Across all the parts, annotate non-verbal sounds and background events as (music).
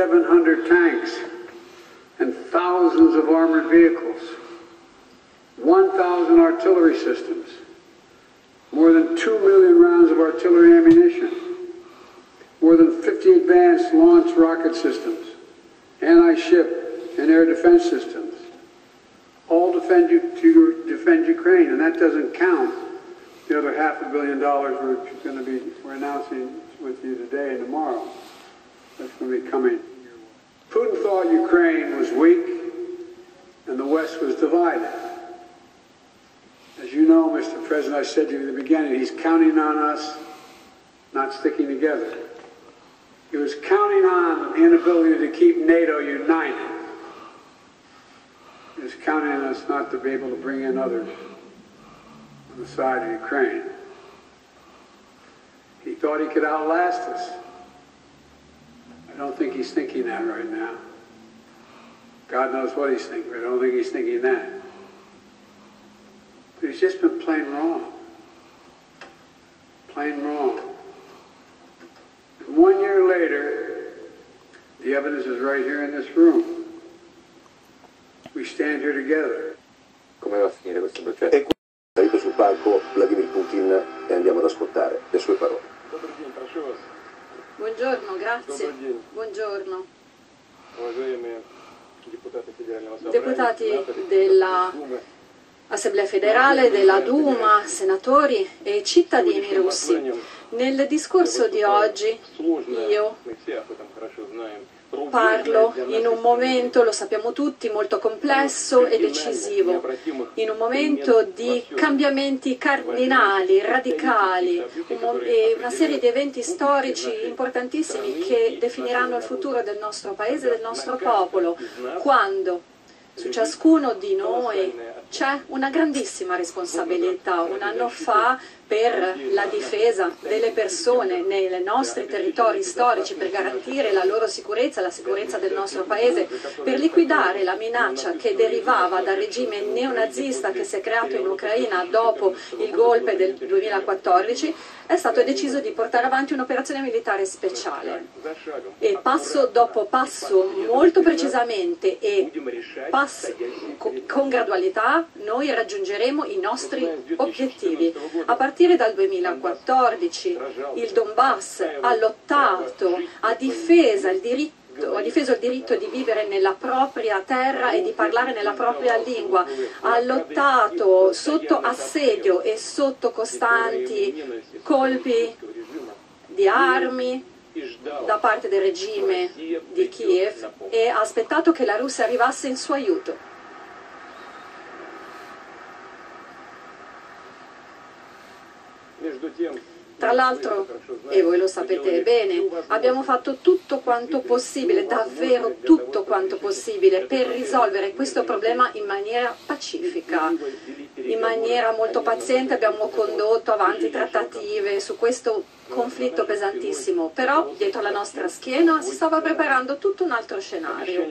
700 tanks and thousands of armored vehicles, 1,000 artillery systems, more than 2 million rounds of artillery ammunition, more than 50 advanced launch rocket systems, anti-ship and air defense systems, all defend, to defend Ukraine, and that doesn't count the other half a billion dollars we're going to be we're announcing with you today and tomorrow. That's going to be coming. Putin thought Ukraine was weak and the West was divided. As you know, Mr. President, I said to you in the beginning, he's counting on us not sticking together. He was counting on the inability to keep NATO united. He was counting on us not to be able to bring in others on the side of Ukraine. He thought he could outlast us. I don't think he's thinking that right now. God knows what he's thinking, but I don't think he's thinking that. But he's just been plain wrong. Plain wrong. And one year later, the evidence is right here in this room. We stand here together. Come va a finire questo processo? E qui è salito sul palco Vladimir Putin e andiamo ad ascoltare le sue parole. Buongiorno, grazie. Buongiorno. Deputati dell'Assemblea federale, della Duma, senatori e cittadini russi, nel discorso di oggi io Parlo in un momento, lo sappiamo tutti, molto complesso e decisivo, in un momento di cambiamenti cardinali, radicali, e una serie di eventi storici importantissimi che definiranno il futuro del nostro paese e del nostro popolo, quando su ciascuno di noi c'è una grandissima responsabilità. Un anno fa per la difesa delle persone nei nostri territori storici, per garantire la loro sicurezza, la sicurezza del nostro Paese, per liquidare la minaccia che derivava dal regime neonazista che si è creato in Ucraina dopo il golpe del 2014, è stato deciso di portare avanti un'operazione militare speciale e passo dopo passo, molto precisamente e passo, con gradualità, noi raggiungeremo i nostri obiettivi partire dal 2014. Il Donbass ha lottato, ha difeso il diritto ha difeso il diritto di vivere nella propria terra e di parlare nella propria lingua, ha lottato sotto assedio e sotto costanti colpi di armi da parte del regime di Kiev e ha aspettato che la Russia arrivasse in suo aiuto. Tra l'altro, e voi lo sapete bene, abbiamo fatto tutto quanto possibile, davvero tutto quanto possibile, per risolvere questo problema in maniera pacifica, in maniera molto paziente. Abbiamo condotto avanti trattative su questo conflitto pesantissimo, però dietro la nostra schiena si stava preparando tutto un altro scenario.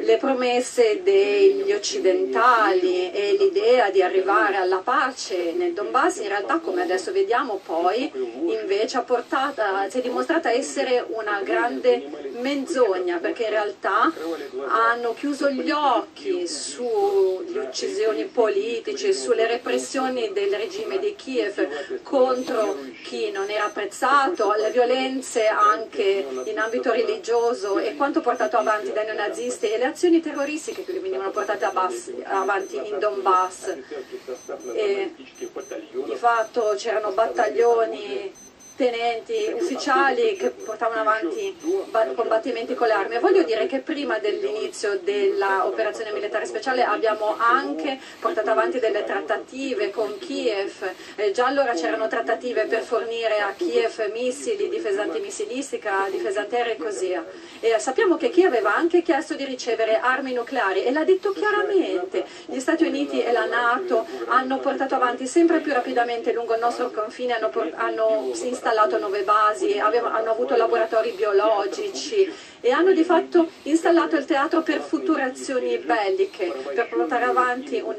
Le promesse degli occidentali e l'idea di arrivare alla pace nel Donbass in realtà, come adesso vediamo, poi invece portata, si è dimostrata essere una grande menzogna, perché in realtà hanno chiuso gli occhi sulle uccisioni politiche, sulle repressioni del regime di Kiev contro chi non era apprezzato, alle violenze anche in ambito religioso e quanto portato avanti dai neonazisti e le azioni terroristiche che venivano portate avanti in Donbass. E di fatto c'erano battaglioni tenenti ufficiali che portavano avanti ba- combattimenti con le armi. Voglio dire che prima dell'inizio dell'operazione militare speciale abbiamo anche portato avanti delle trattative con Kiev. Eh, già allora c'erano trattative per fornire a Kiev missili, difesa antimissilistica, difesa antiaerea e così via. Sappiamo che Kiev aveva anche chiesto di ricevere armi nucleari e l'ha detto chiaramente. Gli Stati Uniti e la Nato hanno portato avanti sempre più rapidamente lungo il nostro confine, hanno, hanno installato nuove basi, aveva- hanno avuto laboratori biologici e hanno di fatto installato il teatro per future azioni belliche, per portare avanti un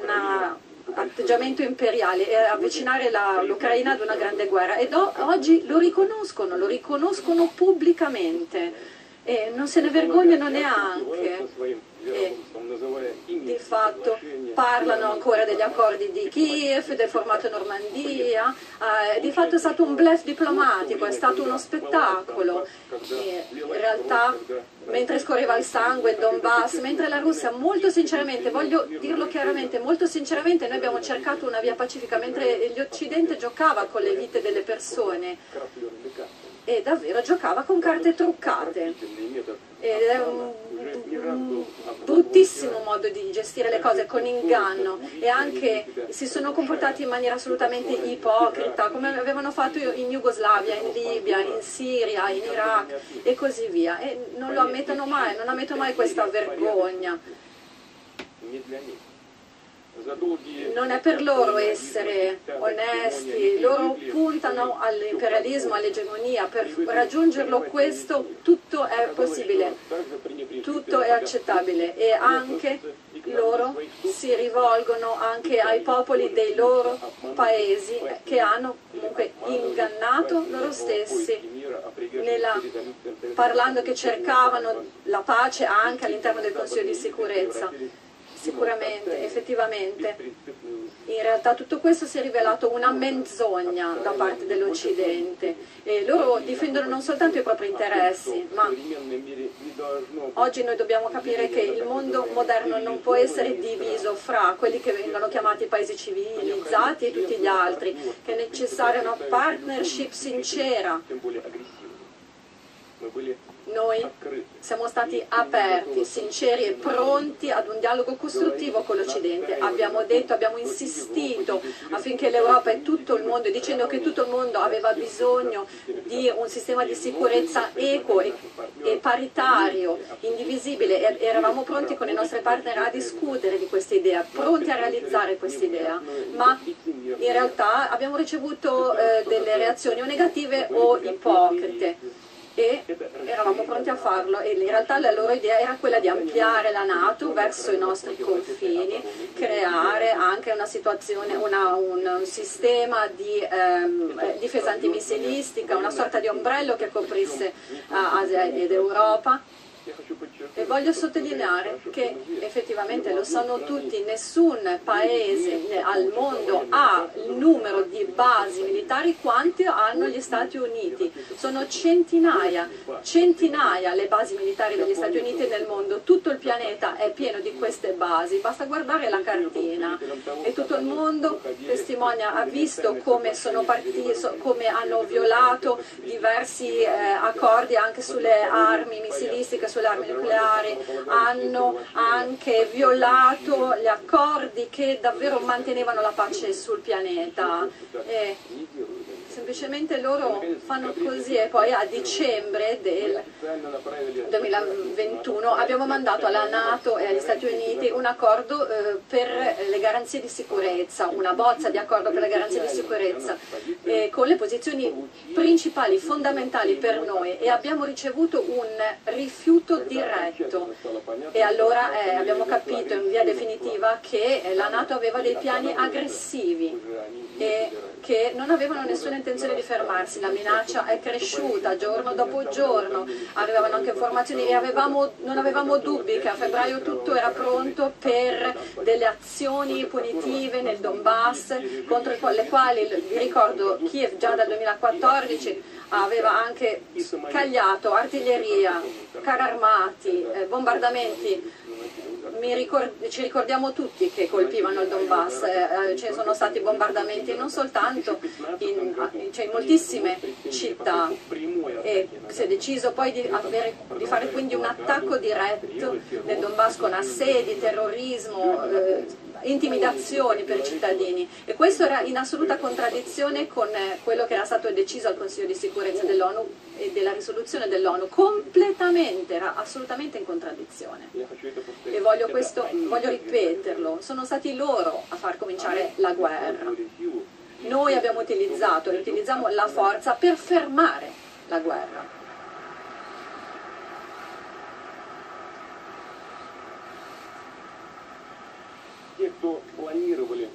atteggiamento imperiale e avvicinare l'Ucraina ad una grande guerra. Ed oggi lo riconoscono, lo riconoscono pubblicamente. e non se ne vergognano neanche e di fatto parlano ancora degli accordi di Kiev, del formato Normandia, eh, di fatto è stato un blef diplomatico, è stato uno spettacolo. E in realtà, mentre scorreva il sangue in Donbass, mentre la Russia, molto sinceramente, voglio dirlo chiaramente, molto sinceramente noi abbiamo cercato una via pacifica, mentre l'Occidente giocava con le vite delle persone e davvero giocava con carte truccate. Ed è un bruttissimo modo di gestire le cose con inganno e anche si sono comportati in maniera assolutamente ipocrita, come avevano fatto in Jugoslavia, in Libia, in Siria, in Iraq e così via. E non lo ammettono mai, non ammettono mai questa vergogna. Non è per loro essere onesti, loro puntano all'imperialismo, all'egemonia, per raggiungerlo questo tutto è possibile, tutto è accettabile. E anche loro si rivolgono anche ai popoli dei loro paesi che hanno comunque ingannato loro stessi nella, parlando che cercavano la pace anche all'interno del Consiglio di sicurezza. Sicuramente, effettivamente. In realtà tutto questo si è rivelato una menzogna da parte dell'Occidente. e loro difendono non soltanto i propri interessi, ma oggi noi dobbiamo capire che il mondo moderno non può essere diviso fra quelli che vengono chiamati paesi civilizzati e tutti gli altri, che è necessaria una partnership sincera. Noi siamo stati aperti, sinceri e pronti ad un dialogo costruttivo con l'Occidente. Abbiamo detto, abbiamo insistito affinché l'Europa e tutto il mondo, dicendo che tutto il mondo aveva bisogno di un sistema di sicurezza equo e, e paritario, indivisibile. E, eravamo pronti con i nostri partner a discutere di questa idea, pronti a realizzare questa idea, ma in realtà abbiamo ricevuto eh, delle reazioni o negative o ipocrite e eravamo pronti a farlo e in realtà la loro idea era quella di ampliare la Nato verso i nostri confini, creare anche una situazione, una- un, sistema di ehm, eh, difesa antimissilistica, una sorta di ombrello che coprisse eh, Asia ed Europa. E voglio sottolineare che effettivamente lo sanno tutti, nessun paese al mondo ha il numero di basi militari quanti hanno gli Stati Uniti. Sono centinaia, centinaia le basi militari degli Stati Uniti nel mondo, tutto il pianeta è pieno di queste basi, basta guardare la cartina e tutto il mondo testimonia, ha visto come, partiti, come hanno violato diversi eh, accordi anche sulle armi missilistiche, sulle sull'arma nucleare, hanno anche violato gli accordi che davvero mantenevano la pace sul pianeta. Eh, semplicemente loro fanno così e poi a dicembre del 2021 abbiamo mandato alla Nato e agli Stati Uniti un accordo eh, per le garanzie di sicurezza, una bozza di accordo per le garanzie di sicurezza eh, con le posizioni principali, fondamentali per noi e abbiamo ricevuto un rifiuto diretto. E allora eh, abbiamo capito in via definitiva che la Nato aveva dei piani aggressivi e che non avevano nessuna intenzione di fermarsi, la minaccia è cresciuta giorno dopo giorno, arrivavano anche informazioni e avevamo- non avevamo dubbi che a febbraio tutto era pronto per delle azioni punitive nel Donbass contro le quali, vi ricordo, Kiev già dal 2014 aveva anche scagliato artiglieria, carri armati, eh, bombardamenti mi ricor- ci ricordiamo tutti che colpivano il Donbass, eh, eh, ci sono stati bombardamenti non soltanto in, cioè in moltissime città. E si è deciso poi di, avere- di fare quindi un attacco diretto nel Donbass con assedi, terrorismo, eh, intimidazioni per i cittadini e questo era in assoluta contraddizione con eh, quello che era stato deciso al Consiglio di sicurezza dell'ONU e della risoluzione dell'ONU, completamente, era assolutamente in contraddizione. E voglio, questo, voglio ripeterlo, sono stati loro a far cominciare la guerra. Noi abbiamo utilizzato e utilizziamo la forza per fermare la guerra.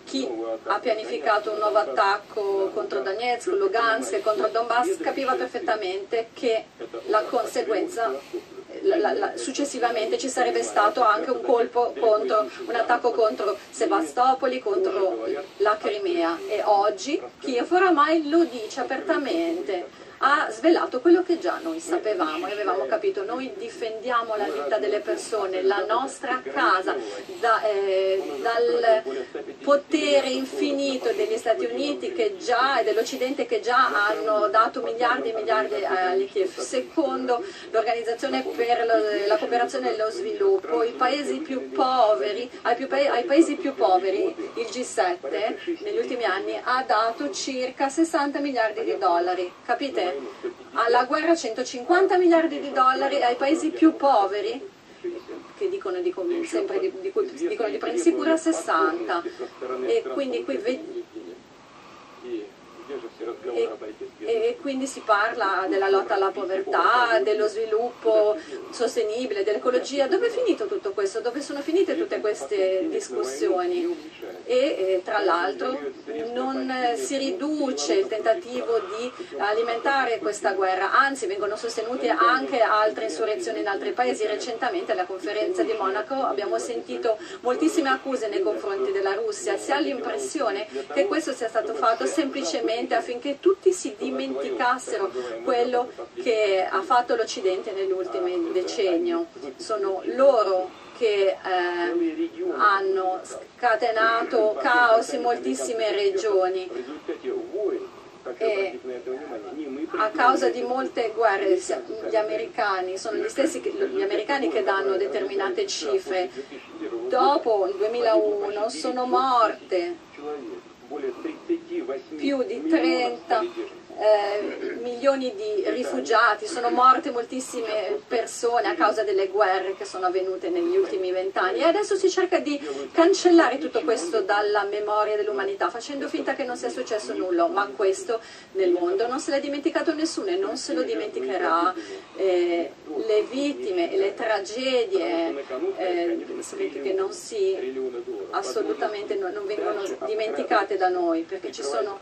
Chi ha pianificato un nuovo attacco contro Donetsk, Lugansk e contro Donbass capiva perfettamente che la conseguenza la, la, la, successivamente ci sarebbe stato anche un colpo contro, un attacco contro Sebastopoli, contro la Crimea e oggi Kiev oramai lo dice apertamente ha svelato quello che già noi sapevamo e avevamo capito. Noi difendiamo la vita delle persone, la nostra casa da- eh, dal potere infinito degli Stati Uniti già, e dell'Occidente che già hanno dato miliardi e miliardi agli. Secondo l'Organizzazione per la cooperazione e lo sviluppo, i paesi più poveri, ai, ai paesi più poveri, il G7 negli ultimi anni ha dato circa 60 miliardi di dollari. Capite? Alla guerra 150 miliardi di dollari, ai paesi più poveri che dicono di, sempre di, di cui dicono di prendere sicura 60 e quindi qui ve- e, e quindi si parla della lotta alla povertà, dello sviluppo sostenibile, dell'ecologia. Dove è finito tutto questo? Dove sono finite tutte queste discussioni? E tra l'altro non si riduce il tentativo di alimentare questa guerra, anzi vengono sostenute anche altre insurrezioni in altri paesi. Recentemente alla conferenza di Monaco abbiamo sentito moltissime accuse nei confronti della Russia. Si ha l'impressione che questo sia stato fatto semplicemente Oriente affinché tutti si dimenticassero quello che ha fatto l'Occidente nell'ultimo decennio. Sono loro che eh, hanno scatenato caos in moltissime regioni e a causa di molte guerre gli americani sono gli stessi gli americani che danno determinate cifre dopo il 2001 sono morte più di 30 eh, milioni di rifugiati, sono morte moltissime persone a causa delle guerre che sono avvenute negli ultimi vent'anni e adesso si cerca di cancellare tutto questo dalla memoria dell'umanità facendo finta che non sia successo nulla, ma questo nel mondo non se l'è dimenticato nessuno e non se lo dimenticherà. Eh, le vittime e le tragedie eh, che non si assolutamente non, non vengono dimenticate da noi perché ci sono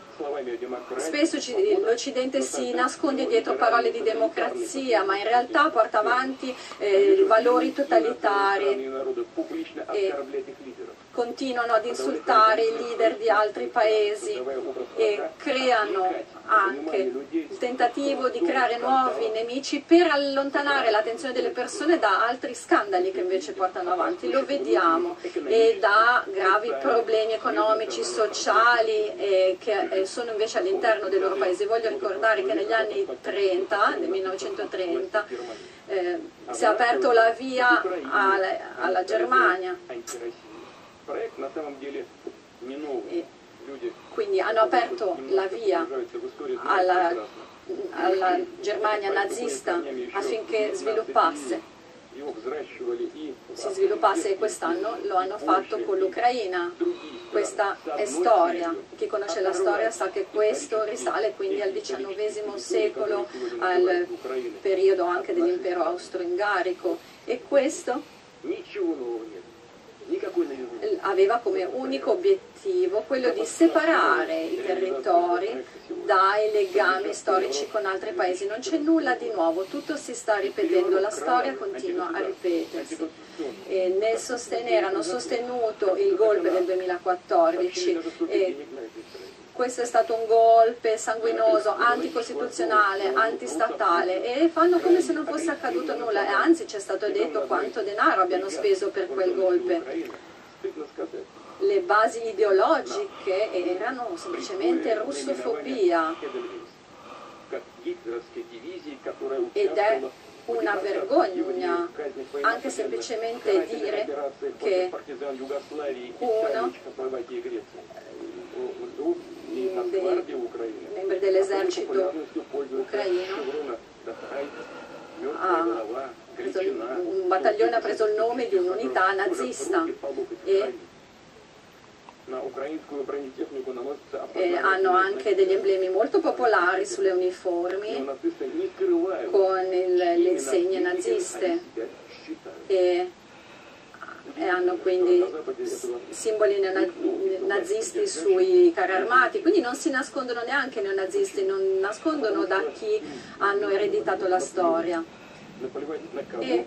spesso ci, L'Occidente si nasconde dietro parole di democrazia, ma in realtà porta avanti eh, valori totalitari. E continuano ad insultare i leader di altri paesi e creano anche il tentativo di creare nuovi nemici per allontanare l'attenzione delle persone da altri scandali che invece portano avanti. Lo vediamo e da gravi problemi economici, sociali eh, che eh, sono invece all'interno dei loro paesi. Voglio ricordare che negli anni 30, nel 1930, eh, si è aperto la via alla, alla Germania. Quindi hanno aperto la via alla, alla Germania nazista affinché sviluppasse. si sviluppasse e quest'anno lo hanno fatto con l'Ucraina. Questa è storia, chi conosce la storia sa che questo risale quindi al XIX secolo, al periodo anche dell'impero austro-ingarico e questo aveva come unico obiettivo quello di separare i territori dai legami storici con altri paesi. Non c'è nulla di nuovo, tutto si sta ripetendo, la storia continua a ripetersi. E nel sostenere, hanno sostenuto il golpe del 2014 e questo è stato un golpe sanguinoso, anticostituzionale, antistatale e fanno come se non fosse accaduto nulla e anzi ci è stato detto quanto denaro abbiano speso per quel golpe. Le basi ideologiche erano semplicemente russofobia ed è una vergogna anche semplicemente dire che uno membri dell'esercito ucraino. ha ah, preso, un battaglione ha preso il nome di un'unità nazista e, e hanno anche degli emblemi molto popolari sulle uniformi con il, le insegne naziste. e e hanno quindi simboli nazisti sui carri armati, quindi non si nascondono neanche i neonazisti, non nascondono da chi hanno ereditato la storia. E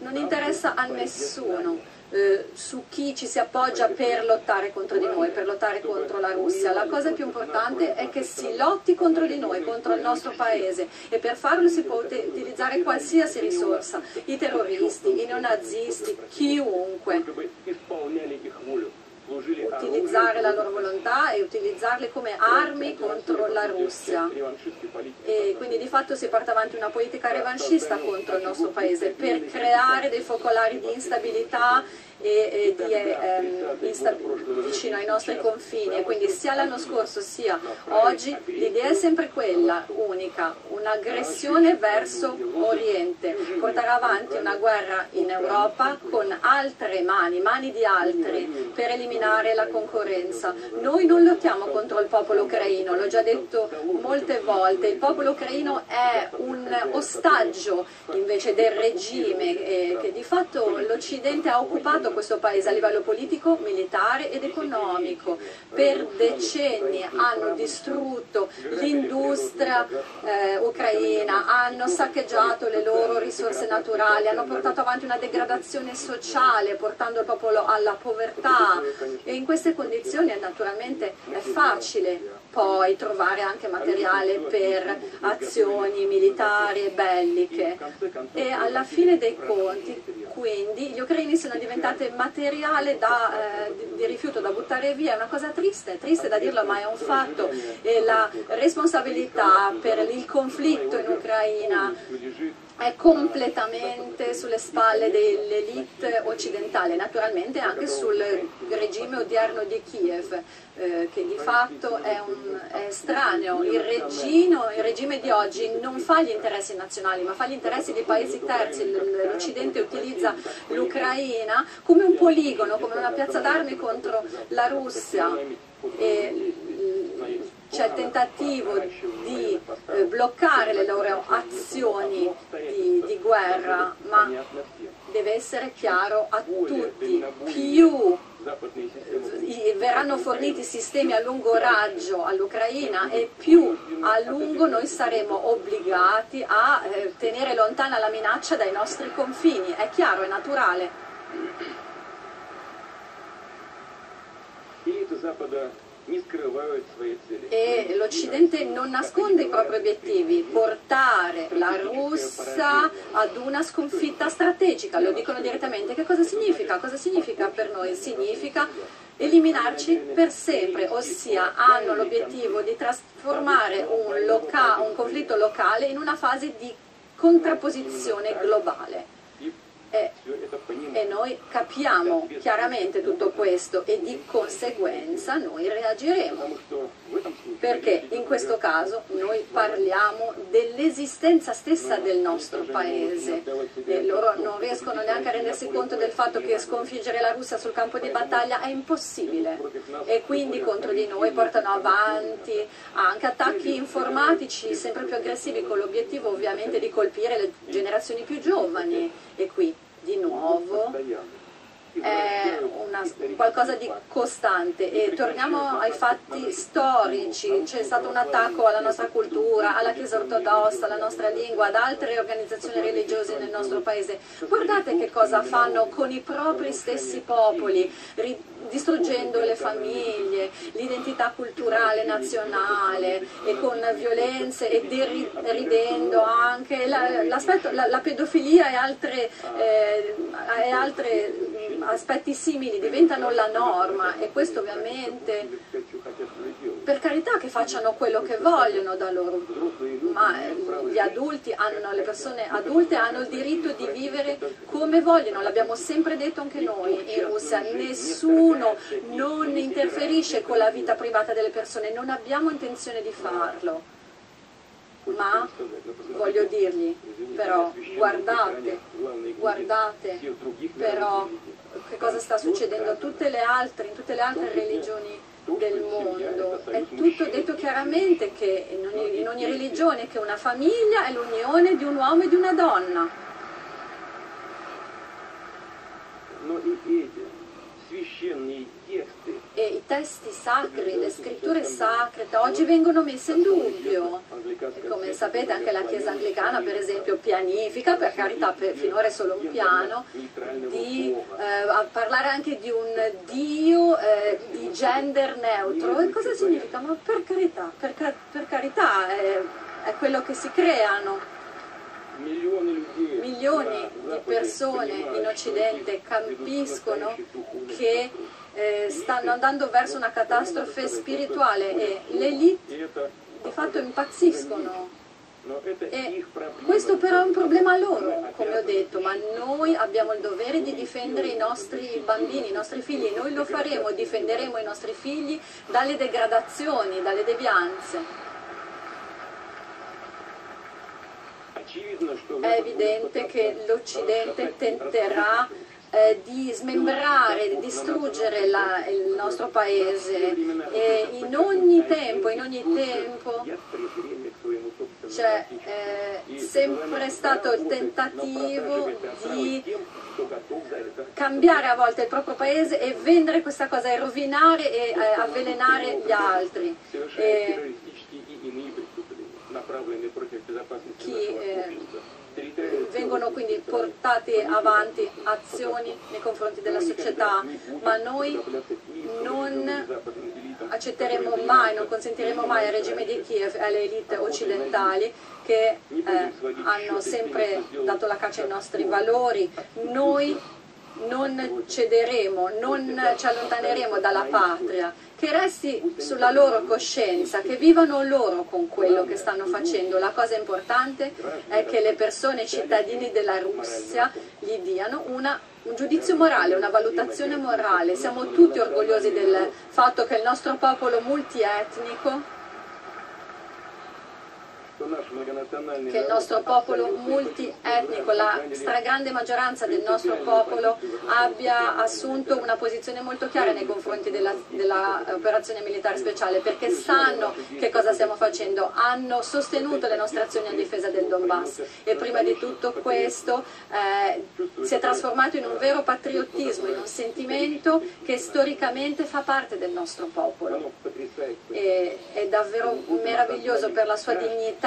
non interessa a nessuno eh, su chi ci si appoggia per lottare contro di noi, per lottare contro la Russia. La cosa più importante è che si lotti contro di noi, contro il nostro paese e per farlo si può ut- utilizzare qualsiasi risorsa, i terroristi, i neonazisti, chiunque utilizzare la loro volontà e utilizzarle come armi contro la Russia. E quindi di fatto si porta avanti una politica revanchista contro il nostro paese per creare dei focolari di instabilità e, e di, ehm, insta- vicino ai nostri confini. E quindi sia l'anno scorso sia oggi l'idea è sempre quella, unica, un'aggressione verso Oriente, portare avanti una guerra in Europa con altre mani, mani di altri, per eliminare la concorrenza. Noi non lottiamo contro il popolo ucraino, l'ho già detto molte volte, il popolo ucraino è un ostaggio invece del regime eh, che di fatto l'Occidente ha occupato questo paese a livello politico, militare ed economico. Per decenni hanno distrutto l'industria eh, ucraina, hanno saccheggiato le loro risorse naturali, hanno portato avanti una degradazione sociale portando il popolo alla povertà e in queste condizioni naturalmente è facile poi trovare anche materiale per azioni militari e belliche. E alla fine dei conti quindi gli ucraini sono diventati materiale da, eh, di, rifiuto da buttare via, è una cosa triste, triste da dirlo ma è un fatto. E la responsabilità per il conflitto in Ucraina è completamente sulle spalle dell'elite occidentale, naturalmente anche sul regime odierno di Kiev, eh, che di fatto è, un, è estraneo. Il, regino, il regime di oggi non fa gli interessi nazionali, ma fa gli interessi di paesi terzi. L'Occidente utilizza l'Ucraina come un poligono, come una piazza d'armi contro la Russia. E, c'è il tentativo di eh, bloccare le loro azioni di, di guerra, ma deve essere chiaro a tutti, più eh, verranno forniti sistemi a lungo raggio all'Ucraina e più a lungo noi saremo obbligati a eh, tenere lontana la minaccia dai nostri confini. È chiaro, è naturale. E l'Occidente non nasconde i propri obiettivi, portare la Russia ad una sconfitta strategica, lo dicono direttamente. Che cosa significa? Cosa significa per noi? Significa eliminarci per sempre, ossia hanno l'obiettivo di trasformare un, loca- un conflitto locale in una fase di contrapposizione globale e, e noi capiamo chiaramente tutto questo e di conseguenza noi reagiremo. Perché in questo caso noi parliamo dell'esistenza stessa del nostro paese. E loro non riescono neanche a rendersi conto del fatto che sconfiggere la Russia sul campo di battaglia è impossibile. E quindi contro di noi portano avanti anche attacchi informatici sempre più aggressivi con l'obiettivo ovviamente di colpire le generazioni più giovani. E qui di nuovo è una- qualcosa di costante e torniamo ai fatti storici, c'è stato un attacco alla nostra cultura, alla Chiesa ortodossa, alla nostra lingua, ad altre organizzazioni religiose nel nostro paese. Guardate che cosa fanno con i propri stessi popoli, distruggendo le famiglie, l'identità culturale nazionale e con violenze e deridendo anche la, la- la pedofilia e altre, eh, e altri mm, aspetti simili diventano la norma e questo ovviamente per carità che facciano quello che vogliono da loro, ma eh, hanno, le persone adulte hanno il diritto di vivere come vogliono, l'abbiamo sempre detto anche noi in Russia, nessuno non interferisce con la vita privata delle persone, non abbiamo intenzione di farlo. Ma voglio dirgli però guardate, guardate però che cosa sta succedendo a tutte le altre, in tutte le altre religioni del mondo. È tutto detto chiaramente che in ogni, in ogni religione che una famiglia è l'unione di un uomo e di una donna. Но и эти священные eh, i testi sacri, le scritture sacre, oggi vengono messe in dubbio. E come sapete anche la Chiesa anglicana per esempio pianifica, per carità per, finora è solo un piano, di eh, parlare anche di un Dio eh, di gender neutro. E cosa significa? Ma per carità, per, car per carità eh, è quello che si creano milioni di persone in Occidente capiscono che eh, stanno andando verso una catastrofe spirituale e le elite di fatto impazziscono. E questo però è un problema loro, come ho detto, ma noi abbiamo il dovere di difendere i nostri bambini, i nostri figli, noi lo faremo, difenderemo i nostri figli dalle degradazioni, dalle devianze. È evidente che l'Occidente tenterà eh, di smembrare, di distruggere la, il nostro paese e in ogni tempo, in ogni tempo c'è eh, sempre stato il tentativo di cambiare a volte il proprio paese e vendere questa cosa e rovinare e eh, avvelenare gli altri. E chi, eh, vengono quindi portate avanti azioni nei confronti della società, ma noi non accetteremo mai, non consentiremo mai al regime di Kiev e alle elite occidentali che eh, hanno sempre dato la caccia ai nostri valori. Noi non cederemo, non ci allontaneremo dalla patria, che resti sulla loro coscienza, che vivano loro con quello che stanno facendo. La cosa importante è che le persone, i cittadini della Russia, gli diano una, un giudizio morale, una valutazione morale. Siamo tutti orgogliosi del fatto che il nostro popolo multietnico che il nostro popolo multietnico, la stragrande maggioranza del nostro popolo abbia assunto una posizione molto chiara nei confronti dell'operazione della militare speciale perché sanno che cosa stiamo facendo, hanno sostenuto le nostre azioni a difesa del Donbass e prima di tutto questo eh, si è trasformato in un vero patriottismo, in un sentimento che storicamente fa parte del nostro popolo. E, è davvero meraviglioso per la sua dignità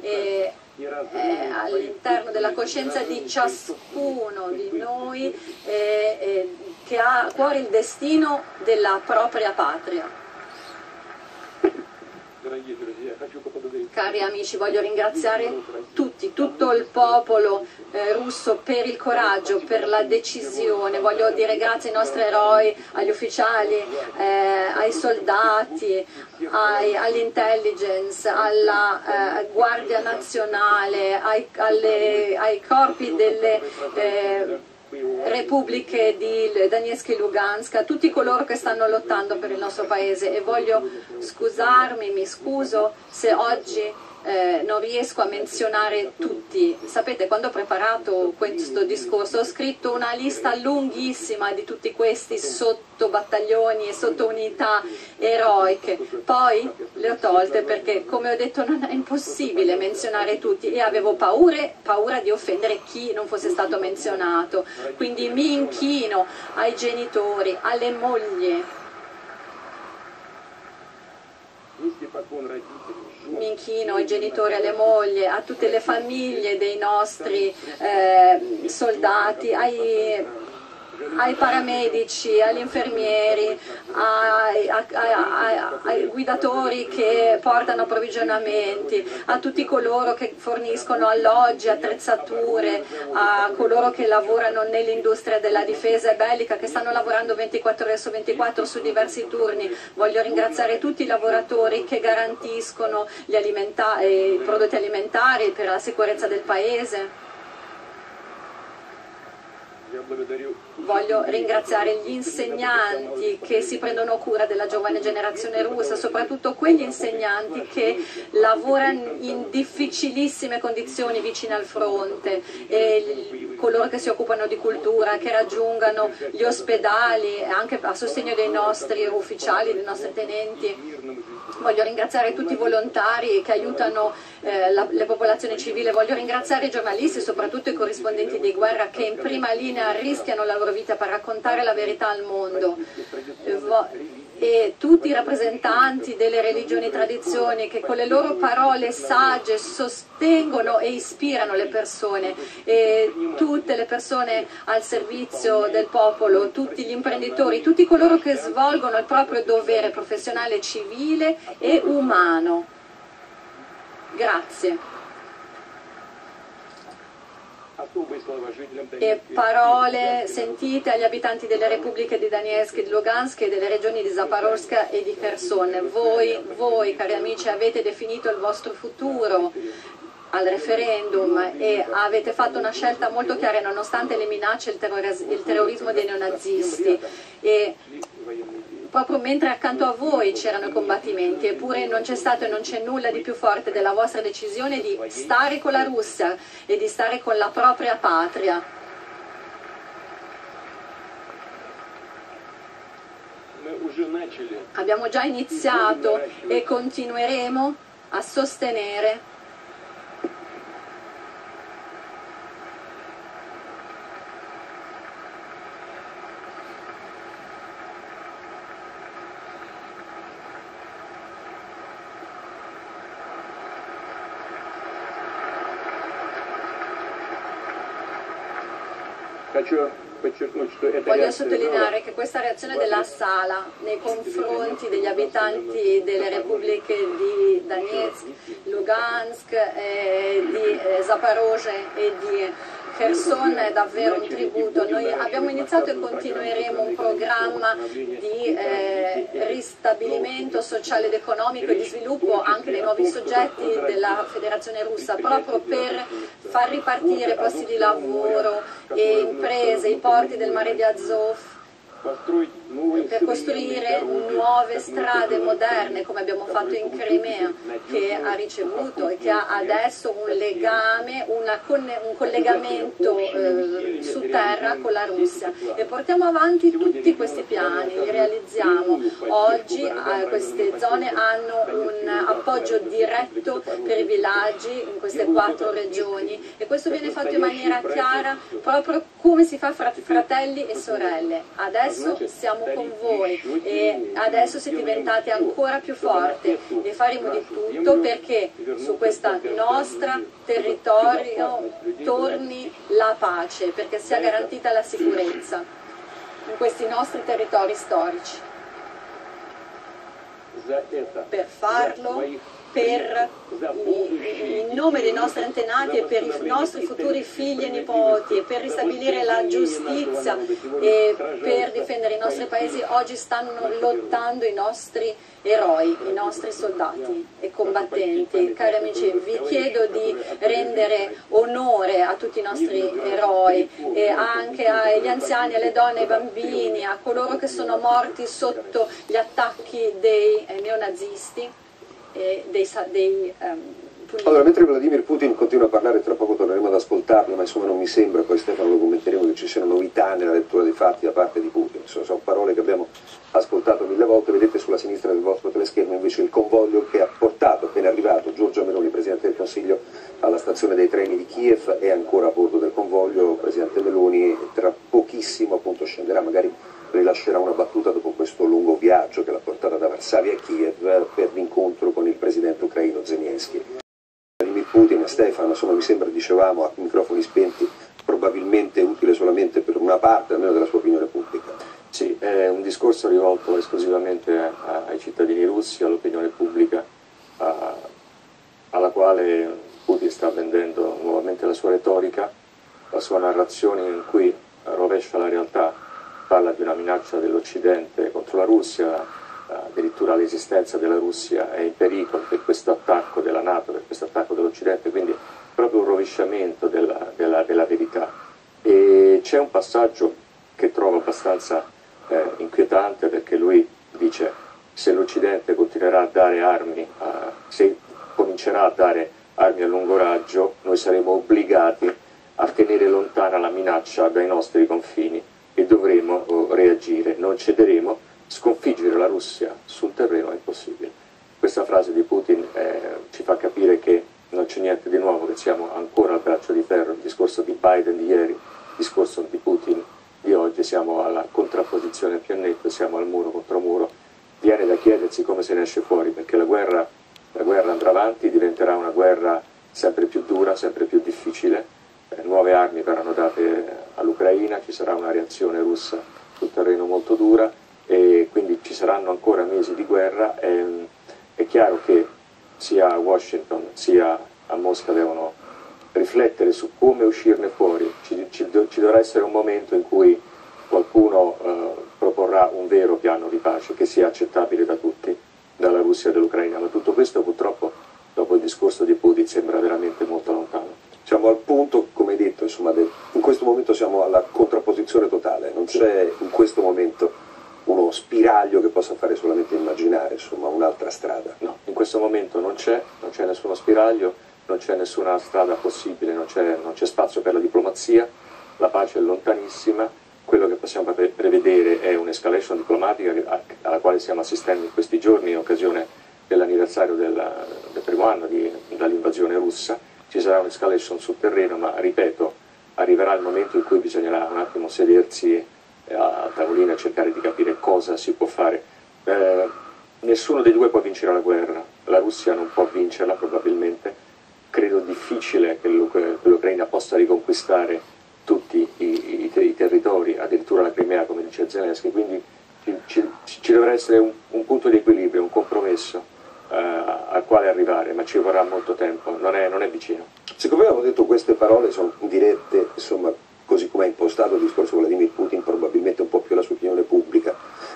e, eh, all'interno della coscienza di ciascuno di noi eh, eh, che ha a cuore il destino della propria patria. Cari amici, voglio ringraziare tutti, tutto il popolo eh, russo per il coraggio, per la decisione. Voglio dire grazie ai nostri eroi, agli ufficiali, eh, ai soldati, all'intelligence, alla eh, Guardia Nazionale, ai, alle, ai corpi delle eh, repubbliche di Donetsk e Lugansk, tutti coloro che stanno lottando per il nostro paese. E voglio scusarmi, mi scuso se oggi eh, non riesco a menzionare tutti. Sapete, quando ho preparato questo discorso ho scritto una lista lunghissima di tutti questi sottobattaglioni e sottounità eroiche. Poi le ho tolte perché, come ho detto, non è impossibile menzionare tutti e avevo paure, paura di offendere chi non fosse stato menzionato. Quindi mi inchino ai genitori, alle mogli mi inchino ai genitori, alle mogli, a tutte le famiglie dei nostri eh, soldati, ai ai paramedici, agli infermieri, ai, ai, ai, ai, guidatori che portano approvvigionamenti, a tutti coloro che forniscono alloggi, attrezzature, a coloro che lavorano nell'industria della difesa e bellica, che stanno lavorando 24 ore su 24 su diversi turni. Voglio ringraziare tutti i lavoratori che garantiscono alimenta- i prodotti alimentari per la sicurezza del Paese. Voglio ringraziare gli insegnanti che si prendono cura della giovane generazione russa, soprattutto quegli insegnanti che lavorano in difficilissime condizioni vicino al fronte. E coloro che si occupano di cultura, che raggiungano gli ospedali, anche a sostegno dei nostri ufficiali, dei nostri tenenti. Voglio ringraziare tutti i volontari che aiutano eh, la, le popolazioni civili, voglio ringraziare i giornalisti, soprattutto i corrispondenti di guerra che in prima linea rischiano la loro vita per raccontare la verità al mondo. Eh, e tutti i rappresentanti delle religioni e tradizioni che con le loro parole sagge sostengono e ispirano le persone e tutte le persone al servizio del popolo, tutti gli imprenditori, tutti coloro che svolgono il proprio dovere professionale, civile e umano. Grazie. E parole sentite agli abitanti delle repubbliche di Donetsk e di Lugansk e delle regioni di Zaporozhka e di Kherson. Voi, voi, cari amici, avete definito il vostro futuro al referendum e avete fatto una scelta molto chiara nonostante le minacce e il, terrorismo dei neonazisti. E proprio mentre accanto a voi c'erano i combattimenti, eppure non c'è stato e non c'è nulla di più forte della vostra decisione di stare con la Russia e di stare con la propria patria. Abbiamo già iniziato e continueremo a sostenere Voglio sottolineare che questa reazione della sala nei confronti degli abitanti delle repubbliche di Donetsk, Lugansk, eh, di eh, Zaporozhye e di Kherson è davvero un tributo. Noi abbiamo iniziato e continueremo un programma di eh, ristabilimento sociale ed economico e di sviluppo anche dei nuovi soggetti della Federazione Russa, proprio per far ripartire posti di lavoro e imprese, i porti del mare di Azov per costruire nuove strade moderne come abbiamo fatto in Crimea che ha ricevuto e che ha adesso un legame, un collegamento eh, su terra con la Russia e portiamo avanti tutti questi piani, li realizziamo. Oggi eh, queste zone hanno un appoggio diretto per i villaggi in queste quattro regioni e questo viene fatto in maniera chiara proprio come si fa fra fratelli e sorelle. Adesso siamo con voi e adesso siete diventati ancora più forti e faremo di tutto perché su questo nostro territorio torni la pace, perché sia garantita la sicurezza in questi nostri territori storici. Per farlo per in nome dei nostri antenati e per i nostri futuri figli e nipoti e per ristabilire la giustizia e per difendere i nostri paesi oggi stanno lottando i nostri eroi, i nostri soldati e combattenti. Cari amici, vi chiedo di rendere onore a tutti i nostri eroi e anche agli anziani, alle donne, ai bambini, a coloro che sono morti sotto gli attacchi dei neonazisti e dei, dei um, allora, mentre Vladimir Putin continua a parlare, tra poco torneremo ad ascoltarlo, ma insomma non mi sembra, poi Stefano lo commenteremo, che ci siano novità nella lettura dei fatti da parte di Putin. Insomma, sono parole che abbiamo ascoltato mille volte, vedete sulla sinistra del vostro teleschermo invece il convoglio che ha portato, appena arrivato, Giorgio Meloni, Presidente del Consiglio, alla stazione dei treni di Kiev, è ancora a bordo del convoglio, Presidente Meloni tra pochissimo appunto scenderà magari rilascerà una battuta dopo questo lungo viaggio che l'ha portata da Varsavia a Kiev per l'incontro con il presidente ucraino Zelensky. Vladimir Putin e Stefano, insomma mi sembra, dicevamo a microfoni spenti, probabilmente utile solamente per una parte almeno della sua opinione pubblica. Sì, è un discorso rivolto esclusivamente ai cittadini russi, all'opinione pubblica, alla quale Putin sta vendendo nuovamente la sua retorica, la sua narrazione in cui rovescia la realtà parla di una minaccia dell'Occidente contro la Russia, addirittura l'esistenza della Russia è in pericolo per questo attacco della Nato, per questo attacco dell'Occidente, quindi proprio un rovesciamento della, della, della verità. E c'è un passaggio che trovo abbastanza eh, inquietante perché lui dice se l'Occidente continuerà a dare armi, a, se comincerà a dare armi a lungo raggio, noi saremo obbligati a tenere lontana la minaccia dai nostri confini e dovremo oh, reagire, non cederemo, sconfiggere la Russia sul terreno è impossibile. Questa frase di Putin eh, ci fa capire che non c'è niente di nuovo, che siamo ancora al braccio di ferro, il discorso di Biden di ieri, il discorso di Putin di oggi, siamo alla contrapposizione più netta, siamo al muro contro muro, viene da chiedersi come se ne esce fuori, perché la guerra, la guerra andrà avanti, diventerà una guerra sempre più dura, sempre più difficile, nuove armi verranno date all'Ucraina, ci sarà una reazione russa sul terreno molto dura e quindi ci saranno ancora mesi di guerra. E, è chiaro che sia a Washington sia a Mosca devono riflettere su come uscirne fuori. Ci, ci, ci dovrà essere un momento in cui qualcuno eh, proporrà un vero piano di pace che sia accettabile da tutti, dalla Russia e dall'Ucraina, ma tutto questo purtroppo dopo il discorso di Putin sembra veramente molto lontano. Siamo al punto, come detto, insomma, in questo momento siamo alla contrapposizione totale, non c'è in questo momento uno spiraglio che possa fare solamente immaginare insomma, un'altra strada. No, in questo momento non c'è, non c'è nessuno spiraglio, non c'è nessuna strada possibile, non c'è, non c'è spazio per la diplomazia, la pace è lontanissima, quello che possiamo prevedere è un'escalation diplomatica alla quale stiamo assistendo in questi giorni in occasione dell'anniversario del, del primo anno di, dall'invasione russa, ci sarà un'escalation sul terreno, ma ripeto, arriverà il momento in cui bisognerà un attimo sedersi a tavolino e cercare di capire cosa si può fare. Eh, nessuno dei due può vincere la guerra, la Russia non può vincerla probabilmente, credo difficile che l'Ucraina possa riconquistare tutti i, i, i, territori, addirittura la Crimea come dice Zelensky, quindi ci, ci dovrà essere un, un, punto di equilibrio, un compromesso eh, al quale arrivare, ma ci vorrà molto tempo, non è, non è vicino. Siccome abbiamo detto queste parole sono dirette, insomma, così come ha impostato il discorso Vladimir Putin, probabilmente un po' più la sua opinione pubblica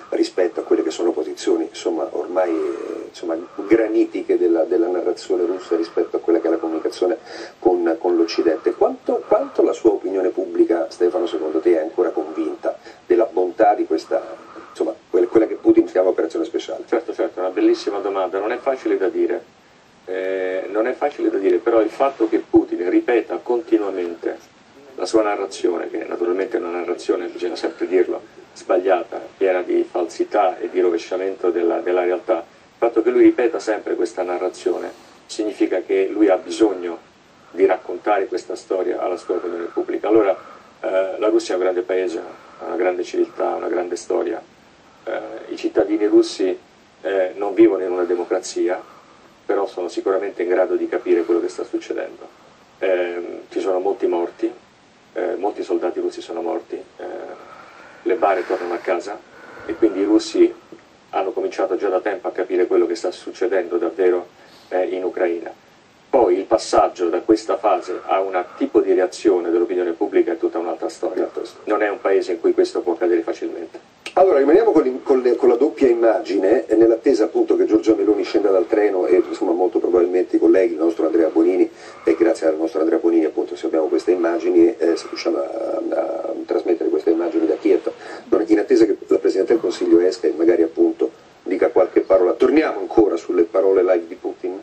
rispetto a quelle che sono posizioni insomma, ormai eh, insomma, granitiche della, della, narrazione russa rispetto a quella che è la comunicazione con, con l'Occidente. Quanto, quanto, la sua opinione pubblica, Stefano, secondo te è ancora convinta della bontà di questa, insomma, quella, che Putin chiama operazione speciale? Certo, certo, è una bellissima domanda, non è facile da dire. Eh, non è facile da dire, però il fatto che Putin ripeta continuamente la sua narrazione, che naturalmente è una narrazione, bisogna sempre dirlo, sbagliata, piena di falsità e di rovesciamento della, della realtà, il fatto che lui ripeta sempre questa narrazione significa che lui ha bisogno di raccontare questa storia alla sua opinione pubblica. Allora eh, la Russia è un grande paese, ha una grande civiltà, una grande storia. Eh, I cittadini russi eh, non vivono in una democrazia, però sono sicuramente in grado di capire quello che sta succedendo. Eh, ci sono molti morti, eh, molti soldati russi sono morti, eh, le bare tornano a casa e quindi i russi hanno cominciato già da tempo a capire quello che sta succedendo davvero eh, in Ucraina. Poi il passaggio da questa fase a un tipo di reazione dell'opinione pubblica è tutta un'altra storia. Non è un paese in cui questo può accadere facilmente. Allora, rimaniamo con, con, le, con, la doppia immagine, nell'attesa appunto che Giorgio Meloni scenda dal treno e insomma molto probabilmente i colleghi, il nostro Andrea Bonini, e grazie al nostro Andrea Bonini appunto se abbiamo queste immagini, eh, se riusciamo a, a, trasmettere queste immagini da Kiev, in attesa che la Presidente del Consiglio esca e magari appunto dica qualche parola. Torniamo ancora sulle parole live di Putin?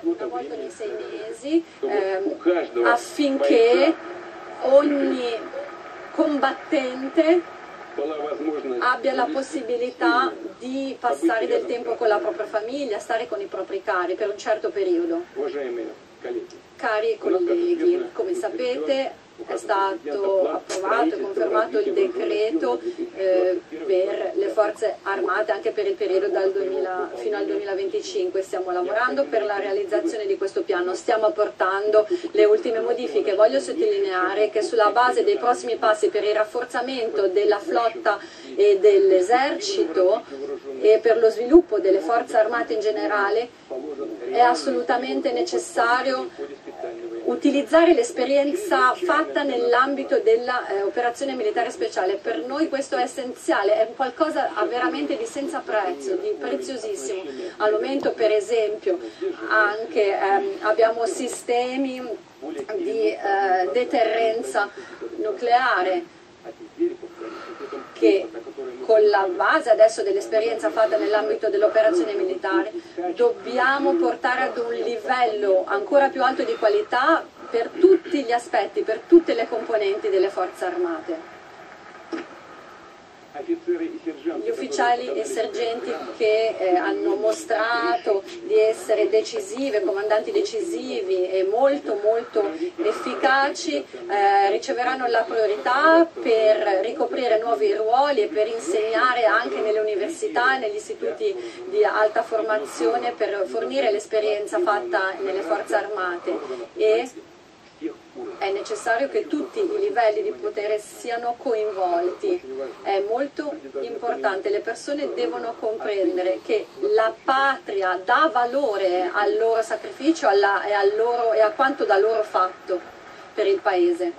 Una volta ogni sei mesi ehm, affinché ogni combattente abbia la possibilità di passare del tempo con la propria famiglia, stare con i propri cari per un certo periodo. Cari colleghi, come sapete è stato approvato e confermato il decreto eh, per le forze armate anche per il periodo 2000, fino al 2025. Stiamo lavorando per la realizzazione di questo piano, stiamo apportando le ultime modifiche. Voglio sottolineare che sulla base dei prossimi passi per il rafforzamento della flotta e dell'esercito e per lo sviluppo delle forze armate in generale è assolutamente necessario utilizzare l'esperienza fatta nell'ambito dell'operazione eh, militare speciale. Per noi questo è essenziale, è qualcosa veramente di senza prezzo, di preziosissimo. Al momento per esempio anche ehm, abbiamo sistemi di eh, deterrenza nucleare che con la base adesso dell'esperienza fatta nell'ambito dell'operazione militare dobbiamo portare ad un livello ancora più alto di qualità per tutti gli aspetti, per tutte le componenti delle forze armate gli ufficiali e sergenti che eh, hanno mostrato di essere decisive, comandanti decisivi e molto molto efficaci eh, riceveranno la priorità per ricoprire nuovi ruoli e per insegnare anche nelle università negli istituti di alta formazione per fornire l'esperienza fatta nelle forze armate. E è necessario che tutti i livelli di potere siano coinvolti, è molto importante, le persone devono comprendere che la patria dà valore al loro sacrificio alla, e, al loro, e a quanto da loro fatto per il Paese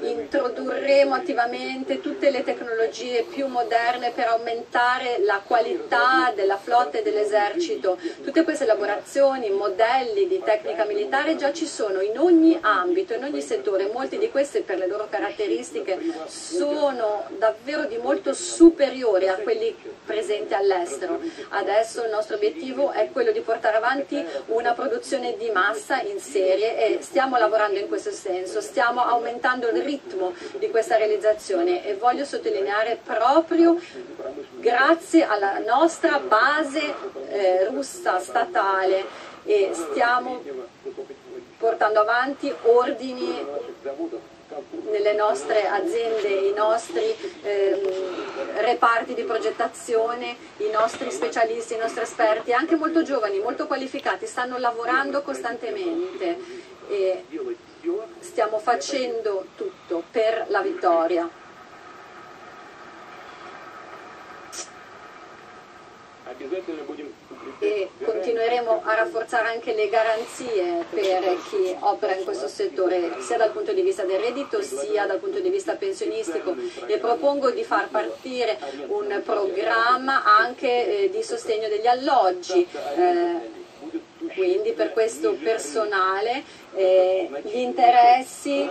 introdurremo attivamente tutte le tecnologie più moderne per aumentare la qualità della flotta e dell'esercito. Tutte queste elaborazioni, modelli di tecnica militare già ci sono in ogni ambito, in ogni settore. Molti di questi per le loro caratteristiche sono davvero di molto superiori a quelli presenti all'estero. Adesso il nostro obiettivo è quello di portare avanti una produzione di massa in serie e stiamo lavorando in questo senso, stiamo aumentando il ritmo di questa realizzazione e voglio sottolineare proprio grazie alla nostra base eh, russa statale e stiamo portando avanti ordini nelle nostre aziende, i nostri ehm, reparti di progettazione, i nostri specialisti, i nostri esperti, anche molto giovani, molto qualificati, stanno lavorando costantemente. E stiamo facendo tutto per la vittoria. E continueremo a rafforzare anche le garanzie per chi opera in questo settore, sia dal punto di vista del reddito sia dal punto di vista pensionistico e propongo di far partire un programma anche eh, di sostegno degli alloggi. Eh, quindi per questo personale eh, gli interessi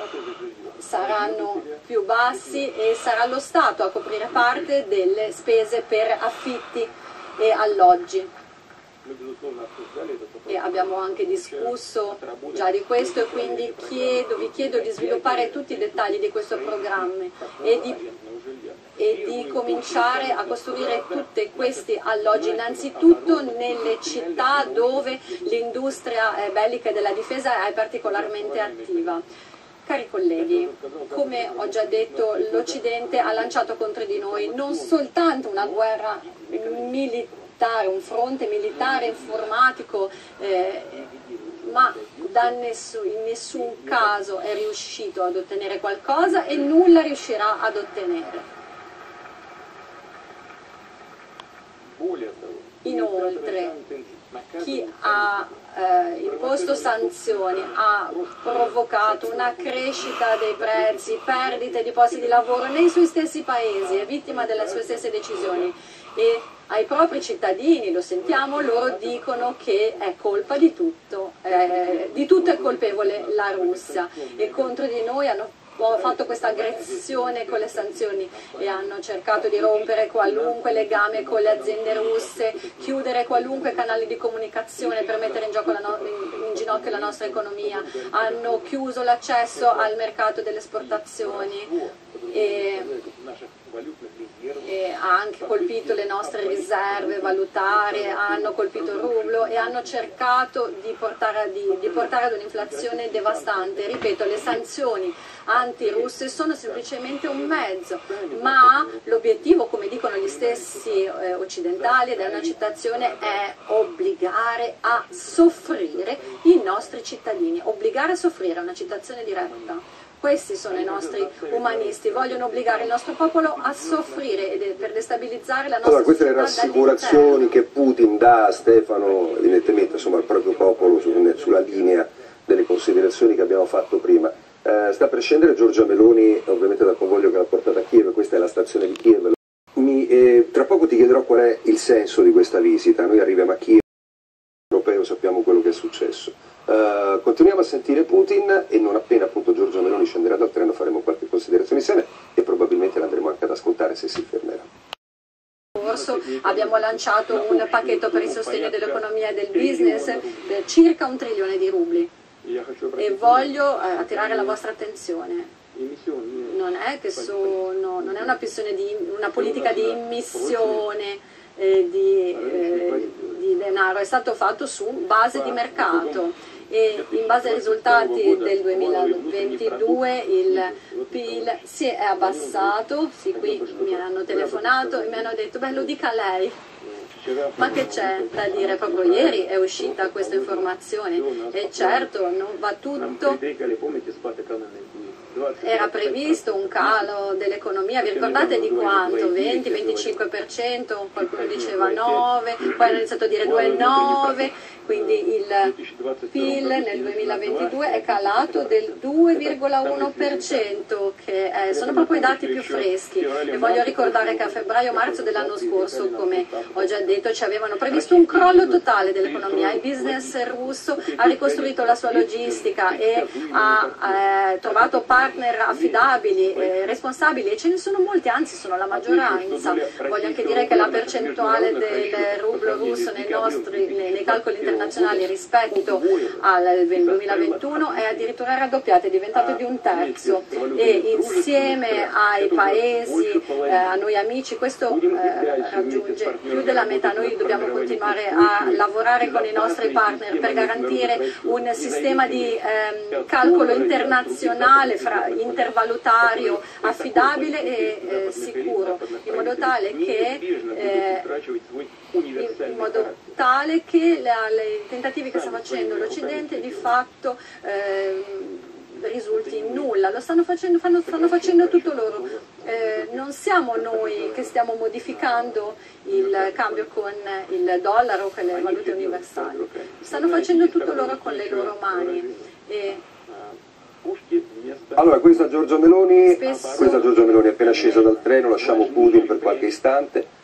saranno più bassi e sarà lo Stato a coprire parte delle spese per affitti e alloggi. E abbiamo anche discusso già di questo e quindi chiedo, vi chiedo di sviluppare tutti i dettagli di questo programma e di e di cominciare a costruire tutti questi alloggi innanzitutto nelle città dove l'industria eh, bellica e della difesa è particolarmente attiva. Cari colleghi, come ho già detto, l'Occidente ha lanciato contro di noi non soltanto una guerra militare, un fronte militare informatico, eh, ma nessun, in nessun caso è riuscito ad ottenere qualcosa e nulla riuscirà ad ottenere. Inoltre, chi ha eh, imposto sanzioni ha provocato una crescita dei prezzi, perdite di posti di lavoro nei suoi stessi paesi, è vittima delle sue stesse decisioni. E ai propri cittadini, lo sentiamo, loro dicono che è colpa di tutto, eh, di tutto è colpevole la Russia. E contro di noi hanno fatto questa aggressione con le sanzioni e hanno cercato di rompere qualunque legame con le aziende russe, chiudere qualunque canale di comunicazione per mettere in, no in ginocchio la nostra economia, hanno chiuso l'accesso al mercato delle esportazioni e e ha anche colpito le nostre riserve valutarie, hanno colpito il rublo e hanno cercato di portare, di, di portare ad un'inflazione devastante. Ripeto, le sanzioni antirusse sono semplicemente un mezzo, ma l'obiettivo, come dicono gli stessi eh, occidentali, ed è una citazione, è obbligare a soffrire i nostri cittadini, obbligare a soffrire, è una citazione diretta. Questi sono i nostri umanisti, vogliono obbligare il nostro popolo a soffrire per destabilizzare la nostra allora, queste le rassicurazioni che Putin dà a Stefano, evidentemente insomma, al proprio popolo sulla linea delle considerazioni che abbiamo fatto prima. Eh, sta per scendere Giorgia Meloni, ovviamente dal convoglio che l'ha portata a Kiev, questa è la stazione di Kiev. Mi, eh, tra poco ti chiederò qual è il senso di questa visita. Noi arriviamo a Kiev, europeo, sappiamo quello che è successo. Eh, continuiamo a sentire Putin e non appena appunto Giorgio Meloni scenderà dal treno faremo qualche considerazione insieme e probabilmente l'andremo anche ad ascoltare se si fermerà. Abbiamo lanciato un pacchetto per il sostegno dell'economia e del business di circa un trilione di rubli e voglio eh, attirare la vostra attenzione. Non è, sono, non è una, di, una, politica di immissione eh, di, eh, di denaro, è stato fatto su base di mercato e in base ai risultati del 2022 il PIL si è abbassato, sì, qui mi hanno telefonato e mi hanno detto beh lo dica lei. Ma che c'è da dire? Proprio ieri è uscita questa informazione e certo non va tutto era previsto un calo dell'economia, vi ricordate di quanto? 20-25%, qualcuno diceva 9, poi hanno iniziato a dire 2,9% quindi il PIL nel 2022 è calato del 2,1%, che è- sono proprio i dati più freschi. E voglio ricordare che a febbraio-marzo dell'anno scorso, come ho già detto, ci avevano previsto un crollo totale dell'economia. Il business russo ha ricostruito la sua logistica e ha eh, trovato partner affidabili, eh, responsabili e ce ne sono molti, anzi sono la maggioranza. Voglio anche dire che la percentuale del rublo russo nei, nostri, nei, nei calcoli internazionali rispetto al 2021 è addirittura raddoppiata, è diventato di un terzo e insieme ai paesi, eh, a noi amici, questo eh, raggiunge più della metà. Noi dobbiamo continuare a lavorare con i nostri partner per garantire un sistema di ehm, calcolo internazionale, fra- intervalutario, affidabile e eh, sicuro, in modo tale che eh, in modo tale che i tentativi che sta facendo l'Occidente di fatto eh, risulti in nulla, lo stanno facendo, fanno, stanno facendo tutto loro, eh, non siamo noi che stiamo modificando il cambio con il dollaro o con le valute universali, stanno facendo tutto loro con le loro mani. E, allora, questa è Giorgio Meloni, Spesso... questo è Giorgio Meloni appena scesa dal treno, lasciamo Putin per qualche istante.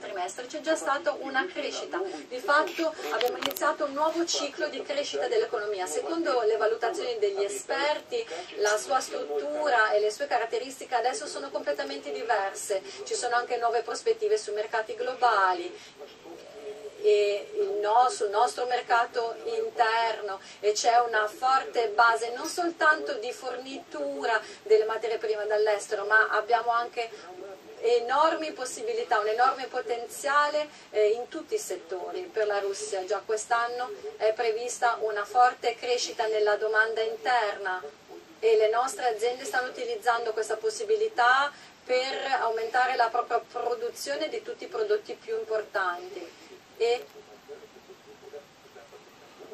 Trimestre c'è già stata una crescita. Di fatto abbiamo iniziato un nuovo ciclo di crescita dell'economia. Secondo le valutazioni degli esperti, la sua struttura e le sue caratteristiche adesso sono completamente diverse. Ci sono anche nuove prospettive sui mercati globali no, sul nostro mercato interno e c'è una forte base non soltanto di fornitura delle materie prime dall'estero, ma abbiamo anche enormi possibilità, un enorme potenziale eh, in tutti i settori per la Russia. Già quest'anno è prevista una forte crescita nella domanda interna e le nostre aziende stanno utilizzando questa possibilità per aumentare la propria produzione di tutti i prodotti più importanti. E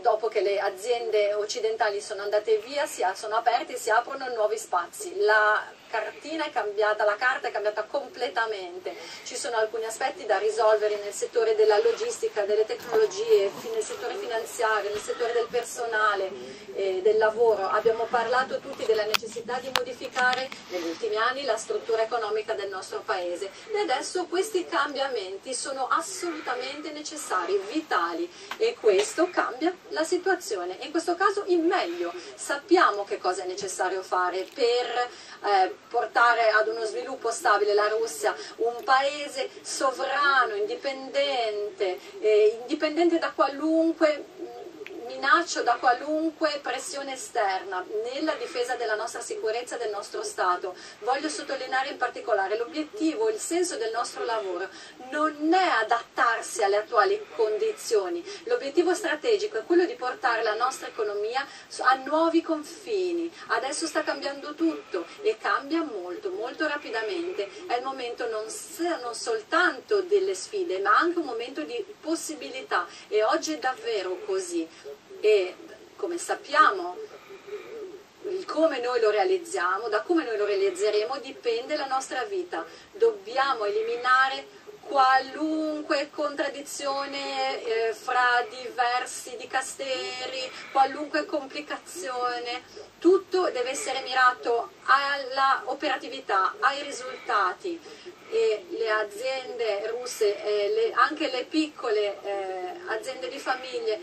dopo che le aziende occidentali sono andate via, sono aperte e si aprono nuovi spazi. La cartina è cambiata, la carta è cambiata completamente. Ci sono alcuni aspetti da risolvere nel settore della logistica, delle tecnologie, nel settore finanziario, nel settore del personale, eh, del lavoro. Abbiamo parlato tutti della necessità di modificare negli ultimi anni la struttura economica del nostro paese e adesso questi cambiamenti sono assolutamente necessari, vitali e questo cambia la situazione, in questo caso in meglio. Sappiamo che cosa è necessario fare per eh, portare ad uno sviluppo stabile la Russia, un paese sovrano, indipendente, eh, indipendente da qualunque minaccio da qualunque pressione esterna nella difesa della nostra sicurezza e del nostro Stato. Voglio sottolineare in particolare l'obiettivo, il senso del nostro lavoro non è adattarsi alle attuali condizioni, l'obiettivo strategico è quello di portare la nostra economia a nuovi confini. Adesso sta cambiando tutto e cambia molto, molto rapidamente. È il momento non, non soltanto delle sfide, ma anche un momento di possibilità e oggi è davvero così e come sappiamo come noi lo realizziamo, da come noi lo realizzeremo dipende la nostra vita. Dobbiamo eliminare qualunque contraddizione eh, fra diversi dicasteri, qualunque complicazione, tutto deve essere mirato alla operatività, ai risultati e le aziende russe, eh, le, anche le piccole eh, aziende di famiglie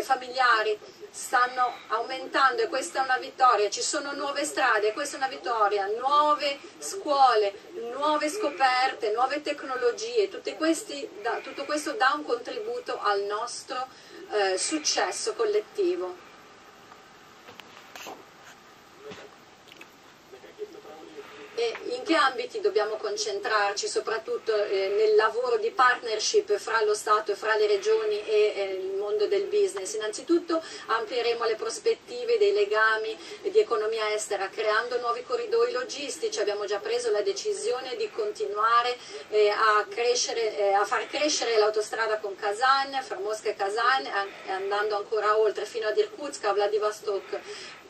familiari stanno aumentando e questa è una vittoria, ci sono nuove strade, questa è una vittoria, nuove scuole, nuove scoperte, nuove tecnologie, questi, tutto questo dà un contributo al nostro eh, successo collettivo. In che ambiti dobbiamo concentrarci, soprattutto eh, nel lavoro di partnership fra lo Stato, fra le regioni e eh, il mondo del business. Innanzitutto amplieremo le prospettive dei legami di economia estera, creando nuovi corridoi logistici. Abbiamo già preso la decisione di continuare eh, a, crescere, a, far crescere l'autostrada con Kazan, fra Mosca e Kazan, andando ancora oltre fino ad Irkutsk, a Vladivostok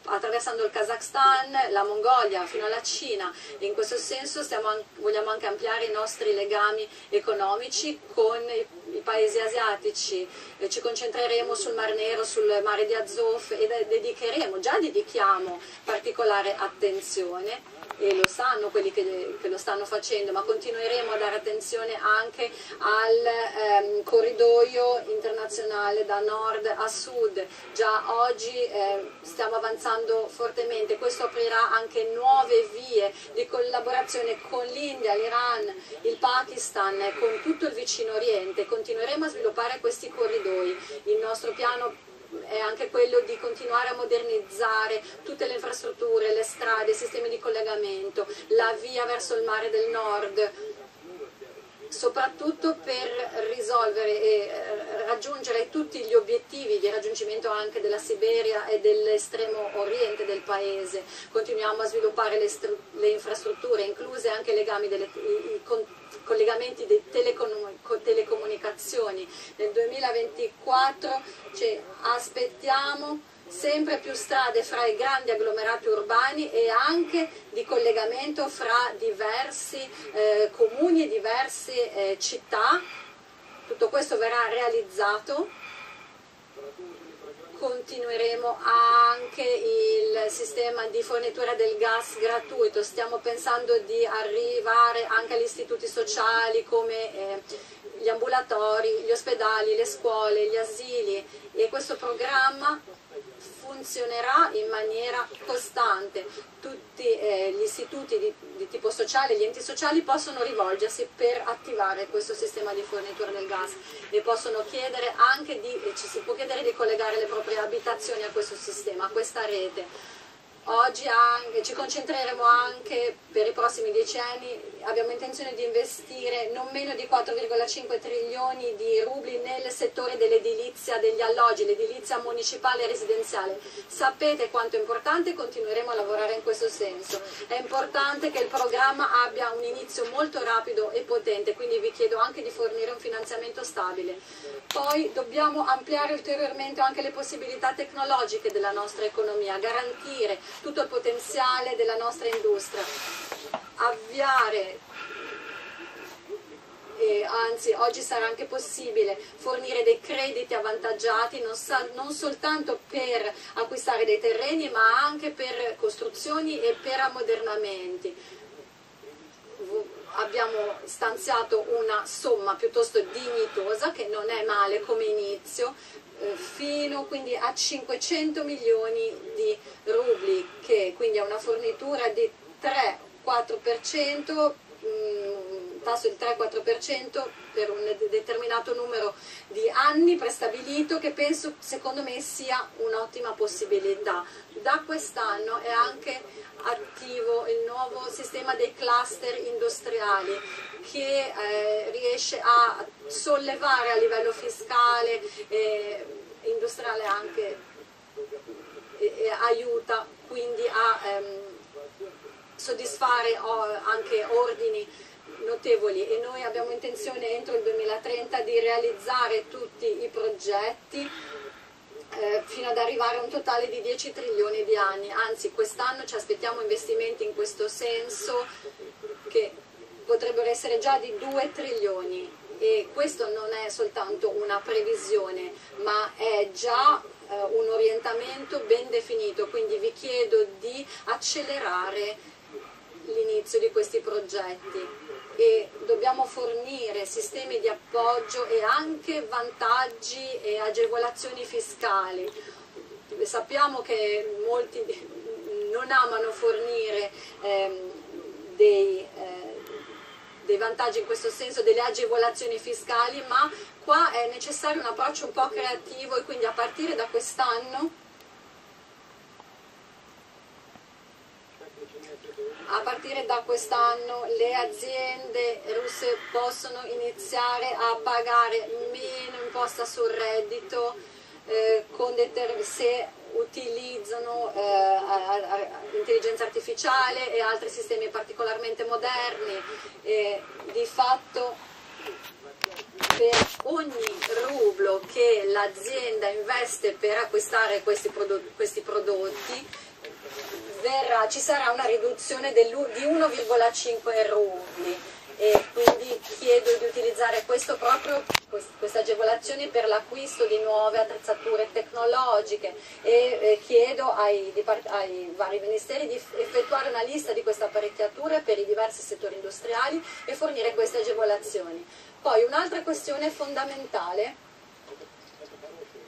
attraversando il Kazakhstan, la Mongolia fino alla Cina in questo senso stiamo, vogliamo anche ampliare i nostri legami economici con i, i paesi asiatici, e ci concentreremo sul Mar Nero, sul mare di Azov e dedicheremo, già dedichiamo particolare attenzione e lo sanno quelli che, che, lo stanno facendo, ma continueremo a dare attenzione anche al ehm, corridoio internazionale da nord a sud. Già oggi eh, stiamo avanzando fortemente, questo aprirà anche nuove vie di collaborazione con l'India, l'Iran, il Pakistan, con tutto il vicino Oriente. Continueremo a sviluppare questi corridoi. Il nostro piano è anche quello di continuare a modernizzare tutte le infrastrutture, le strade, i sistemi di collegamento, la via verso il mare del nord, soprattutto per risolvere e eh, raggiungere tutti gli obiettivi di raggiungimento anche della Siberia e dell'estremo oriente del paese. Continuiamo a sviluppare le, le infrastrutture, incluse anche delle, i, i, collegamenti di telecomunicazioni. Nel 2024 cioè, aspettiamo sempre più strade fra i grandi agglomerati urbani e anche di collegamento fra diversi eh, comuni e diverse eh, città. Tutto questo verrà realizzato. Continueremo anche il sistema di fornitura del gas gratuito, stiamo pensando di arrivare anche agli istituti sociali come eh, gli ambulatori, gli ospedali, le scuole, gli asili. E questo programma funzionerà in maniera costante. Tutti eh, gli istituti di, di, tipo sociale, gli enti sociali possono rivolgersi per attivare questo sistema di fornitura del gas e possono chiedere anche di, ci si può chiedere di collegare le proprie abitazioni a questo sistema, a questa rete. Oggi anche, ci concentreremo anche per i prossimi dieci anni, abbiamo intenzione di investire non meno di 4,5 trilioni di rubli nel settore dell'edilizia, degli alloggi, l'edilizia municipale e residenziale. Sapete quanto è importante e continueremo a lavorare in questo senso. È importante che il programma abbia un inizio molto rapido e potente, quindi vi chiedo anche di fornire un finanziamento stabile. Poi dobbiamo ampliare ulteriormente anche le possibilità tecnologiche della nostra economia, garantire tutto il potenziale della nostra industria, avviare anzi oggi sarà anche possibile fornire dei crediti avvantaggiati non, sa, non, soltanto per acquistare dei terreni ma anche per costruzioni e per ammodernamenti. Abbiamo stanziato una somma piuttosto dignitosa che non è male come inizio fino quindi a 500 milioni di rubli, che quindi è una fornitura di 3-4%, mm, tasso di 3-4% per un determinato numero di anni prestabilito che penso secondo me sia un'ottima possibilità. Da quest'anno è anche attivo il nuovo sistema dei cluster industriali che eh, riesce a sollevare a livello fiscale e industriale anche e, e aiuta quindi a ehm, soddisfare anche ordini notevoli e noi abbiamo intenzione entro il 2030 di realizzare tutti i progetti eh, fino ad arrivare a un totale di 10 trilioni di anni, anzi quest'anno ci aspettiamo investimenti in questo senso che potrebbero essere già di 2 trilioni. E questo non è soltanto una previsione ma è già eh, un orientamento ben definito, quindi vi chiedo di accelerare l'inizio di questi progetti e dobbiamo fornire sistemi di appoggio e anche vantaggi e agevolazioni fiscali. Sappiamo che molti non amano fornire ehm, dei, eh, dei vantaggi in questo senso, delle agevolazioni fiscali, ma qua è necessario un approccio un po' creativo e quindi a partire da quest'anno a partire da quest'anno le aziende russe possono iniziare a pagare meno imposta sul reddito eh, se utilizzano eh, intelligenza artificiale e altri sistemi particolarmente moderni. E di fatto per ogni rublo che l'azienda investe per acquistare questi prodotti, questi prodotti verrà, ci sarà una riduzione di 1,5 rubli e quindi chiedo di utilizzare questo proprio, queste agevolazioni per l'acquisto di nuove attrezzature tecnologiche e chiedo ai, ai, vari ministeri di effettuare una lista di queste apparecchiature per i diversi settori industriali e fornire queste agevolazioni. Poi un'altra questione fondamentale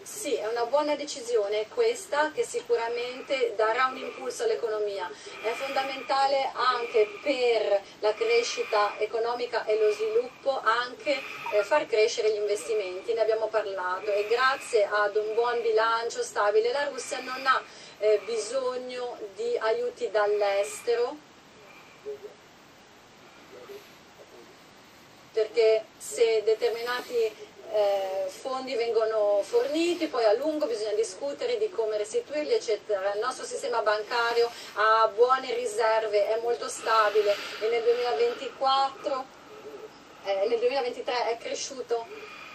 sì, è una buona decisione questa che sicuramente darà un impulso all'economia. È fondamentale anche per la crescita economica e lo sviluppo anche eh, far crescere gli investimenti, ne abbiamo parlato e grazie ad un buon bilancio stabile la Russia non ha eh, bisogno di aiuti dall'estero perché se determinati eh, fondi vengono forniti, poi a lungo bisogna discutere di come restituirli, eccetera. Il nostro sistema bancario ha buone riserve, è molto stabile e nel 2024, eh, nel 2023 è, cresciuto,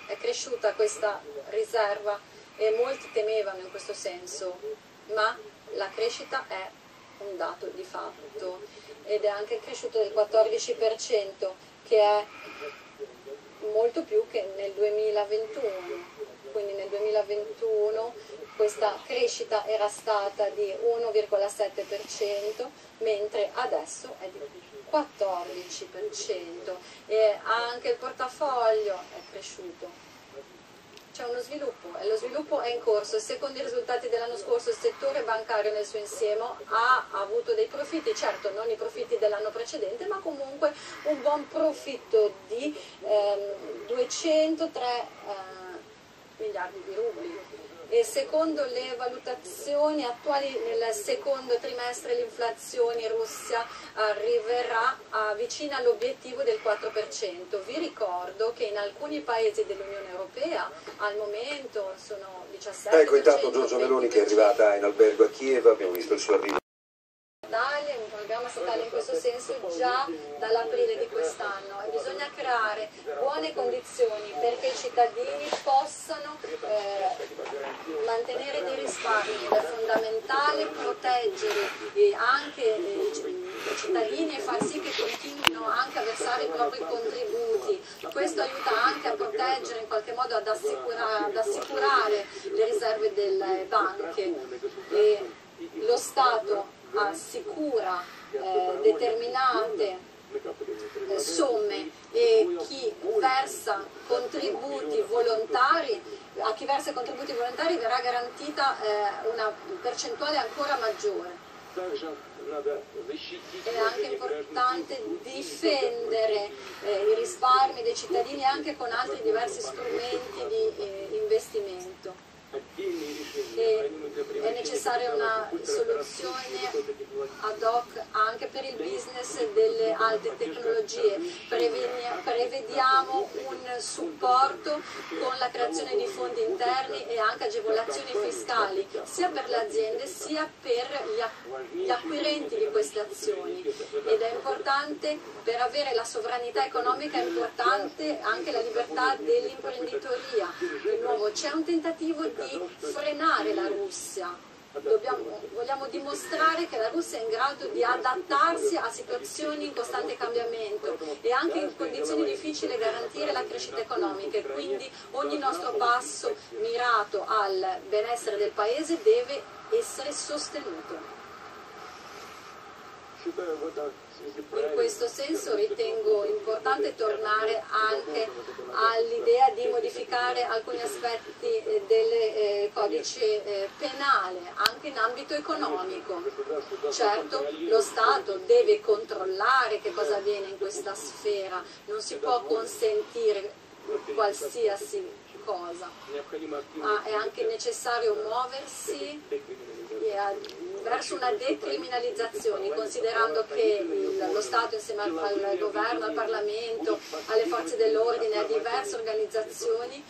è cresciuta questa riserva e molti temevano in questo senso, ma la crescita è un dato di fatto ed è anche cresciuto del 14% che è molto più che nel 2021 quindi nel 2021 questa crescita era stata di 1,7%, mentre adesso è di 14% e anche il portafoglio è cresciuto c'è uno sviluppo e lo sviluppo è in corso. Secondo i risultati dell'anno scorso il settore bancario nel suo insieme ha avuto dei profitti, certo non i profitti dell'anno precedente, ma comunque un buon profitto di ehm, 203 eh, miliardi di rubli e secondo le valutazioni attuali nel secondo trimestre l'inflazione in Russia arriverà a, vicina all'obiettivo del 4%. Vi ricordo che in alcuni paesi dell'Unione Europea al momento sono 17%. Ecco intanto Giorgio Meloni che è arrivata in albergo a Kiev, abbiamo visto il suo arrivo. Italia, un programma statale in questo senso già dall'aprile di quest'anno e bisogna creare buone condizioni perché i cittadini possano eh, mantenere dei risparmi, è fondamentale proteggere eh, anche eh, i cittadini e far sì che continuino anche a versare i propri contributi. Questo aiuta anche a proteggere in qualche modo ad assicurare, ad assicurare le riserve delle banche. E lo Stato assicura eh, determinate eh, somme e chi versa contributi volontari, a chi versa contributi volontari verrà garantita eh, una percentuale ancora maggiore. È anche importante difendere eh, i risparmi dei cittadini anche con altri diversi strumenti di eh, investimento che è necessaria una soluzione ad hoc anche per il business delle alte tecnologie. Prevediamo un supporto con la creazione di fondi interni e anche agevolazioni fiscali sia per le aziende sia per gli acquirenti di queste azioni ed è importante per avere la sovranità economica è importante anche la libertà dell'imprenditoria. Di nuovo c'è un tentativo di di frenare la Russia. Dobbiamo, vogliamo dimostrare che la Russia è in grado di adattarsi a situazioni in costante cambiamento e anche in condizioni difficili garantire la crescita economica e quindi ogni nostro passo mirato al benessere del Paese deve essere sostenuto. In questo senso ritengo importante tornare anche all'idea modificare alcuni aspetti eh, del eh, codice eh, penale, anche in ambito economico. Certo, lo Stato deve controllare che cosa avviene in questa sfera, non si può consentire qualsiasi cosa, ma è anche necessario muoversi verso una decriminalizzazione, considerando che lo Stato insieme al, al governo, al Parlamento, alle forze dell'ordine, a diverse organizzazioni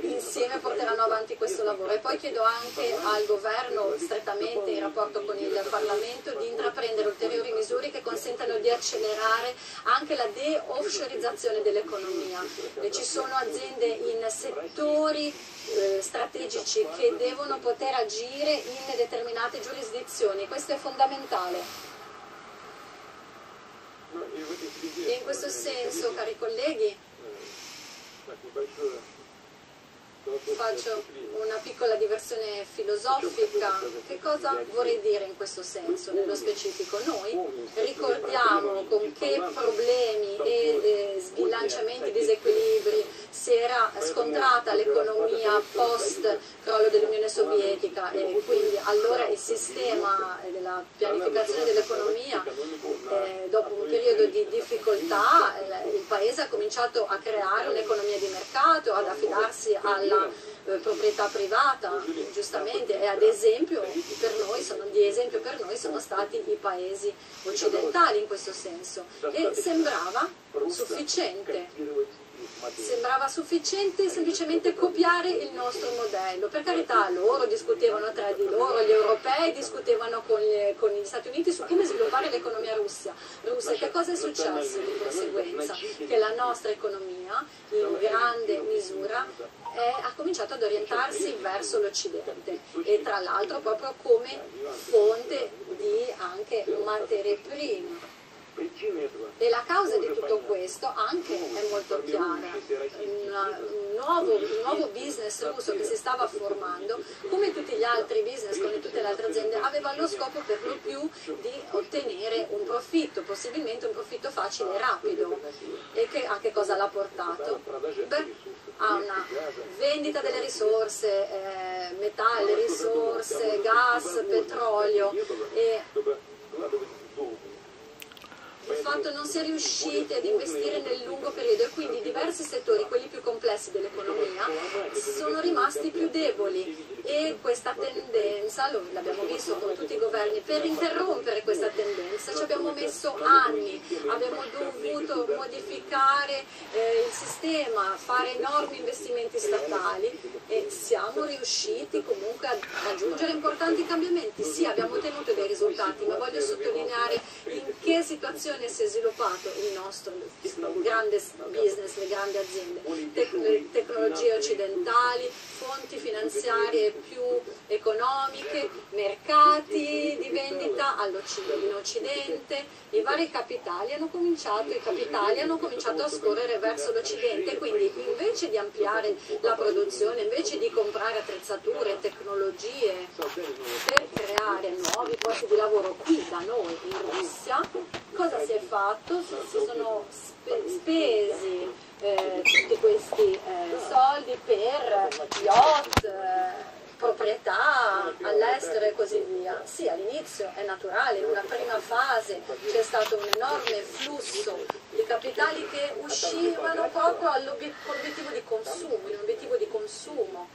insieme porteranno avanti questo lavoro e poi chiedo anche al governo strettamente in rapporto con il Parlamento di intraprendere ulteriori misure che consentano di accelerare anche la de-offshoreizzazione dell'economia. Ci sono aziende in settori eh, strategici che devono poter agire in determinate giurisdizioni, questo è fondamentale. E in questo senso, cari colleghi, faccio una piccola diversione filosofica. Che cosa vorrei dire in questo senso, nello specifico? Noi ricordiamo con che problemi e eh, sbilanciamenti, disequilibri si era scontrata l'economia post crollo dell'Unione Sovietica e quindi allora il sistema della pianificazione dell'economia eh, dopo un periodo di difficoltà il Paese ha cominciato a creare un'economia di mercato, ad affidarsi alla eh, proprietà privata, giustamente, e ad esempio per noi, sono, esempio per noi sono stati i paesi occidentali in questo senso e sembrava sufficiente sembrava sufficiente semplicemente copiare il nostro modello. Per carità, loro discutevano tra di loro, gli europei discutevano con, gli, con gli Stati Uniti su come sviluppare l'economia russa. russa. Che cosa è successo di conseguenza? Che la nostra economia, in grande misura, è, ha cominciato ad orientarsi verso l'Occidente e tra l'altro proprio come fonte di anche materie prime e la causa di tutto questo anche è molto chiara. nuovo, un nuovo business russo che si stava formando, come tutti gli altri business, come tutte le altre aziende, aveva lo scopo per lo più di ottenere un profitto, possibilmente un profitto facile e rapido. E che, a che cosa l'ha portato? Beh, a una vendita delle risorse, eh, metalli, risorse, gas, petrolio e di fatto non si è riusciti ad investire nel lungo periodo e quindi diversi settori, quelli più complessi dell'economia, sono rimasti più deboli e questa tendenza, l'abbiamo visto con tutti i governi, per interrompere questa tendenza ci abbiamo messo anni, abbiamo dovuto modificare eh, il sistema, fare enormi investimenti statali e siamo riusciti comunque a raggiungere importanti cambiamenti. Sì, abbiamo ottenuto dei risultati, ma voglio sottolineare in che situazione si è sviluppato il nostro grande business, le grandi aziende, Tec- le tecnologie occidentali, fonti finanziarie più economiche, mercati di vendita in Occidente, i vari capitali hanno cominciato, i capitali hanno cominciato a scorrere verso l'Occidente, quindi invece di ampliare la produzione, invece di comprare attrezzature, tecnologie per creare nuovi posti di lavoro qui da noi in Russia, cosa si è fatto? Si, si sono spe- spesi eh, tutti questi eh, soldi per yacht, eh, proprietà all'estero e così via. Sì, all'inizio è naturale, in una prima fase c'è stato un enorme flusso di capitali che uscivano proprio con l'obiettivo di consumo, in un obiettivo di consumo.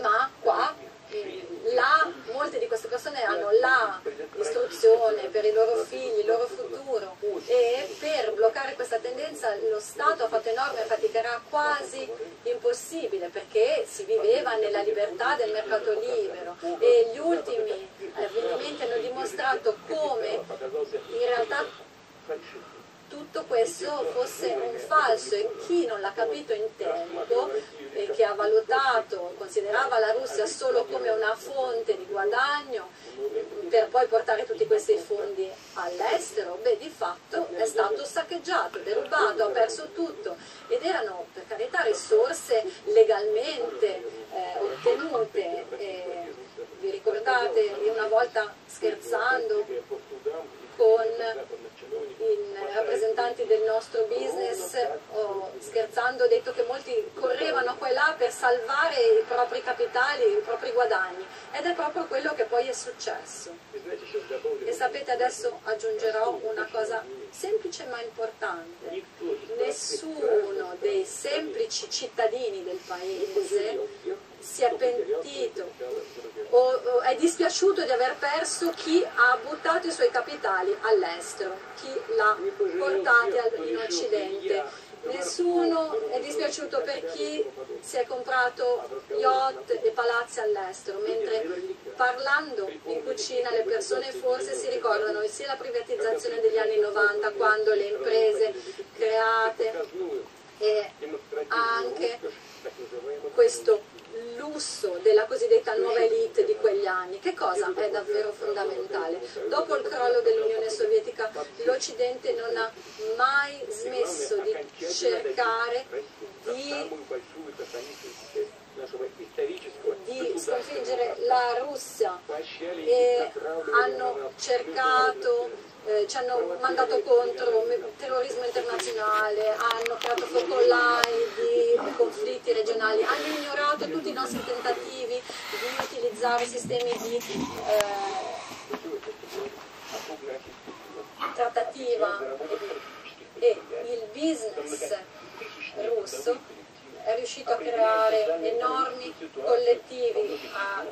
Ma qua eh, là, molte di queste persone hanno la istruzione per i loro figli, il loro futuro. E per bloccare questa tendenza lo Stato ha fatto enorme fatica, era quasi impossibile perché si viveva nella libertà del mercato libero. E gli ultimi avvenimenti hanno dimostrato come in realtà questo fosse un falso e chi non l'ha capito in tempo e che ha valutato, considerava la Russia solo come una fonte di guadagno per poi portare tutti questi fondi all'estero, beh di fatto è stato saccheggiato, derubato, ha perso tutto ed erano per carità risorse legalmente eh, ottenute. E vi ricordate, io una volta scherzando con i rappresentanti del nostro business ho scherzando detto che molti correvano qua e là per salvare i propri capitali, i propri guadagni ed è proprio quello che poi è successo. E sapete adesso aggiungerò una cosa semplice ma importante. Nessuno dei semplici cittadini del paese si è pentito o, o è dispiaciuto di aver perso chi ha buttato i suoi capitali all'estero, chi l'ha portati al- in Occidente. Nessuno è dispiaciuto per chi si è comprato yacht e palazzi all'estero, mentre parlando in cucina le persone forse si ricordano sia la privatizzazione degli anni 90 quando le imprese create e anche questo lusso della cosiddetta nuova elite di quegli anni. Che cosa è davvero fondamentale? Dopo il crollo dell'Unione Sovietica l'Occidente non ha mai smesso di cercare di di sconfiggere la Russia e hanno cercato, eh, ci hanno mandato contro terrorismo internazionale, hanno creato focolai di conflitti regionali, hanno ignorato tutti i nostri tentativi di utilizzare sistemi di eh, trattativa. E il business russo è riuscito a creare enormi collettivi, ha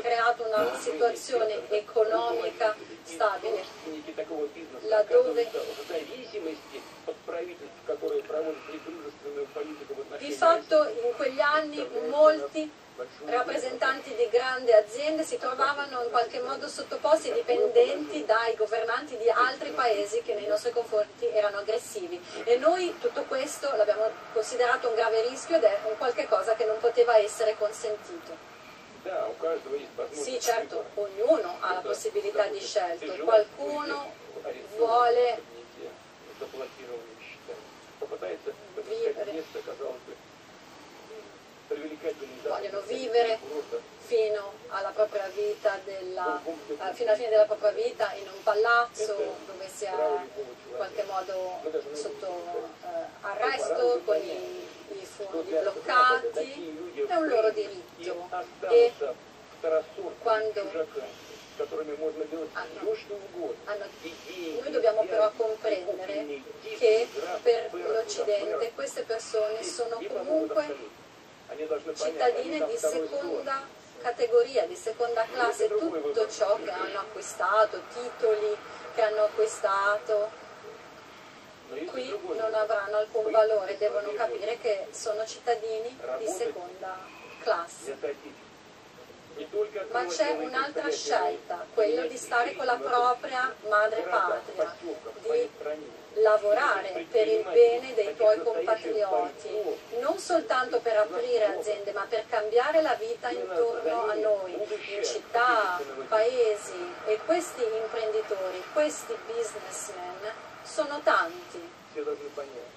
creato una situazione economica stabile, laddove di fatto in quegli anni molti rappresentanti di grandi aziende si trovavano in qualche modo sottoposti dipendenti dai governanti di altri paesi che nei nostri confronti erano aggressivi. E noi tutto questo l'abbiamo considerato un grave rischio ed è un qualche cosa che non poteva essere consentito. Sì, certo, ognuno ha la possibilità di scelta, qualcuno vuole vivere vogliono vivere fino alla propria vita della, eh, fino alla fine della propria vita in un palazzo dove sia in qualche modo sotto eh, arresto con i, i fondi bloccati. È un loro diritto. E quando hanno, hanno, noi dobbiamo però comprendere che per l'Occidente queste persone sono comunque cittadine di seconda categoria, di seconda classe, tutto ciò che hanno acquistato, titoli che hanno acquistato, qui non avranno alcun valore, devono capire che sono cittadini di seconda classe. Ma c'è un'altra scelta, quello di stare con la propria madre patria, di lavorare per il bene dei tuoi compatrioti, non soltanto per aprire aziende, ma per cambiare la vita intorno a noi, in città, paesi e questi imprenditori, questi businessmen sono tanti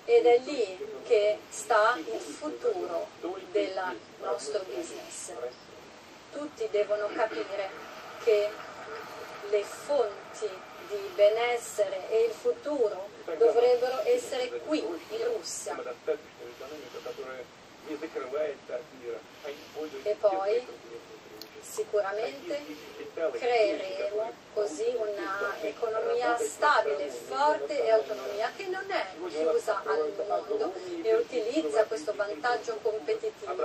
ed è lì che sta il futuro del nostro business. Tutti devono capire che le fonti di benessere e il futuro dovrebbero essere qui, in Russia. E poi sicuramente creeremo così un'economia stabile, forte e autonomia che non è chiusa al mondo e utilizza questo vantaggio competitivo,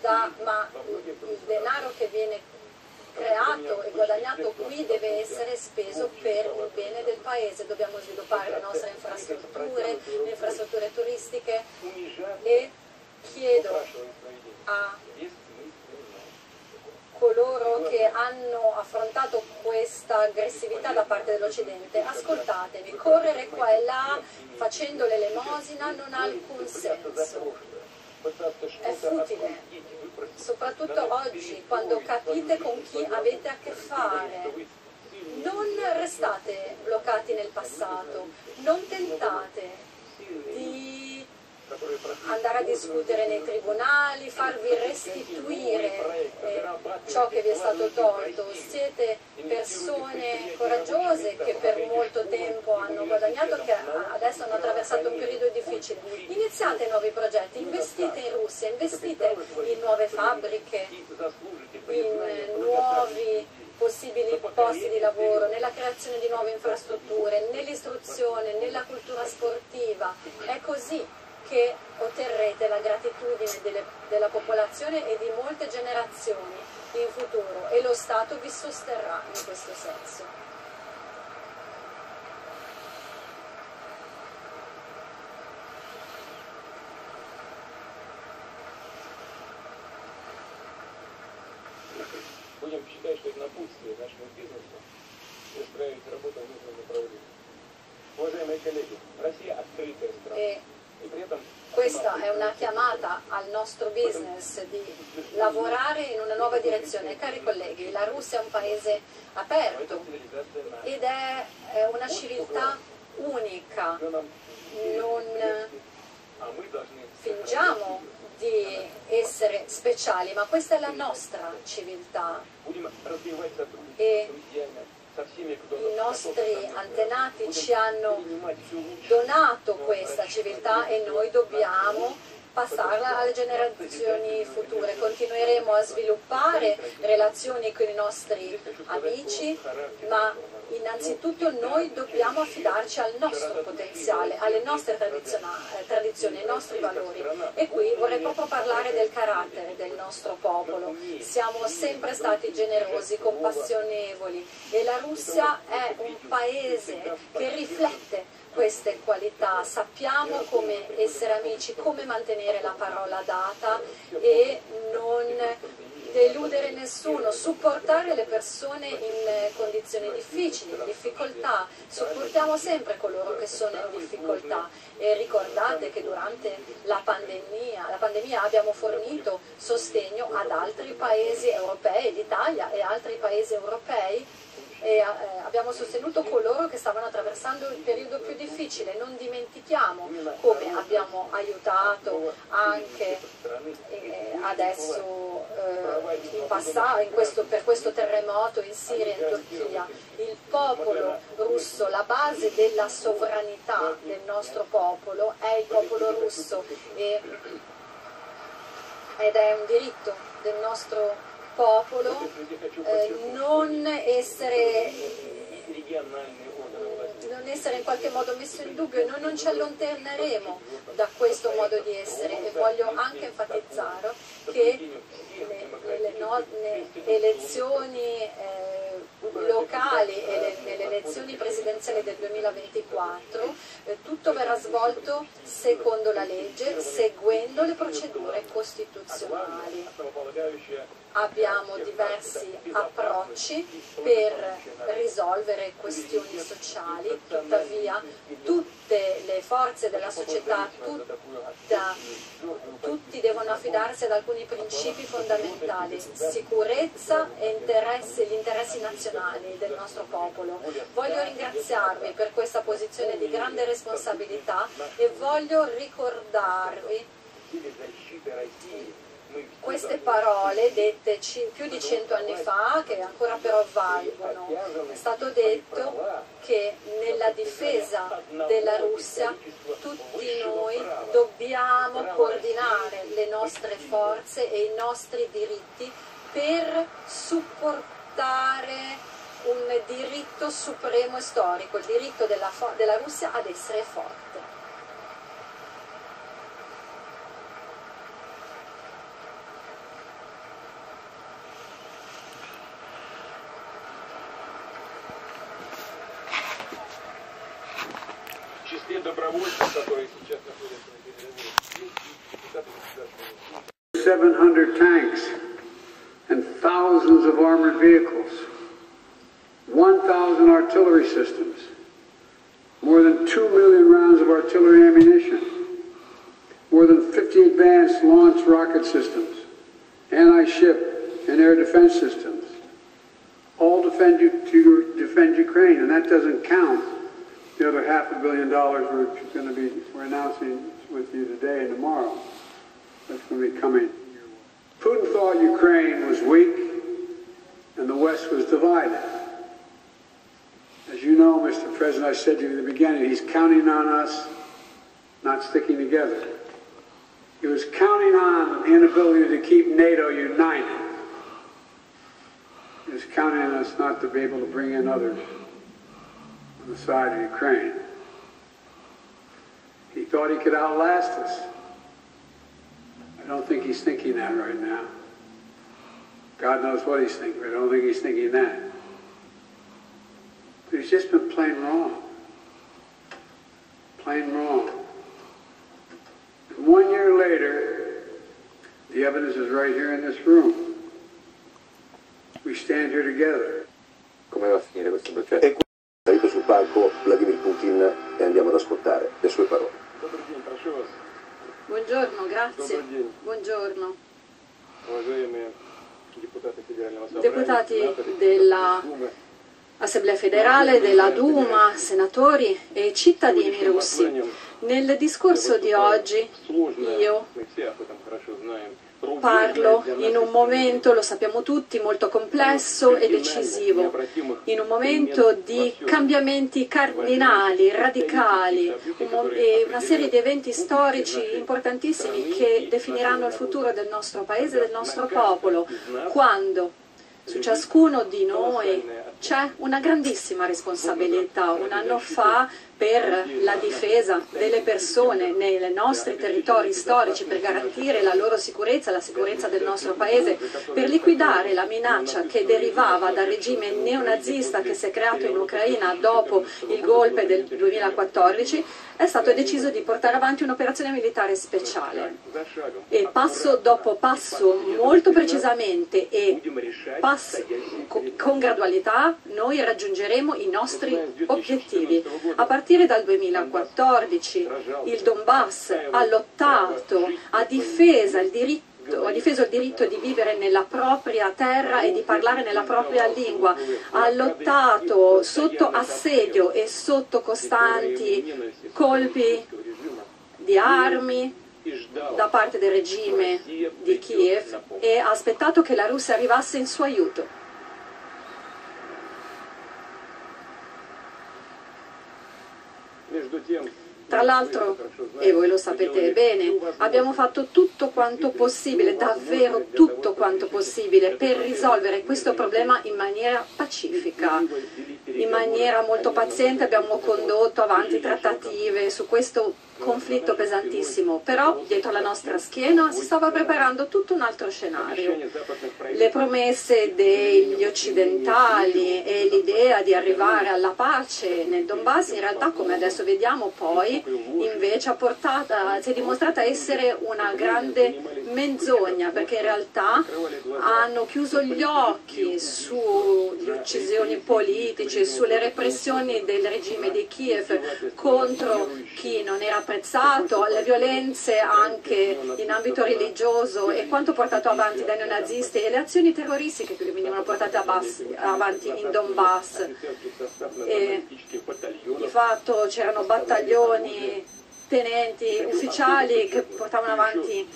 da, ma il denaro che viene creato e guadagnato qui deve essere speso per il bene del paese. Dobbiamo sviluppare le nostre infrastrutture, le infrastrutture turistiche e chiedo a coloro che hanno affrontato questa aggressività da parte dell'Occidente, ascoltatevi, correre qua e là facendo l'elemosina non ha alcun senso, è futile, soprattutto oggi quando capite con chi avete a che fare. Non restate bloccati nel passato, non tentate di andare a discutere nei tribunali, farvi restituire eh, ciò che vi è stato tolto. Siete persone coraggiose che per molto tempo hanno guadagnato, che adesso hanno attraversato un periodo difficile. Iniziate nuovi progetti, investite in Russia, investite in nuove fabbriche, in nuovi possibili posti di lavoro, nella creazione di nuove infrastrutture, nell'istruzione, nella cultura sportiva. È così che otterrete la gratitudine delle, della popolazione e di molte generazioni in futuro e lo Stato vi sosterrà in questo senso. Business di lavorare in una nuova direzione. Cari colleghi, la Russia è un paese aperto ed è una civiltà unica. Non fingiamo di essere speciali, ma questa è la nostra civiltà. E i nostri antenati ci hanno donato questa civiltà e noi dobbiamo passarla alle generazioni future. Continueremo a sviluppare relazioni con i nostri amici, ma innanzitutto noi dobbiamo affidarci al nostro potenziale, alle nostre tradizioni, ai nostri valori. E qui vorrei proprio parlare del carattere del nostro popolo. Siamo sempre stati generosi, compassionevoli e la Russia è un paese che riflette queste qualità, sappiamo come essere amici, come mantenere la parola data e non deludere nessuno, supportare le persone in condizioni difficili, in difficoltà, supportiamo sempre coloro che sono in difficoltà. E ricordate che durante la pandemia, la pandemia abbiamo fornito sostegno ad altri paesi europei, l'Italia e altri paesi europei e eh, abbiamo sostenuto coloro che stavano attraversando il periodo più difficile. Non dimentichiamo come abbiamo aiutato anche eh, adesso eh, in passato, in questo, per questo terremoto in Siria e in Turchia. Il popolo russo, la base della sovranità del nostro popolo è il popolo russo e, ed è un diritto del nostro popolo eh, non essere non essere in qualche modo messo in dubbio, noi non ci allontaneremo da questo modo di essere. E voglio anche enfatizzare che nelle, nelle elezioni eh, locali e nelle elezioni presidenziali del 2024 eh, tutto verrà svolto secondo la legge, seguendo le procedure costituzionali abbiamo diversi approcci per risolvere questioni sociali, tuttavia tutte le forze della società, tutta, tutti devono affidarsi ad alcuni principi fondamentali, sicurezza e interessi, gli interessi nazionali del nostro popolo. Voglio ringraziarvi per questa posizione di grande responsabilità e voglio ricordarvi queste parole dette più di cento anni fa, che ancora però valgono, è stato detto che nella difesa della Russia tutti noi dobbiamo coordinare le nostre forze e i nostri diritti per supportare un diritto supremo e storico, il diritto della, della Russia ad essere forte. Outlast us. I don't think he's thinking that right now. God knows what he's thinking, but I don't think he's thinking that. But he's just been plain wrong. Plain wrong. And one year later, the evidence is right here in this room. We stand here together. Come va Buongiorno, grazie. Buongiorno. Deputati della Assemblea federale, della Duma, senatori e cittadini russi. Nel discorso di oggi io Parlo in un momento, lo sappiamo tutti, molto complesso e decisivo, in un momento di cambiamenti cardinali, radicali, e una serie di eventi storici importantissimi che definiranno il futuro del nostro paese e del nostro popolo, quando su ciascuno di noi c'è una grandissima responsabilità. Un anno fa per la difesa delle persone nei nostri territori storici, per garantire la loro sicurezza, la sicurezza del nostro paese, per liquidare la minaccia che derivava dal regime neonazista che si è creato in Ucraina dopo il golpe del 2014, è stato deciso di portare avanti un'operazione militare speciale. E passo dopo passo, molto precisamente e pass- con gradualità, noi raggiungeremo i nostri obiettivi. Partire dal 2014 il Donbass ha lottato, ha difesa il diritto, ha difeso il diritto di vivere nella propria terra e di parlare nella propria lingua, ha lottato sotto assedio e sotto costanti colpi di armi da parte del regime di Kiev e ha aspettato che la Russia arrivasse in suo aiuto. Tra l'altro, e voi lo sapete bene, abbiamo fatto tutto quanto possibile, davvero tutto quanto possibile, per risolvere questo problema in maniera pacifica, in maniera molto paziente. Abbiamo condotto avanti trattative su questo conflitto pesantissimo, però dietro la nostra schiena si stava preparando tutto un altro scenario. Le promesse degli occidentali e l'idea di arrivare alla pace nel Donbass in realtà, come adesso vediamo poi, invece portata, si è dimostrata essere una grande menzogna, perché in realtà hanno chiuso gli occhi sulle uccisioni politiche, sulle repressioni del regime di Kiev contro chi non era apprezzato, le violenze anche in ambito religioso e quanto portato avanti dai neonazisti. E le azioni terroristiche che venivano portate avanti in Donbass. E di fatto c'erano battaglioni tenenti, ufficiali che portavano avanti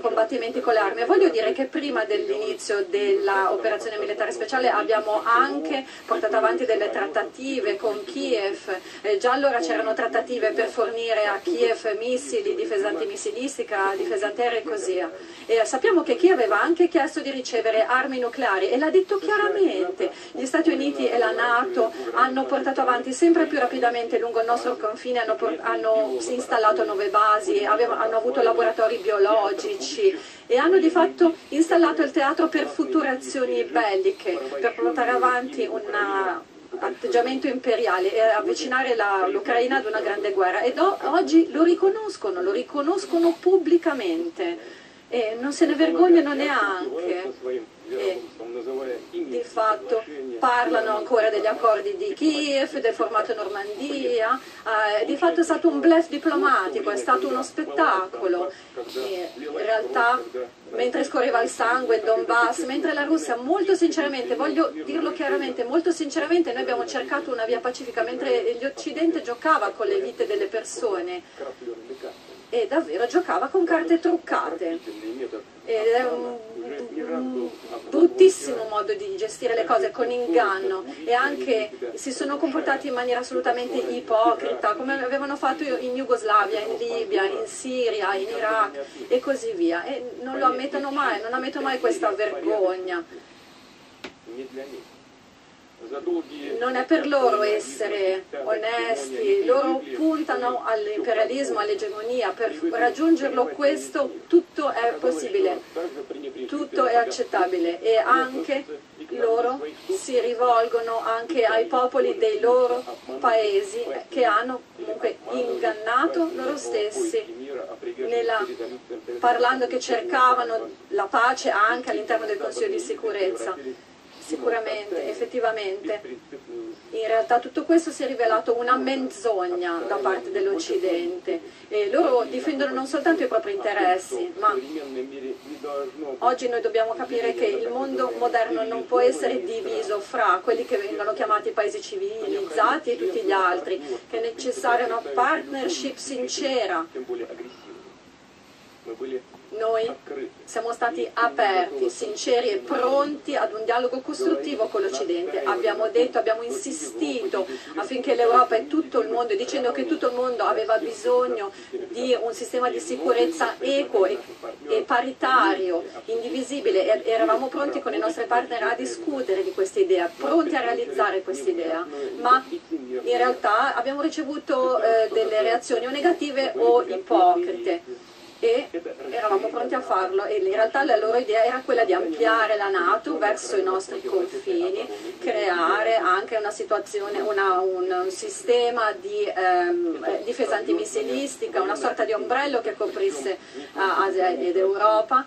combattimenti con le armi. Voglio dire che prima dell'inizio dell'operazione militare speciale abbiamo anche portato avanti delle trattative con Kiev, eh, già allora c'erano trattative per fornire a Kiev missili, difesa antimissilistica, difesa antiaerea e così via. E sappiamo che Kiev aveva anche chiesto di ricevere armi nucleari e l'ha detto chiaramente. Gli Stati Uniti e la Nato hanno portato avanti sempre più rapidamente lungo il nostro confine, hanno, hanno installato nuove basi, hanno avuto laboratori biologici e hanno di fatto installato il teatro per future azioni belliche, per portare avanti un atteggiamento imperiale e avvicinare l'Ucraina ad una grande guerra. Ed oggi lo riconoscono, lo riconoscono pubblicamente e non se ne vergognano neanche. Di fatto parlano ancora degli accordi di Kiev, del formato Normandia, eh, di fatto è stato un blef diplomatico, è stato uno spettacolo. E in realtà mentre scorreva il sangue in Donbass, mentre la Russia molto sinceramente, voglio dirlo chiaramente, molto sinceramente noi abbiamo cercato una via pacifica mentre l'Occidente giocava con le vite delle persone e davvero giocava con carte truccate. Ed è un, un bruttissimo modo di gestire le cose con inganno e anche si sono comportati in maniera assolutamente ipocrita, come avevano fatto in Jugoslavia, in Libia, in Siria, in Iraq e così via. E non lo ammettono mai, non ammettono mai questa vergogna non è per loro essere onesti, loro puntano all'imperialismo, all'egemonia, per raggiungerlo questo tutto è possibile, tutto è accettabile. E anche loro si rivolgono anche ai popoli dei loro paesi che hanno comunque ingannato loro stessi nella, parlando che cercavano la pace anche all'interno del Consiglio di sicurezza Sicuramente, effettivamente. In realtà tutto questo si è rivelato una menzogna da parte dell'Occidente e loro difendono non soltanto i propri interessi, ma oggi noi dobbiamo capire che il mondo moderno non può essere diviso fra quelli che vengono chiamati paesi civilizzati e tutti gli altri, che è necessaria una partnership sincera noi siamo stati aperti, sinceri e pronti ad un dialogo costruttivo con l'Occidente. Abbiamo detto, abbiamo insistito affinché l'Europa e tutto il mondo, dicendo che tutto il mondo aveva bisogno di un sistema di sicurezza equo e, paritario, indivisibile, e eravamo pronti con i nostri partner a discutere di questa idea, pronti a realizzare questa idea, ma in realtà abbiamo ricevuto eh, delle reazioni o negative o ipocrite e eravamo pronti a farlo. E in realtà la loro idea era quella di ampliare la Nato verso i nostri confini, creare anche una situazione, una, un, un, sistema di ehm, difesa antimissilistica, una sorta di ombrello che coprisse uh, Asia ed Europa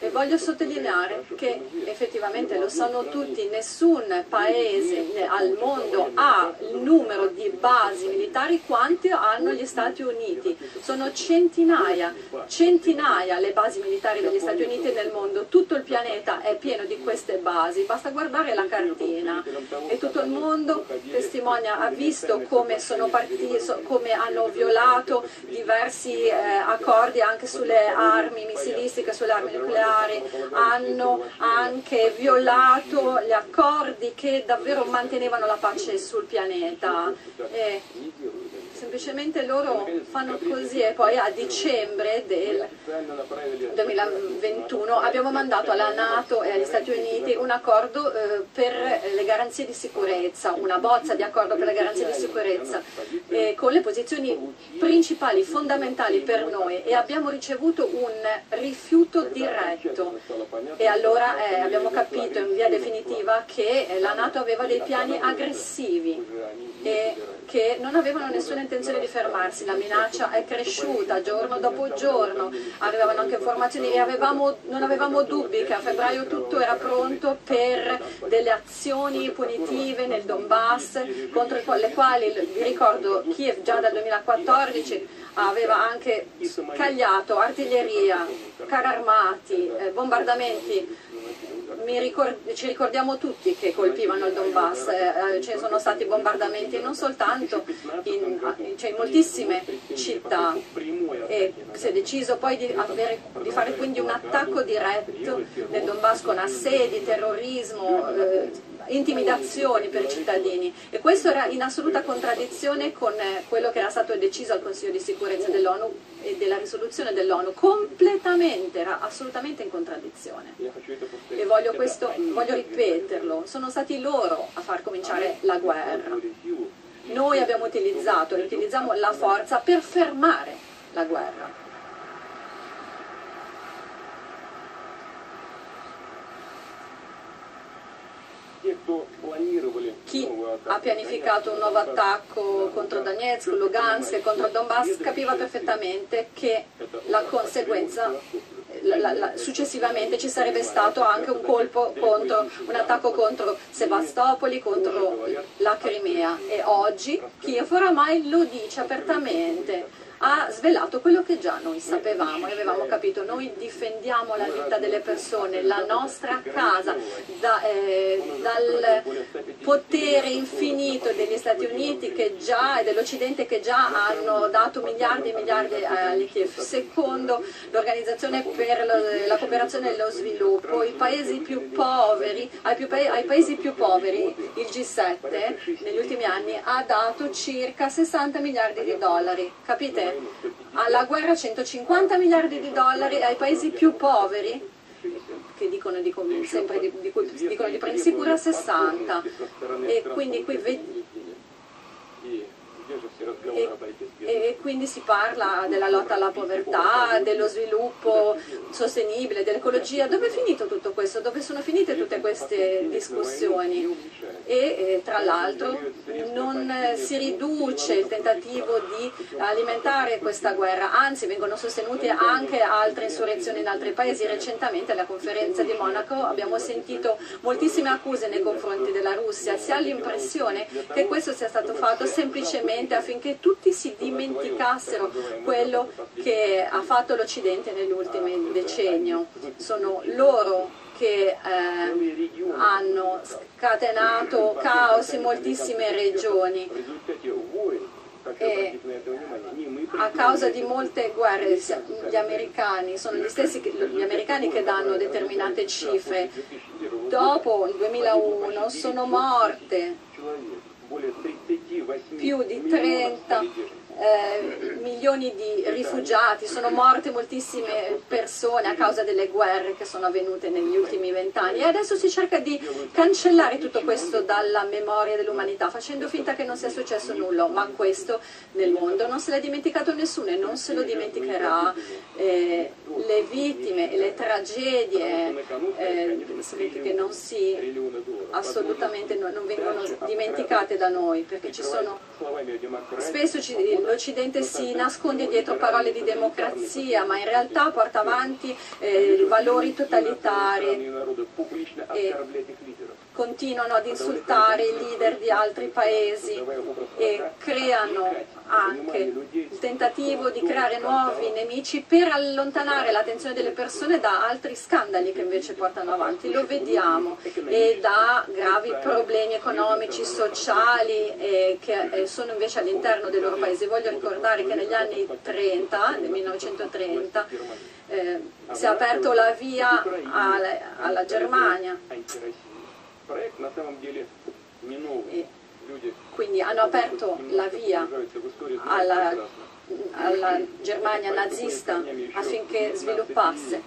E voglio sottolineare che effettivamente lo sanno tutti, nessun paese al mondo ha il numero di basi militari quanti hanno gli Stati Uniti. Sono centinaia, centinaia le basi militari degli Stati Uniti nel mondo. Tutto il pianeta è pieno di queste basi, basta guardare la cartina e tutto il mondo testimonia, ha visto come partiti, come hanno violato diversi eh, accordi anche sulle armi missilistiche, sulle armi nucleari, hanno anche violato gli accordi che davvero mantenevano la pace sul pianeta. E semplicemente loro fanno così e poi a dicembre del 2021 abbiamo mandato alla Nato e agli Stati Uniti un accordo eh, per le garanzie di sicurezza, una bozza di accordo per le garanzie di sicurezza eh, con le posizioni principali, fondamentali per noi e abbiamo ricevuto un rifiuto diretto. E allora eh, abbiamo capito in via definitiva che la Nato aveva dei piani aggressivi e che non avevano nessuna intenzione di fermarsi, la minaccia è cresciuta giorno dopo giorno, avevano anche informazioni e avevamo, non avevamo dubbi che a febbraio tutto era pronto per delle azioni punitive nel Donbass contro le quali, vi ricordo, Kiev già dal 2014 aveva anche scagliato artiglieria, carri armati, eh, bombardamenti. Ricord ci ricordiamo tutti che colpivano il Donbass, eh, eh, ci sono stati bombardamenti non soltanto in, cioè in moltissime città e si è deciso poi di, avere, di, fare quindi un attacco diretto nel Donbass con assedi, terrorismo, eh, intimidazioni per i cittadini e questo era in assoluta contraddizione con eh, quello che era stato deciso al Consiglio di sicurezza dell'ONU e della risoluzione dell'ONU, completamente, era assolutamente in contraddizione. E voglio, questo, voglio ripeterlo, sono stati loro a far cominciare la guerra. Noi abbiamo utilizzato e utilizziamo la forza per fermare la guerra. chi ha pianificato un nuovo attacco contro Donetsk, Lugansk e contro Donbass capiva perfettamente che la conseguenza la, la, successivamente ci sarebbe stato anche un colpo contro, un attacco contro Sebastopoli, contro la Crimea. E oggi Kiev oramai lo dice apertamente ha svelato quello che già noi sapevamo e avevamo capito. Noi difendiamo la vita delle persone, la nostra casa da, eh, dal potere infinito degli Stati Uniti già, e dell'Occidente che già hanno dato miliardi e miliardi agli. Secondo l'Organizzazione per la cooperazione e lo sviluppo, i paesi più poveri, ai, più, ai paesi più poveri, il G7 negli ultimi anni ha dato circa 60 miliardi di dollari. Capite? Alla guerra 150 miliardi di dollari ai paesi più poveri che dicono di, sempre di, di, dicono di prendere sicura 60 e quindi qui e, e, quindi si parla della lotta alla povertà, dello sviluppo sostenibile, dell'ecologia. Dove è finito tutto questo? Dove sono finite tutte queste discussioni? E eh, tra l'altro non si riduce il tentativo di alimentare questa guerra, anzi vengono sostenute anche altre insurrezioni in altri paesi. Recentemente alla conferenza di Monaco abbiamo sentito moltissime accuse nei confronti della Russia. Si ha l'impressione che questo sia stato fatto semplicemente affinché tutti si dimenticassero quello che ha fatto l'Occidente nell'ultimo decennio. Sono loro che eh, hanno scatenato caos in moltissime regioni. E a causa di molte guerre gli americani sono gli stessi gli americani che danno determinate cifre. Dopo il 2001 sono morte più di 30 eh, milioni di rifugiati, sono morte moltissime persone a causa delle guerre che sono avvenute negli ultimi vent'anni e adesso si cerca di cancellare tutto questo dalla memoria dell'umanità facendo finta che non sia successo nulla, ma questo nel mondo non se l'è dimenticato nessuno e non se lo dimenticherà. Eh, le vittime e le tragedie eh, che non si assolutamente non, vengono dimenticate da noi perché ci sono spesso l'Occidente si nasconde dietro parole di democrazia ma in realtà porta avanti eh, valori totalitari e continuano ad insultare i leader di altri paesi e creano anche il tentativo di creare nuovi nemici per allontanare l'attenzione delle persone da altri scandali che invece portano avanti. Lo vediamo e da gravi problemi economici, sociali eh, che sono invece all'interno dei loro paesi. Voglio ricordare che negli anni 30, nel 1930, eh, si è aperto la via alla, alla Germania. E quindi hanno aperto la via alla, alla Germania nazista affinché sviluppasse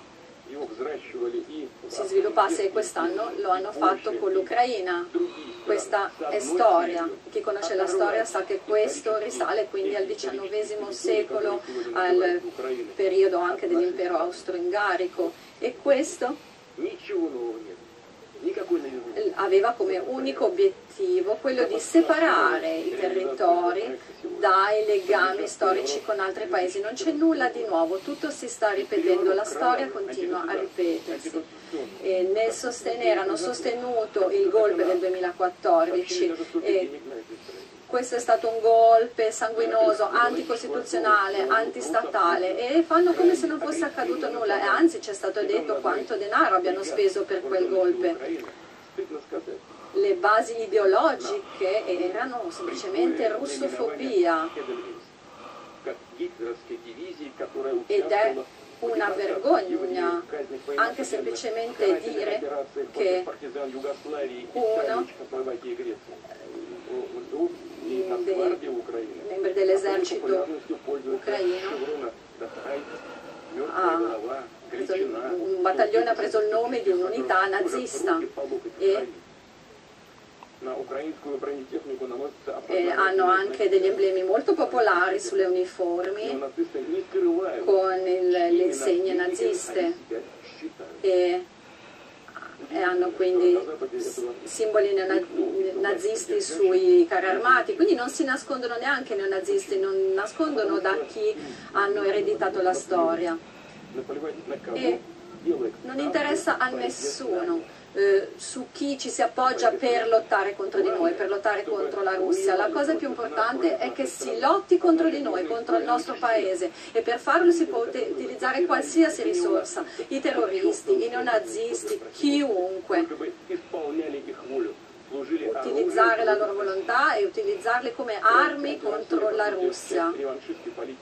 si sviluppasse e quest'anno lo hanno fatto con l'Ucraina. Questa è storia, chi conosce la storia sa che questo risale quindi al XIX secolo, al periodo anche dell'impero austro-ungarico. E questo aveva come unico obiettivo quello di separare i territori dai legami storici con altri paesi. Non c'è nulla di nuovo, tutto si sta ripetendo, la storia continua a ripetersi. E nel sostenere, hanno sostenuto il golpe del 2014 e questo è stato un golpe sanguinoso, anticostituzionale, antistatale e fanno come se non fosse accaduto nulla e anzi ci è stato detto quanto denaro abbiano speso per quel golpe. Le basi ideologiche erano semplicemente russofobia. Ed è una vergogna anche semplicemente dire che uno dei membri dell'esercito ucraino ha preso, un battaglione ha preso il nome di un'unità nazista e, e hanno anche degli emblemi molto popolari sulle uniformi con il, le insegne naziste. e e hanno quindi simboli nazisti sui carri armati, quindi non si nascondono neanche neonazisti, non nascondono da chi hanno ereditato la storia. E non interessa a nessuno eh, su chi ci si appoggia per lottare contro di noi, per lottare contro la Russia. La cosa più importante è che si lotti contro di noi, contro il nostro paese e per farlo si può utilizzare qualsiasi risorsa, i terroristi, i neonazisti, chiunque utilizzare la loro volontà e utilizzarle come armi contro la Russia.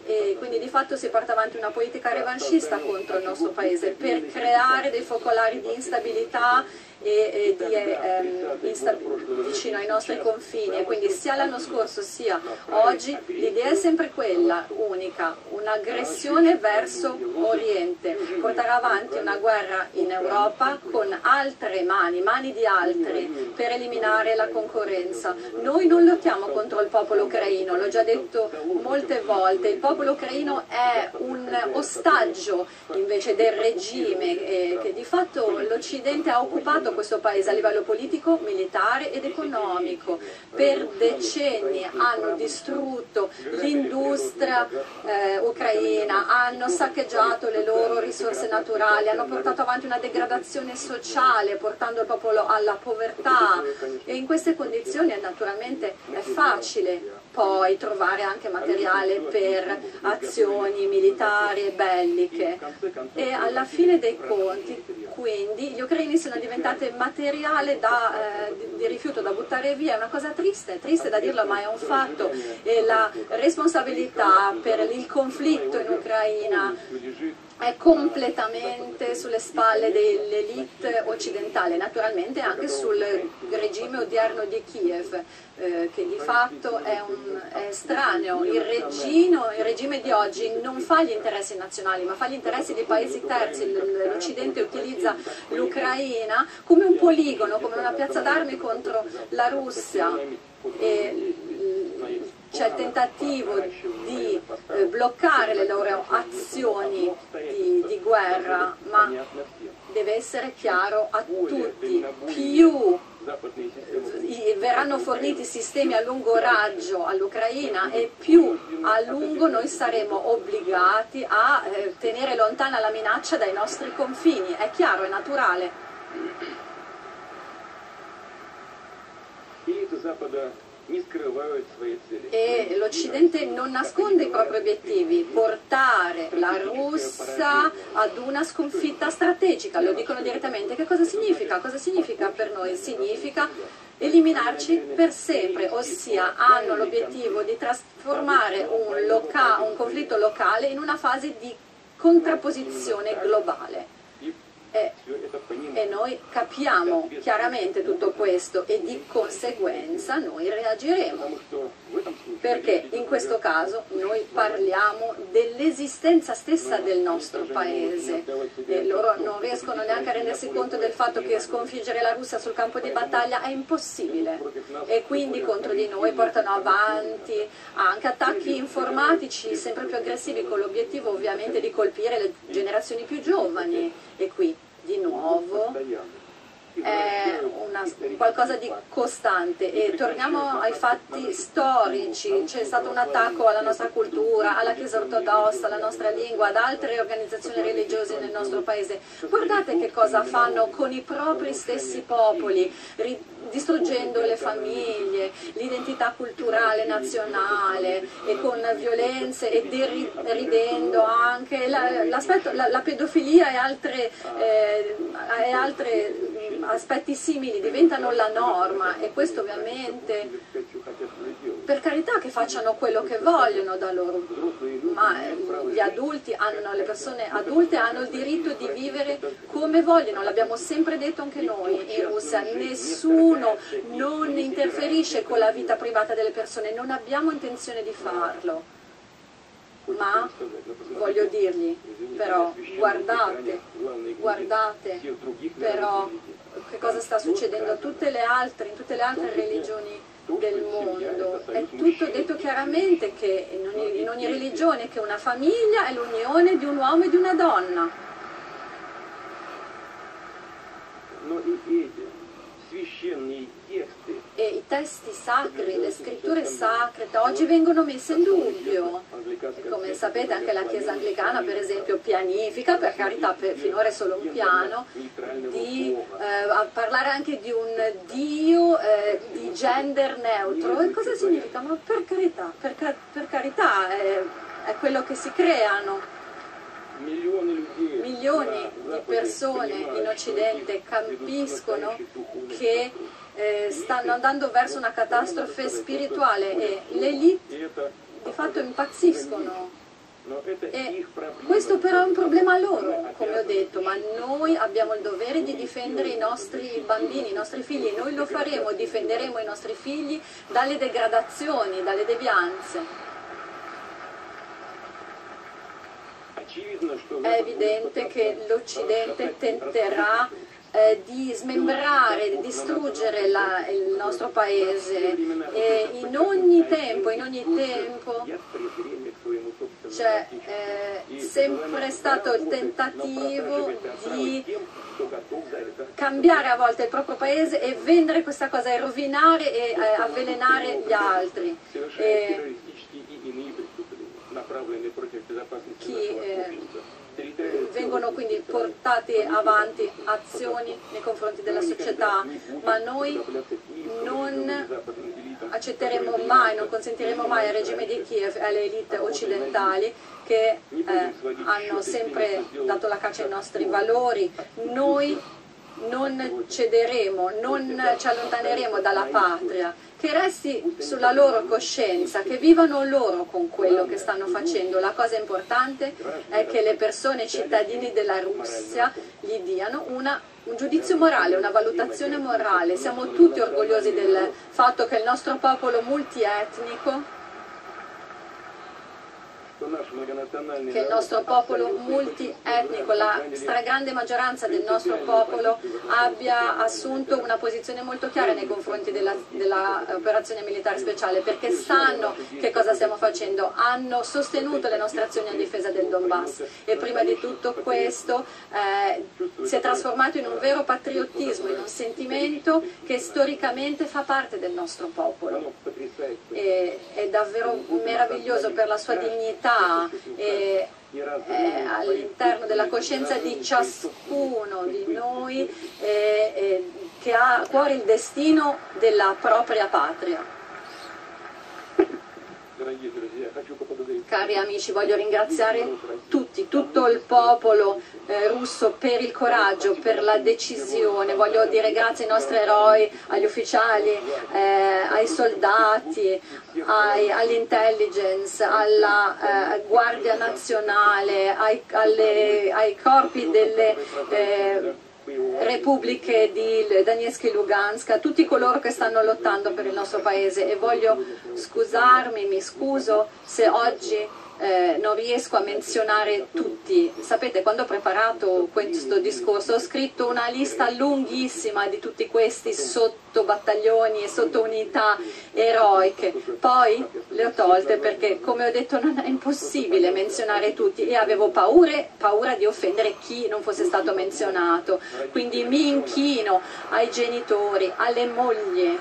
E quindi di fatto si porta avanti una politica revanchista contro il nostro paese per creare dei focolari di instabilità e, e di, ehm, vicino ai nostri confini. E quindi sia l'anno scorso sia oggi l'idea è sempre quella, unica, un'aggressione verso Oriente, portare avanti una guerra in Europa con altre mani, mani di altri per eliminare la concorrenza. Noi non lottiamo contro il popolo ucraino, l'ho già detto molte volte, il popolo ucraino è un ostaggio invece del regime eh, che di fatto l'Occidente ha occupato questo paese a livello politico, militare ed economico. Per decenni hanno distrutto l'industria eh, ucraina, hanno saccheggiato le loro risorse naturali, hanno portato avanti una degradazione sociale portando il popolo alla povertà e in queste condizioni naturalmente è facile poi trovare anche materiale per azioni militari e belliche. E alla fine dei conti quindi gli ucraini sono diventati materiale da, eh, di, rifiuto da buttare via, è una cosa triste, triste da dirlo ma è un fatto. E la responsabilità per il conflitto in Ucraina è completamente sulle spalle dell'elite occidentale, naturalmente anche sul regime odierno di Kiev, eh, che di fatto è, un, è estraneo. Il, regino, il, regime di oggi non fa gli interessi nazionali, ma fa gli interessi dei paesi terzi. L'Occidente utilizza l'Ucraina come un poligono, come una piazza d'armi contro la Russia. E, c'è il tentativo di eh, bloccare le loro azioni di, di, guerra, ma deve essere chiaro a tutti, più verranno forniti sistemi a lungo raggio all'Ucraina e più a lungo noi saremo obbligati a eh, tenere lontana la minaccia dai nostri confini, è chiaro, è naturale. E l'Occidente non nasconde i propri obiettivi, portare la Russia ad una sconfitta strategica, lo dicono direttamente. Che cosa significa? Cosa significa per noi? Significa eliminarci per sempre, ossia hanno l'obiettivo di trasformare un, un conflitto locale in una fase di contrapposizione globale. E, e, noi capiamo chiaramente tutto questo e di conseguenza noi reagiremo. Perché in questo caso noi parliamo dell'esistenza stessa del nostro paese. E loro non riescono neanche a rendersi conto del fatto che sconfiggere la Russia sul campo di battaglia è impossibile. E quindi contro di noi portano avanti anche attacchi informatici sempre più aggressivi con l'obiettivo ovviamente di colpire le generazioni più giovani e qui di nuovo è una, qualcosa di costante e torniamo ai fatti storici, c'è stato un attacco alla nostra cultura, alla Chiesa ortodossa, alla nostra lingua, ad altre organizzazioni religiose nel nostro paese. Guardate che cosa fanno con i propri stessi popoli, distruggendo le famiglie, l'identità culturale nazionale e con violenze e deridendo anche la, la, la pedofilia e altre, eh, e altre aspetti simili diventano la norma e questo ovviamente per carità che facciano quello che vogliono da loro, ma gli adulti hanno, le persone adulte hanno il diritto di vivere come vogliono, l'abbiamo sempre detto anche noi in Russia, nessuno non interferisce con la vita privata delle persone, non abbiamo intenzione di farlo. Ma voglio dirgli però guardate, guardate però che cosa sta succedendo tutte altre, in tutte le altre religioni del mondo. È tutto detto chiaramente che in ogni, in ogni religione che una famiglia è l'unione di un uomo e di una donna. E i testi sacri, le scritture sacre oggi vengono messe in dubbio. E come sapete anche la Chiesa anglicana per esempio pianifica, per carità per, finora è solo un piano, di eh, parlare anche di un Dio eh, di gender neutro. E cosa significa? Ma per carità, per, per carità è, è quello che si creano milioni di persone in Occidente capiscono che eh, stanno andando verso una catastrofe spirituale e le elite di fatto impazziscono. E questo però è un problema loro, come ho detto, ma noi abbiamo il dovere di difendere i nostri bambini, i nostri figli, noi lo faremo, difenderemo i nostri figli dalle degradazioni, dalle devianze. È evidente che l'Occidente tenterà eh, di smembrare, di distruggere la, il nostro paese e in ogni tempo, in ogni tempo c'è eh, sempre stato il tentativo di cambiare a volte il proprio paese e vendere questa cosa e rovinare e eh, avvelenare gli altri. E, chi, eh, vengono quindi portate avanti azioni nei confronti della società, ma noi non accetteremo mai, non consentiremo mai al regime di Kiev e alle elite occidentali che eh, hanno sempre dato la caccia ai nostri valori. Noi non cederemo, non ci allontaneremo dalla patria, che resti sulla loro coscienza, che vivano loro con quello che stanno facendo. La cosa importante è che le persone, i cittadini della Russia, gli diano una, un giudizio morale, una valutazione morale. Siamo tutti orgogliosi del fatto che il nostro popolo multietnico che il nostro popolo multietnico, la stragrande maggioranza del nostro popolo abbia assunto una posizione molto chiara nei confronti dell'operazione della militare speciale perché sanno che cosa stiamo facendo, hanno sostenuto le nostre azioni a difesa del Donbass e prima di tutto questo eh, si è trasformato in un vero patriottismo, in un sentimento che storicamente fa parte del nostro popolo. E, è davvero meraviglioso per la sua dignità libertà e eh, all'interno della coscienza di ciascuno di noi eh, eh, che ha a cuore il destino della propria patria. Cari amici, voglio ringraziare tutti, tutto il popolo eh, russo per il coraggio, per la decisione. Voglio dire grazie ai nostri eroi, agli ufficiali, eh, ai soldati, all'intelligence, alla eh, Guardia Nazionale, ai, alle, ai corpi delle eh, repubbliche di Donetsk e Lugansk, a tutti coloro che stanno lottando per il nostro paese. E voglio scusarmi, mi scuso se oggi eh, non riesco a menzionare tutti. Sapete, quando ho preparato questo discorso ho scritto una lista lunghissima di tutti questi sottobattaglioni e sottounità eroiche, poi le ho tolte perché, come ho detto, non è impossibile menzionare tutti e avevo paure, paura di offendere chi non fosse stato menzionato. Quindi mi inchino ai genitori, alle mogli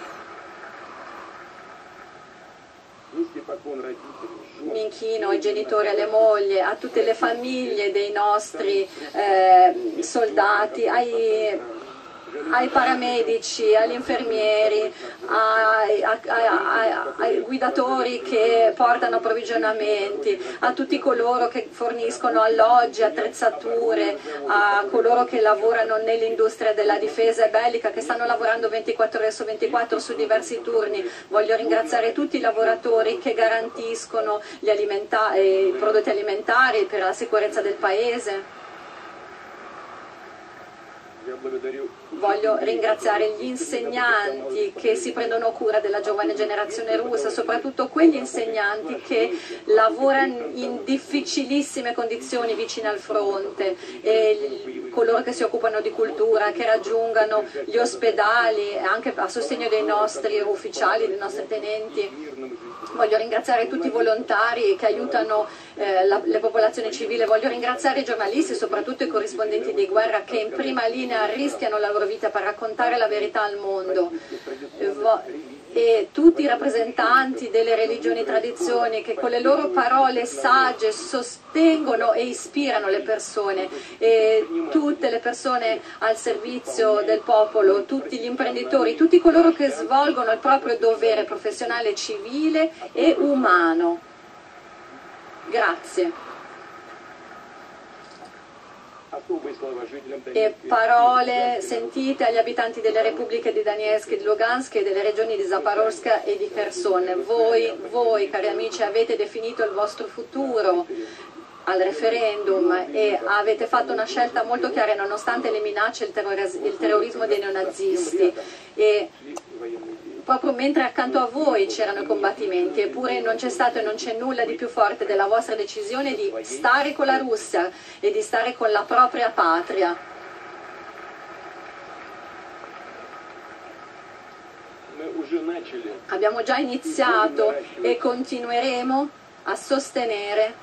mi inchino ai genitori, alle mogli, a tutte le famiglie dei nostri eh, soldati, ai ai paramedici, agli infermieri, ai, ai, ai, ai, guidatori che portano approvvigionamenti, a tutti coloro che forniscono alloggi, attrezzature, a coloro che lavorano nell'industria della difesa e bellica, che stanno lavorando 24 ore su 24 su diversi turni. Voglio ringraziare tutti i lavoratori che garantiscono alimenta i prodotti alimentari per la sicurezza del Paese. Voglio ringraziare gli insegnanti che si prendono cura della giovane generazione russa, soprattutto quegli insegnanti che lavorano in difficilissime condizioni vicino al fronte, coloro che si occupano di cultura, che raggiungano gli ospedali anche a sostegno dei nostri ufficiali, dei nostri tenenti. Voglio ringraziare tutti i volontari che aiutano eh, la, le popolazioni civili, voglio ringraziare i giornalisti, soprattutto i corrispondenti di guerra che in prima linea rischiano la loro vita per raccontare la verità al mondo. E tutti i rappresentanti delle religioni e tradizioni che con le loro parole sagge sostengono e ispirano le persone e tutte le persone al servizio del popolo, tutti gli imprenditori, tutti coloro che svolgono il proprio dovere professionale, civile e umano. Grazie. E parole sentite agli abitanti delle repubbliche di Donetsk e di Lugansk e delle regioni di Zaporozhka e di Kherson. Voi, voi, cari amici, avete definito il vostro futuro al referendum e avete fatto una scelta molto chiara nonostante le minacce e il, terrorismo dei neonazisti. E proprio mentre accanto a voi c'erano i combattimenti, eppure non c'è stato e non c'è nulla di più forte della vostra decisione di stare con la Russia e di stare con la propria patria. Abbiamo già iniziato e continueremo a sostenere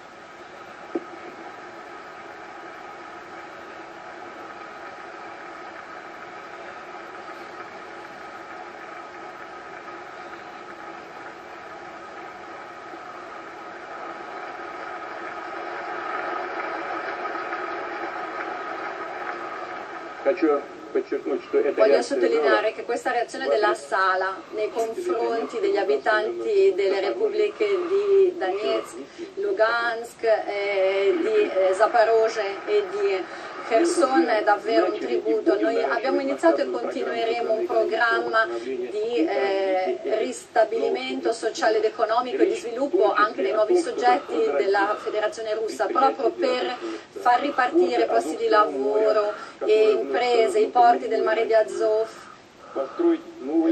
Voglio sottolineare che questa reazione della sala nei confronti degli abitanti delle repubbliche di Donetsk, Lugansk, eh, di eh, Zaporozhye e di Kherson è davvero un tributo. Noi abbiamo iniziato e continueremo un programma di eh, ristabilimento sociale ed economico e di sviluppo anche dei nuovi soggetti della Federazione russa, proprio per far ripartire posti di lavoro e imprese, i porti del mare di Azov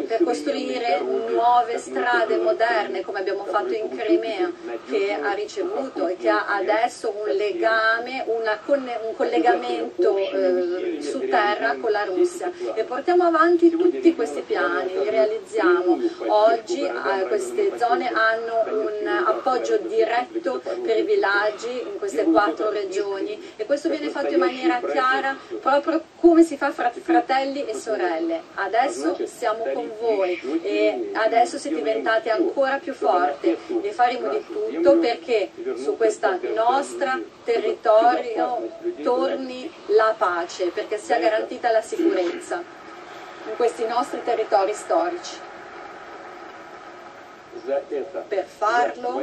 per costruire nuove strade moderne come abbiamo fatto in Crimea che ha ricevuto e che ha adesso un legame, un collegamento eh, su terra con la Russia e portiamo avanti tutti questi piani, li realizziamo. Oggi eh, queste zone hanno un appoggio diretto per i villaggi in queste quattro regioni e questo viene fatto in maniera chiara proprio come si fa fra fratelli e sorelle. Adesso siamo con voi e adesso siete diventati ancora più forti e faremo di tutto perché su questo nostro territorio torni la pace, perché sia garantita la sicurezza in questi nostri territori storici. Per farlo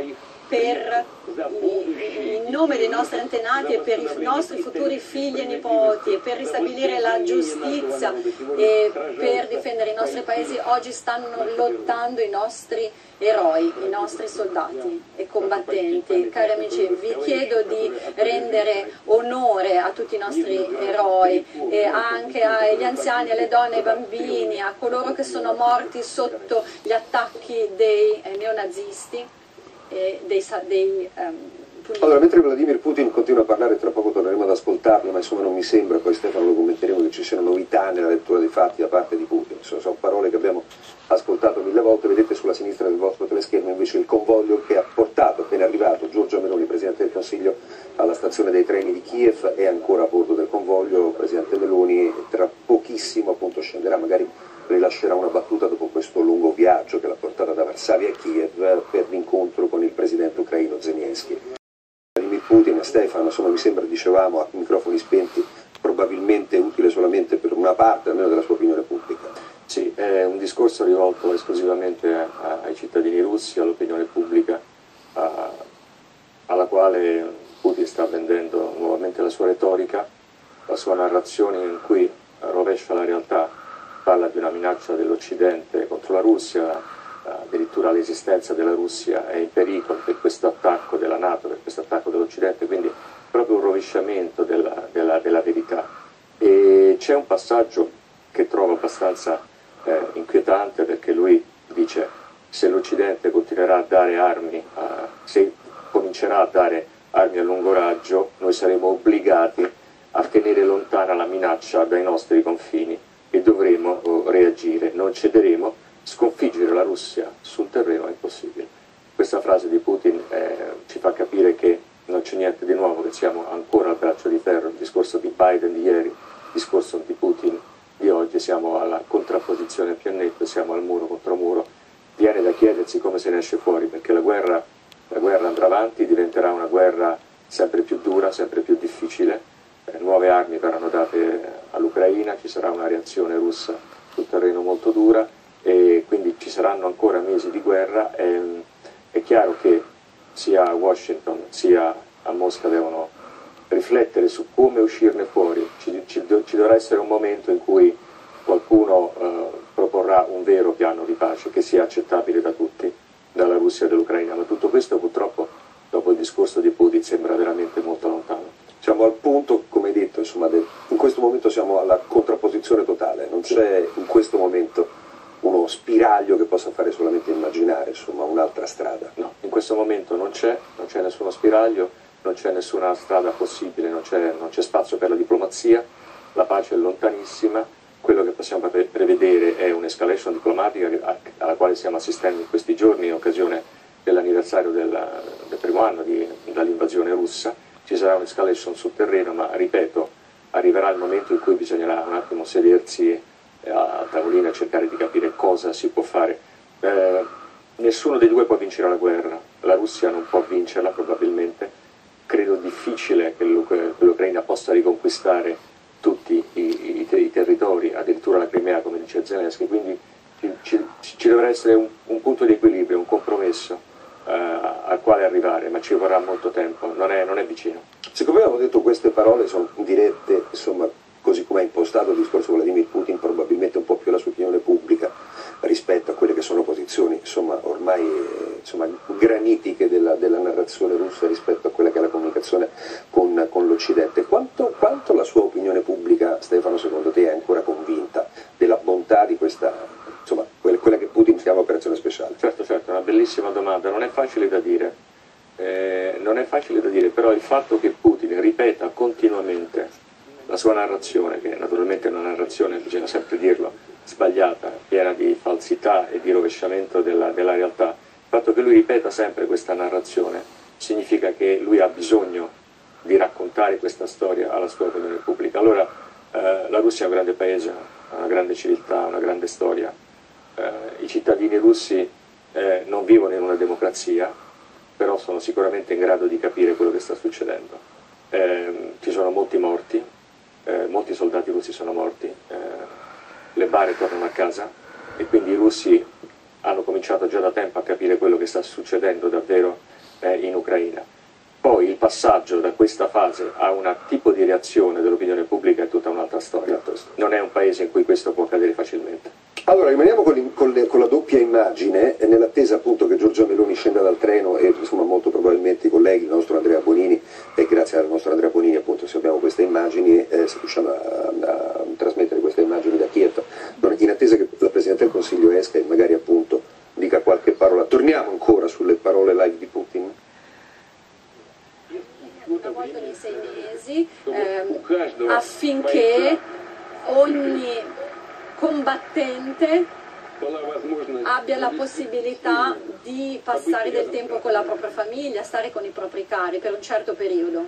per, in nome dei nostri antenati e per i nostri futuri figli e nipoti e per ristabilire la giustizia e per difendere i nostri paesi, oggi stanno lottando i nostri eroi, i nostri soldati e combattenti. Cari amici, vi chiedo di rendere onore a tutti i nostri eroi e anche agli anziani, alle donne, ai bambini, a coloro che sono morti sotto gli attacchi dei eh, dei, dei um, allora, mentre Vladimir Putin continua a parlare, tra poco torneremo ad ascoltarlo, ma insomma non mi sembra, poi Stefano lo commenteremo, che ci siano novità nella lettura dei fatti da parte di Putin. Insomma, sono parole che abbiamo ascoltato mille volte, vedete sulla sinistra del vostro teleschermo invece il convoglio che ha portato, appena arrivato, Giorgio Meloni, Presidente del Consiglio, alla stazione dei treni di Kiev, è ancora a bordo del convoglio, Presidente Meloni tra pochissimo appunto scenderà magari rilascerà una battuta dopo questo lungo viaggio che l'ha portata da Varsavia a Kiev per l'incontro con il presidente ucraino Zelensky. Vladimir Putin e Stefano, insomma mi sembra, dicevamo, a microfoni spenti, probabilmente utile solamente per una parte, almeno della sua opinione pubblica. Sì, è un discorso rivolto esclusivamente ai cittadini russi, all'opinione pubblica, alla quale Putin sta vendendo nuovamente la sua retorica, la sua narrazione in cui rovescia la realtà parla di una minaccia dell'Occidente contro la Russia, addirittura l'esistenza della Russia è in pericolo per questo attacco della Nato, per questo attacco dell'Occidente, quindi proprio un rovesciamento della, della, della verità. E c'è un passaggio che trovo abbastanza eh, inquietante perché lui dice se l'Occidente continuerà a dare armi, eh, se comincerà a dare armi a lungo raggio, noi saremo obbligati a tenere lontana la minaccia dai nostri confini e dovremo oh, reagire, non cederemo, sconfiggere la Russia sul terreno è impossibile. Questa frase di Putin eh, ci fa capire che non c'è niente di nuovo, che siamo ancora al braccio di ferro, il discorso di Biden di ieri, il discorso di Putin di oggi, siamo alla contrapposizione più netta, siamo al muro contro muro, viene da chiedersi come se ne esce fuori, perché la guerra, la guerra andrà avanti, diventerà una guerra sempre più dura, sempre più difficile, eh, nuove armi verranno date all'Ucraina, ci sarà una reazione russa sul terreno molto dura e quindi ci saranno ancora mesi di guerra. E, è chiaro che sia a Washington sia a Mosca devono riflettere su come uscirne fuori. Ci, ci, ci dovrà essere un momento in cui qualcuno eh, proporrà un vero piano di pace che sia accettabile da tutti, dalla Russia e dall'Ucraina, ma tutto questo purtroppo dopo il discorso di Putin sembra veramente molto lontano siamo al punto, come hai detto, insomma, in questo momento siamo alla contrapposizione totale, non c'è in questo momento uno spiraglio che possa fare solamente immaginare insomma, un'altra strada. No, in questo momento non c'è, non c'è nessuno spiraglio, non c'è nessuna strada possibile, non c'è, non c'è spazio per la diplomazia, la pace è lontanissima, quello che possiamo prevedere è un'escalation diplomatica alla quale stiamo assistendo in questi giorni in occasione dell'anniversario del, del primo anno di, dall'invasione russa ci sarà un'escalation sul terreno, ma ripeto, arriverà il momento in cui bisognerà un attimo sedersi eh, a tavolino e cercare di capire cosa si può fare. Eh, nessuno dei due può vincere la guerra, la Russia non può vincerla probabilmente, credo difficile che l'Ucraina possa riconquistare tutti i, i, i, territori, addirittura la Crimea come dice Zelensky, quindi ci, ci, ci dovrà essere un, un punto di equilibrio, un compromesso al quale arrivare, ma ci vorrà molto tempo, non è, non è vicino. Siccome abbiamo detto queste parole sono dirette, insomma, così come ha impostato il discorso Vladimir Putin, probabilmente un po' più alla sua opinione pubblica rispetto a quelle che sono posizioni insomma, ormai eh, insomma, granitiche della, della, narrazione russa rispetto a quella che è la comunicazione con, con l'Occidente. Quanto, quanto la sua opinione pubblica, Stefano, secondo te è ancora convinta della bontà di questa, insomma, quella che Putin chiama operazione speciale? Certo, certo, una bellissima domanda, non è facile da dire. Eh, non è facile da dire, però il fatto che Putin ripeta continuamente la sua narrazione, che naturalmente è una narrazione, bisogna sempre dirlo, sbagliata, piena di falsità e di rovesciamento della, della realtà, il fatto che lui ripeta sempre questa narrazione significa che lui ha bisogno di raccontare questa storia alla sua opinione pubblica. Allora eh, la Russia è un grande paese, una grande civiltà, una grande storia. Eh, I cittadini russi eh, non vivono in una democrazia, però sono sicuramente in grado di capire quello che sta succedendo. Eh, ci sono molti morti, eh, molti soldati russi sono morti, le bare tornano a casa e quindi i russi hanno cominciato già da tempo a capire quello che sta succedendo davvero in Ucraina. Poi il passaggio da questa fase a un tipo di reazione dell'opinione pubblica è tutta un'altra storia. Non è un paese in cui questo può accadere facilmente. Allora, rimaniamo con, con, le, con, la doppia immagine, nell'attesa appunto che Giorgia Meloni scenda dal treno e insomma molto probabilmente i colleghi, il nostro Andrea Bonini, e grazie al nostro Andrea Bonini appunto se abbiamo queste immagini, eh, se riusciamo a, a, trasmettere queste immagini da Kiev, in attesa che la Presidente del Consiglio esca e magari appunto dica qualche parola. Torniamo ancora sulle parole live di Putin? Una volta ogni sei mesi ehm, affinché ogni combattente abbia la possibilità di passare del tempo con la propria famiglia, stare con i propri cari per un certo periodo.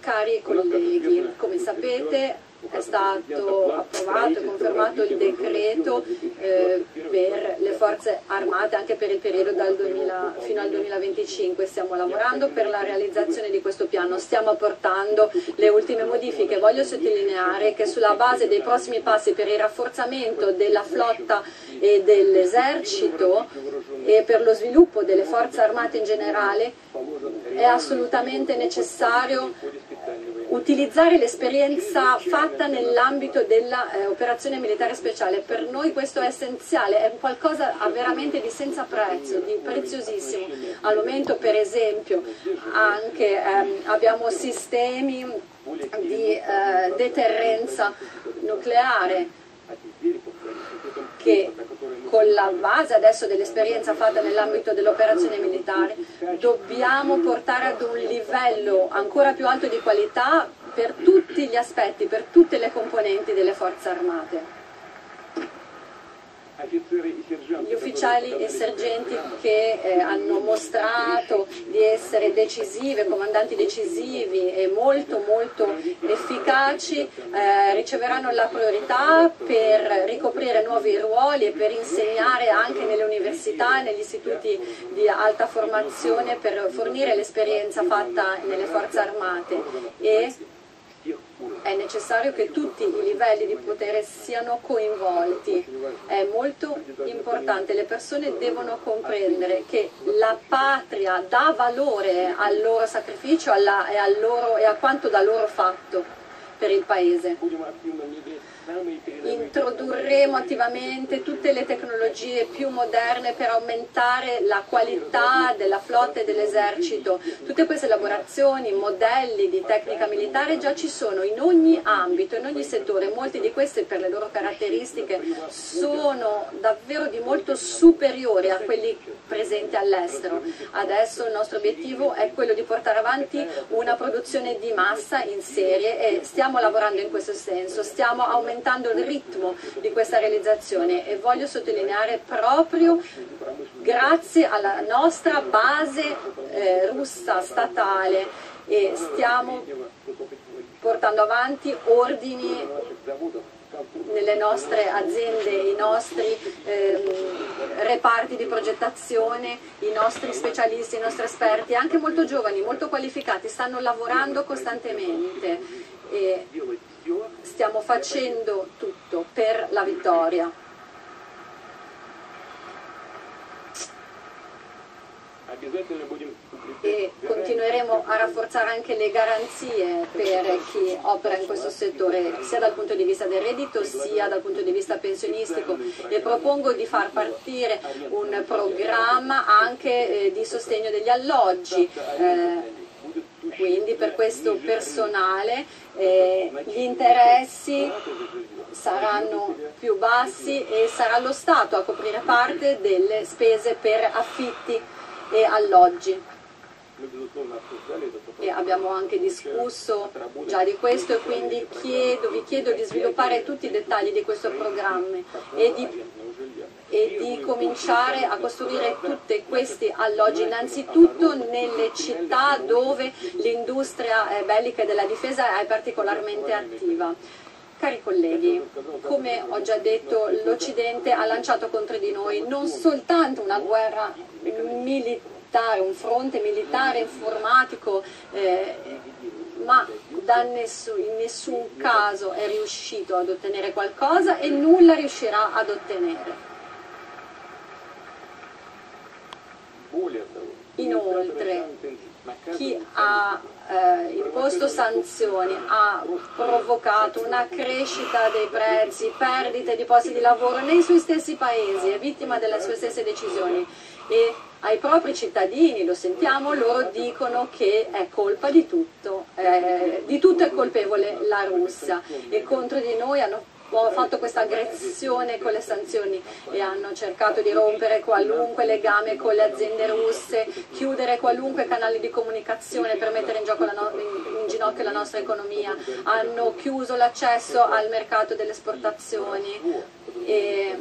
Cari colleghi, come sapete è stato approvato e confermato il decreto eh, per le forze armate anche per il periodo 2000, fino al 2025. Stiamo lavorando per la realizzazione di questo piano, stiamo apportando le ultime modifiche. Voglio sottolineare che sulla base dei prossimi passi per il rafforzamento della flotta e dell'esercito e per lo sviluppo delle forze armate in generale è assolutamente necessario utilizzare l'esperienza fatta nell'ambito dell'operazione eh, militare speciale. Per noi questo è essenziale, è qualcosa veramente di senza prezzo, di preziosissimo. Al momento per esempio anche ehm, abbiamo sistemi di eh, deterrenza nucleare che con la base adesso dell'esperienza fatta nell'ambito dell'operazione militare dobbiamo portare ad un livello ancora più alto di qualità per tutti gli aspetti, per tutte le componenti delle forze armate. Gli ufficiali e sergenti che eh, hanno mostrato di essere decisivi, comandanti decisivi e molto molto efficaci eh, riceveranno la priorità per ricoprire nuovi ruoli e per insegnare anche nelle università, negli istituti di alta formazione per fornire l'esperienza fatta nelle forze armate. E è necessario che tutti i livelli di potere siano coinvolti, è molto importante, le persone devono comprendere che la patria dà valore al loro sacrificio alla, e, al loro, e a quanto da loro fatto per il Paese introdurremo attivamente tutte le tecnologie più moderne per aumentare la qualità della flotta e dell'esercito. Tutte queste elaborazioni, modelli di tecnica militare già ci sono in ogni ambito, in ogni settore. Molti di questi per le loro caratteristiche sono davvero di molto superiori a quelli presenti all'estero. Adesso il nostro obiettivo è quello di portare avanti una produzione di massa in serie e stiamo lavorando in questo senso, stiamo aumentando il ritmo di questa realizzazione e voglio sottolineare proprio grazie alla nostra base eh, russa statale e stiamo portando avanti ordini nelle nostre aziende, i nostri eh, reparti di progettazione, i nostri specialisti, i nostri esperti, anche molto giovani, molto qualificati, stanno lavorando costantemente e Stiamo facendo tutto per la vittoria. E continueremo a rafforzare anche le garanzie per chi opera in questo settore, sia dal punto di vista del reddito sia dal punto di vista pensionistico. E propongo di far partire un programma anche eh, di sostegno degli alloggi. Eh, quindi per questo personale eh, gli interessi saranno più bassi e sarà lo Stato a coprire parte delle spese per affitti e alloggi. E abbiamo anche discusso già di questo e quindi chiedo, vi chiedo di sviluppare tutti i dettagli di questo programma e di, e di cominciare a costruire tutti questi alloggi innanzitutto nelle città dove l'industria eh, bellica e della difesa è particolarmente attiva. Cari colleghi, come ho già detto, l'Occidente ha lanciato contro di noi non soltanto una guerra militare, un fronte militare informatico, eh, ma nessun, in nessun caso è riuscito ad ottenere qualcosa e nulla riuscirà ad ottenere. Inoltre, chi ha eh, imposto sanzioni ha provocato una crescita dei prezzi, perdite di posti di lavoro nei suoi stessi paesi, è vittima delle sue stesse decisioni. E ai propri cittadini, lo sentiamo, loro dicono che è colpa di tutto, eh, di tutto è colpevole la Russia. E contro di noi hanno fatto questa aggressione con le sanzioni e hanno cercato di rompere qualunque legame con le aziende russe, chiudere qualunque canale di comunicazione per mettere in, no in ginocchio la nostra economia, hanno chiuso l'accesso al mercato delle esportazioni e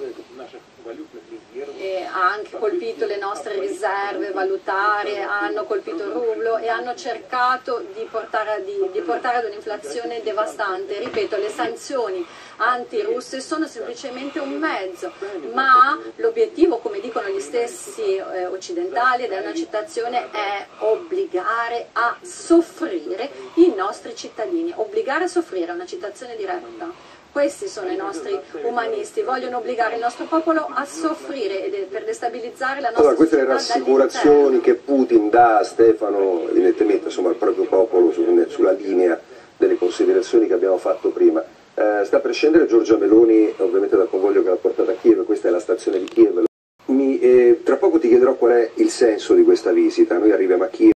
e ha anche colpito le nostre riserve valutarie, hanno colpito il rublo e hanno cercato di portare, di, di portare ad un'inflazione devastante. Ripeto, le sanzioni antirusse sono semplicemente un mezzo, ma l'obiettivo, come dicono gli stessi eh, occidentali, ed è una citazione, è obbligare a soffrire i nostri cittadini, obbligare a soffrire, è una citazione diretta. Questi sono i nostri umanisti, vogliono obbligare il nostro popolo a soffrire per destabilizzare la nostra allora, queste le rassicurazioni che Putin dà a Stefano, evidentemente insomma, al proprio popolo su, sulla linea delle considerazioni che abbiamo fatto prima. Eh, sta per scendere Giorgia Meloni, ovviamente dal convoglio che l'ha portata a Kiev, questa è la stazione di Kiev. Mi, eh, tra poco ti chiederò qual è il senso di questa visita. Noi arriviamo a Kiev,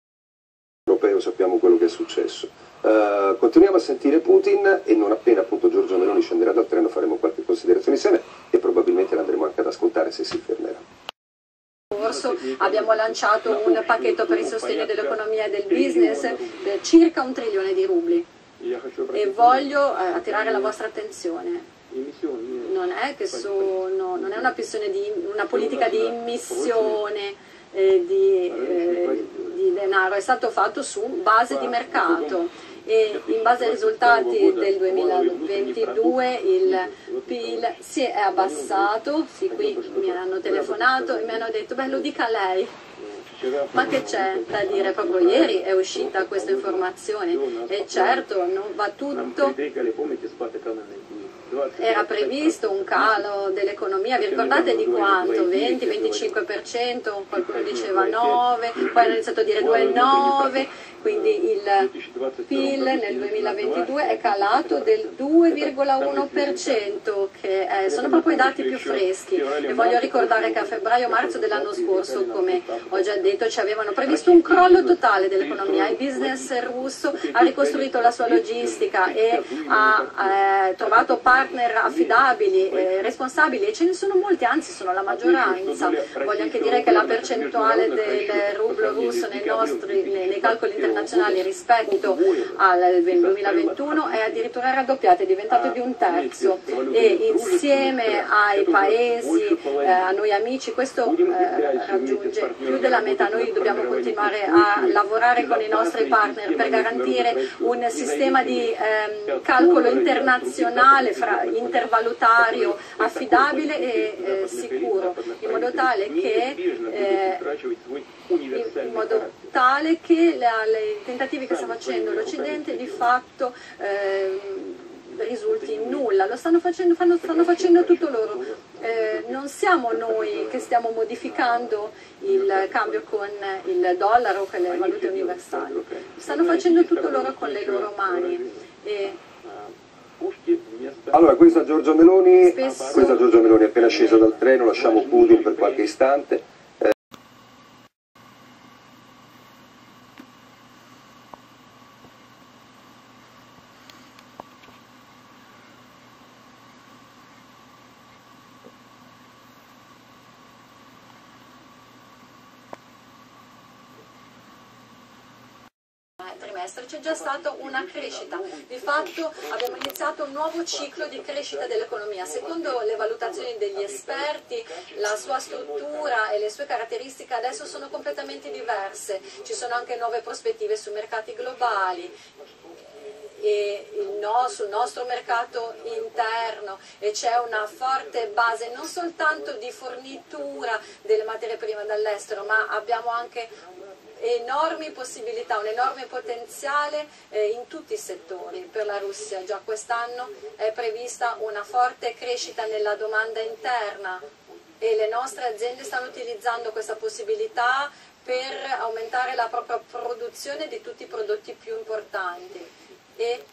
europeo, sappiamo quello che è successo. Uh, continuiamo a sentire Putin e non appena appunto Giorgio Meloni scenderà dal treno faremo qualche considerazione insieme e probabilmente l'andremo anche ad ascoltare se si fermerà. Abbiamo lanciato un pacchetto per il sostegno dell'economia e del business per circa un trilione di rubli e voglio eh, attirare la vostra attenzione. Non è, sono, non è una, di, una, politica di immissione eh, di, eh, di denaro, è stato fatto su base di mercato e in base ai risultati del 2022 il PIL si è abbassato, sì qui mi hanno telefonato e mi hanno detto beh lo dica lei, ma che c'è da dire? Proprio ieri è uscita questa informazione. E certo non va tutto. Era previsto un calo dell'economia, vi ricordate di quanto? 20-25%, qualcuno diceva 9, poi hanno iniziato a dire 2,9, quindi il PIL nel 2022 è calato del 2,1%, che è, sono proprio i dati più freschi. E voglio ricordare che a febbraio-marzo dell'anno scorso, come ho già detto, ci avevano previsto un crollo totale dell'economia. Il business russo ha ricostruito la sua logistica e ha eh, trovato partner affidabili, eh, responsabili, e ce ne sono molti, anzi sono la maggioranza. Voglio anche dire che la percentuale del rublo russo nei, nostri, nei calcoli internazionali internazionali rispetto al 2021 è addirittura raddoppiato, è diventato di un terzo e insieme ai paesi, eh, a noi amici, questo eh, raggiunge più della metà. Noi dobbiamo continuare a lavorare con i nostri partner per garantire un sistema di eh, calcolo internazionale, fra, intervalutario, affidabile e eh, sicuro, in modo tale che eh, in modo tale che la, le tentativi che sta facendo l'Occidente di fatto eh, risulti in nulla, lo stanno facendo, fanno, stanno facendo tutto loro. eh, non siamo noi che stiamo modificando il cambio con il dollaro o con le valute universali, stanno facendo tutto loro con le loro mani. E allora, questa Giorgia Meloni, Spesso- questa Giorgia Meloni è appena scesa dal treno, lasciamo Putin per qualche istante. trimestre c'è già stata una crescita. Di fatto abbiamo iniziato un nuovo ciclo di crescita dell'economia. Secondo le valutazioni degli esperti, la sua struttura e le sue caratteristiche adesso sono completamente diverse. Ci sono anche nuove prospettive sui mercati globali e no- sul nostro mercato interno e c'è una forte base non soltanto di fornitura delle materie prime dall'estero, ma abbiamo anche enormi possibilità, un enorme potenziale eh, in tutti i settori per la Russia. Già quest'anno è prevista una forte crescita nella domanda interna e le nostre aziende stanno utilizzando questa possibilità per aumentare la propria produzione di tutti i prodotti più importanti. E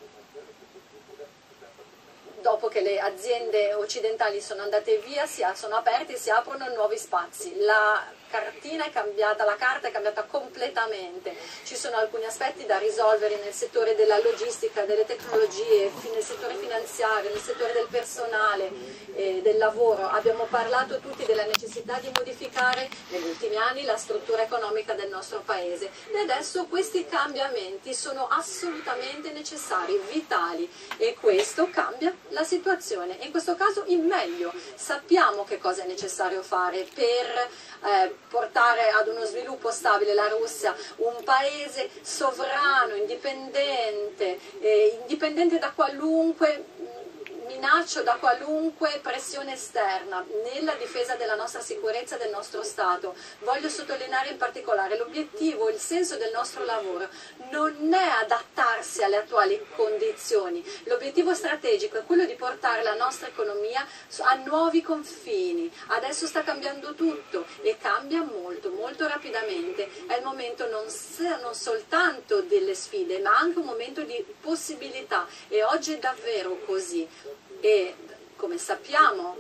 dopo che le aziende occidentali sono andate via, sono aperte e si aprono nuovi spazi. La cartina è cambiata, la carta è cambiata completamente. Ci sono alcuni aspetti da risolvere nel settore della logistica, delle tecnologie, nel settore finanziario, nel settore del personale, eh, del lavoro. Abbiamo parlato tutti della necessità di modificare negli ultimi anni la struttura economica del nostro paese e adesso questi cambiamenti sono assolutamente necessari, vitali e questo cambia la situazione, in questo caso in meglio. Sappiamo che cosa è necessario fare per eh, portare ad uno sviluppo stabile la Russia, un paese sovrano, indipendente, eh, indipendente da qualunque minaccio da qualunque pressione esterna nella difesa della nostra sicurezza e del nostro Stato. Voglio sottolineare in particolare l'obiettivo, il senso del nostro lavoro non è adattarsi alle attuali condizioni, l'obiettivo strategico è quello di portare la nostra economia a nuovi confini. Adesso sta cambiando tutto e cambia molto, molto rapidamente. È il momento non, non soltanto delle sfide, ma anche un momento di possibilità e oggi è davvero così e come sappiamo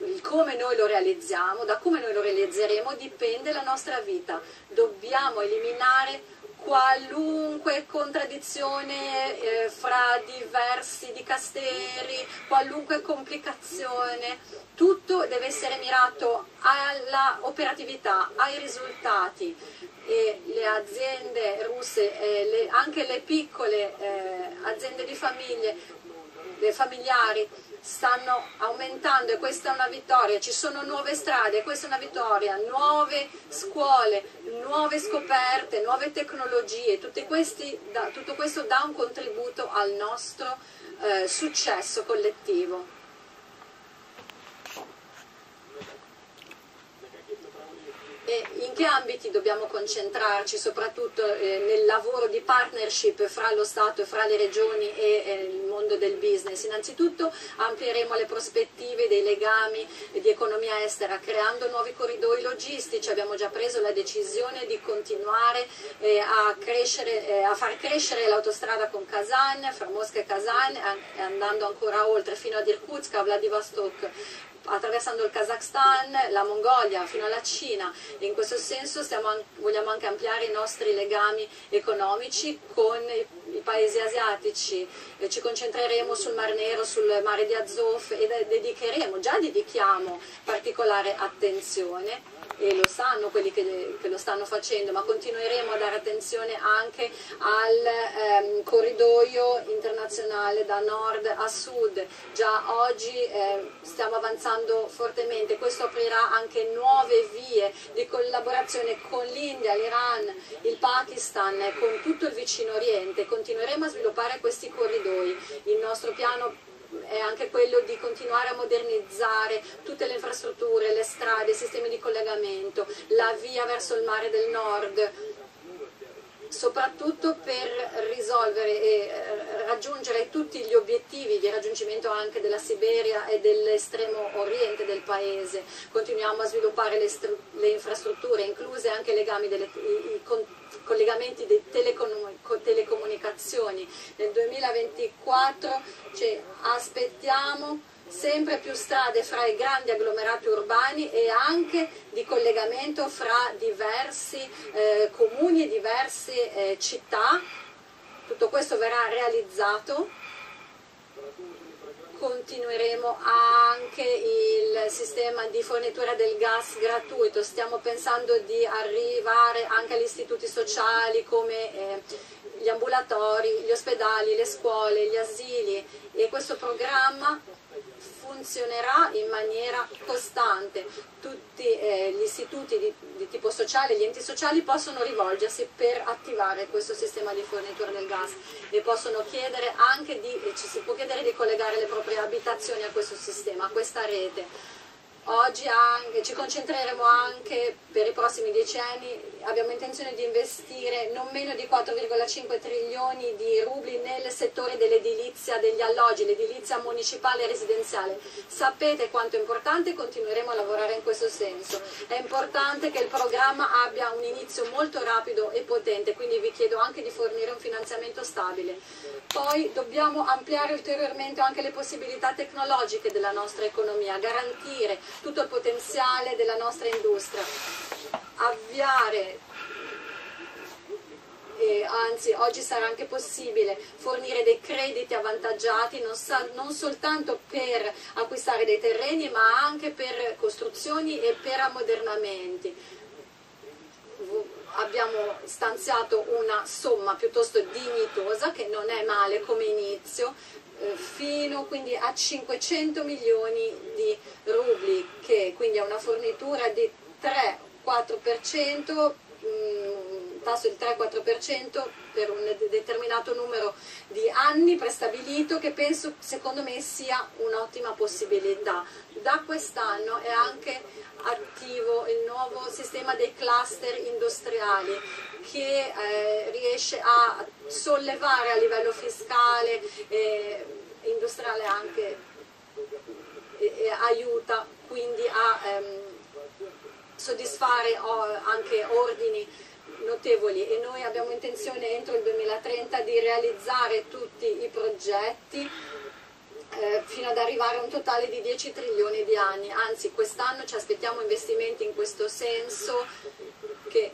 il come noi lo realizziamo, da come noi lo realizzeremo dipende la nostra vita. Dobbiamo eliminare qualunque contraddizione eh, fra diversi dicasteri, qualunque complicazione, tutto deve essere mirato alla operatività, ai risultati e le aziende russe, eh, le, anche le piccole eh, aziende di famiglie le familiari stanno aumentando e questa è una vittoria, ci sono nuove strade, questa è una vittoria, nuove scuole, nuove scoperte, nuove tecnologie, questi, tutto questo dà un contributo al nostro eh, successo collettivo. E in che ambiti dobbiamo concentrarci, soprattutto eh, nel lavoro di partnership fra lo Stato, fra le regioni e eh, il mondo del business? Innanzitutto amplieremo le prospettive dei legami di economia estera, creando nuovi corridoi logistici. Abbiamo già preso la decisione di continuare eh, a, crescere, eh, a, far crescere l'autostrada con Kazan, fra Mosca e Kazan, andando ancora oltre fino ad Irkutsk, a Vladivostok attraversando il Kazakhstan, la Mongolia fino alla Cina. In questo senso stiamo, vogliamo anche ampliare i nostri legami economici con i, paesi asiatici. Eh, ci concentreremo sul Mar Nero, sul mare di Azov e dedicheremo, già dedichiamo particolare attenzione e lo sanno quelli che, che, lo stanno facendo, ma continueremo a dare attenzione anche al ehm, corridoio internazionale da nord a sud. Già oggi eh, stiamo avanzando fortemente, questo aprirà anche nuove vie di collaborazione con l'India, l'Iran, il Pakistan, con tutto il vicino Oriente. Continueremo a sviluppare questi corridoi. Il nostro piano è anche quello di continuare a modernizzare tutte le infrastrutture, le strade, i sistemi di collegamento, la via verso il mare del nord, soprattutto per risolvere e eh, raggiungere tutti gli obiettivi di raggiungimento anche della Siberia e dell'estremo oriente del paese. Continuiamo a sviluppare le, le infrastrutture, incluse anche delle, i, collegamenti di telecomunicazioni. Nel 2024 ci aspettiamo sempre più strade fra i grandi agglomerati urbani e anche di collegamento fra diversi eh, comuni e diverse eh, città. Tutto questo verrà realizzato. Continueremo anche il sistema di fornitura del gas gratuito. Stiamo pensando di arrivare anche agli istituti sociali come eh, gli ambulatori, gli ospedali, le scuole, gli asili e questo programma funzionerà in maniera costante. Tutti eh, gli istituti di, di, tipo sociale, gli enti sociali possono rivolgersi per attivare questo sistema di fornitura del gas e possono chiedere anche di, ci si può chiedere di collegare le proprie abitazioni a questo sistema, a questa rete. Oggi anche, ci concentreremo anche per i prossimi dieci anni, abbiamo intenzione di investire non meno di 4,5 trilioni di rubli nel settore dell'edilizia degli alloggi, l'edilizia municipale e residenziale. Sapete quanto è importante e continueremo a lavorare in questo senso. È importante che il programma abbia un inizio molto rapido e potente, quindi vi chiedo anche di fornire un finanziamento stabile. Poi dobbiamo ampliare ulteriormente anche le possibilità tecnologiche della nostra economia, garantire tutto il potenziale della nostra industria, avviare eh, anzi oggi sarà anche possibile fornire dei crediti avvantaggiati non, sa, non, soltanto per acquistare dei terreni ma anche per costruzioni e per ammodernamenti. Abbiamo stanziato una somma piuttosto dignitosa che non è male come inizio fino quindi a 500 milioni di rubli, che quindi è una fornitura di 3-4%, mm, tasso di 3-4% per un determinato numero di anni prestabilito che penso secondo me sia un'ottima possibilità. Da quest'anno è anche attivo il nuovo sistema dei cluster industriali che eh, riesce a sollevare a livello fiscale e industriale anche e, e aiuta quindi a ehm, soddisfare oh, anche ordini notevoli. E noi abbiamo intenzione entro il 2030 di realizzare tutti i progetti eh, fino ad arrivare a un totale di 10 trilioni di anni, anzi quest'anno ci aspettiamo investimenti in questo senso che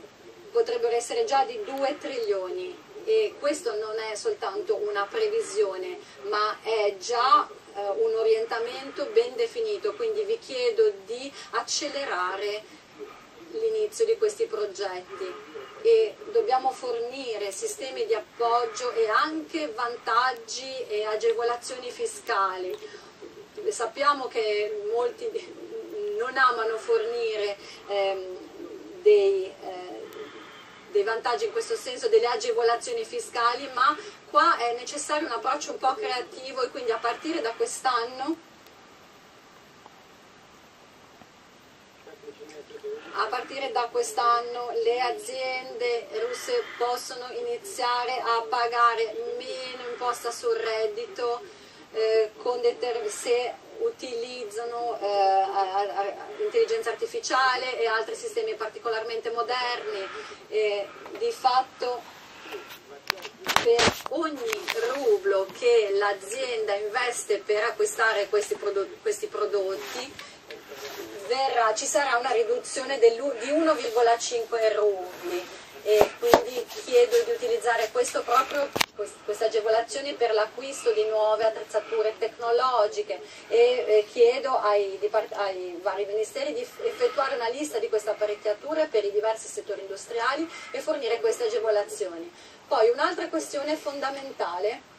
potrebbero essere già di 2 trilioni. E questo non è soltanto una previsione ma è già eh, un orientamento ben definito, quindi vi chiedo di accelerare l'inizio di questi progetti e dobbiamo fornire sistemi di appoggio e anche vantaggi e agevolazioni fiscali. Sappiamo che molti (laughs) non amano fornire ehm, dei, eh, dei vantaggi in questo senso, delle agevolazioni fiscali, ma qua è necessario un approccio un po' creativo e quindi a partire da quest'anno a partire da quest'anno le aziende russe possono iniziare a pagare meno imposta sul reddito eh, se utilizzano eh, intelligenza artificiale e altri sistemi particolarmente moderni. E di fatto per ogni rublo che l'azienda investe per acquistare questi prodotti, questi prodotti verrà, ci sarà una riduzione di 1,5 rubli e quindi chiedo di utilizzare proprio, queste agevolazioni per l'acquisto di nuove attrezzature tecnologiche e eh, chiedo ai, ai, vari ministeri di effettuare una lista di queste apparecchiature per i diversi settori industriali e fornire queste agevolazioni. Poi un'altra questione fondamentale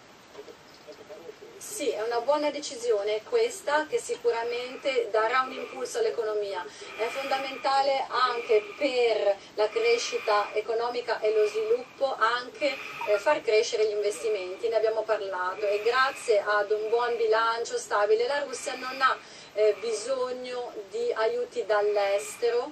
sì, è una buona decisione questa che sicuramente darà un impulso all'economia. È fondamentale anche per la crescita economica e lo sviluppo anche eh, far crescere gli investimenti, ne abbiamo parlato e grazie ad un buon bilancio stabile la Russia non ha eh, bisogno di aiuti dall'estero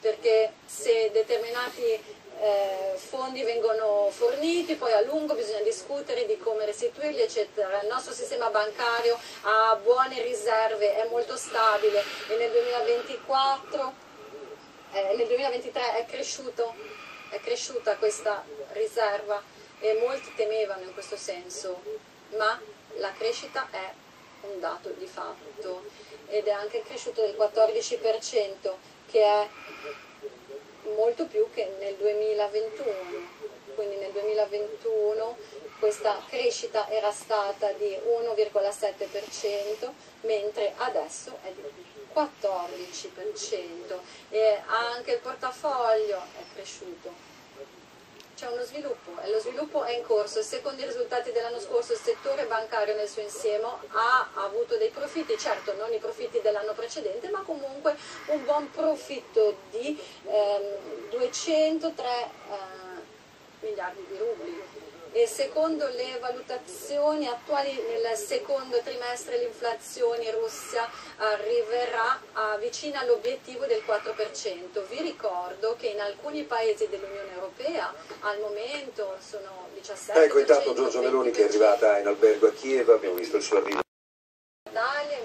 perché se determinati eh, fondi vengono forniti, poi a lungo bisogna discutere di come restituirli, eccetera. Il nostro sistema bancario ha buone riserve, è molto stabile e nel 2024, eh, nel 2023 è, cresciuto, è cresciuta questa riserva e molti temevano in questo senso, ma la crescita è un dato di fatto ed è anche cresciuto del 14% che è molto più che nel 2021, quindi nel 2021 questa crescita era stata di 1,7%, mentre adesso è di 14% e anche il portafoglio è cresciuto c'è uno sviluppo e lo sviluppo è in corso. Secondo i risultati dell'anno scorso il settore bancario nel suo insieme ha avuto dei profitti, certo non i profitti dell'anno precedente, ma comunque un buon profitto di ehm, 203 eh, miliardi di rubli e secondo le valutazioni attuali nel secondo trimestre l'inflazione in Russia arriverà a, vicina all'obiettivo del 4%. Vi ricordo che in alcuni paesi dell'Unione Europea al momento sono 17%. Ecco intanto Giorgio Meloni che è arrivata in albergo a Kiev, abbiamo visto il suo arrivo. Italia,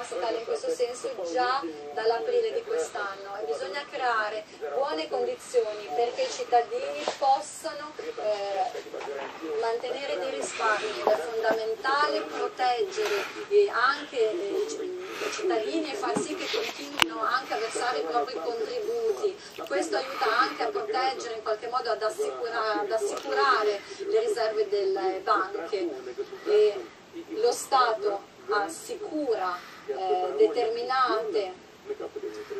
programma statale in questo senso già dall'aprile di quest'anno e bisogna creare buone condizioni perché i cittadini possano eh, mantenere dei risparmi ed è fondamentale proteggere eh, anche eh, i cittadini e far sì che continuino anche a versare i propri contributi. Questo aiuta anche a proteggere, in qualche modo ad assicurare, ad assicurare le riserve delle banche. E lo Stato assicura eh, determinate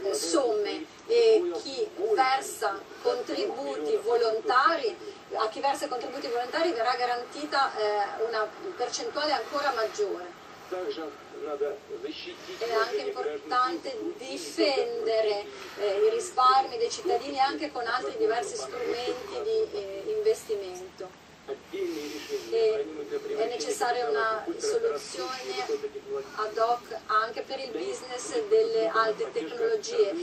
eh, somme e chi versa contributi volontari a chi versa contributi volontari verrà garantita eh, una percentuale ancora maggiore. È anche importante difendere eh, i risparmi dei cittadini anche con altri diversi strumenti di eh, investimento e è necessaria una soluzione ad hoc anche per il business delle alte tecnologie.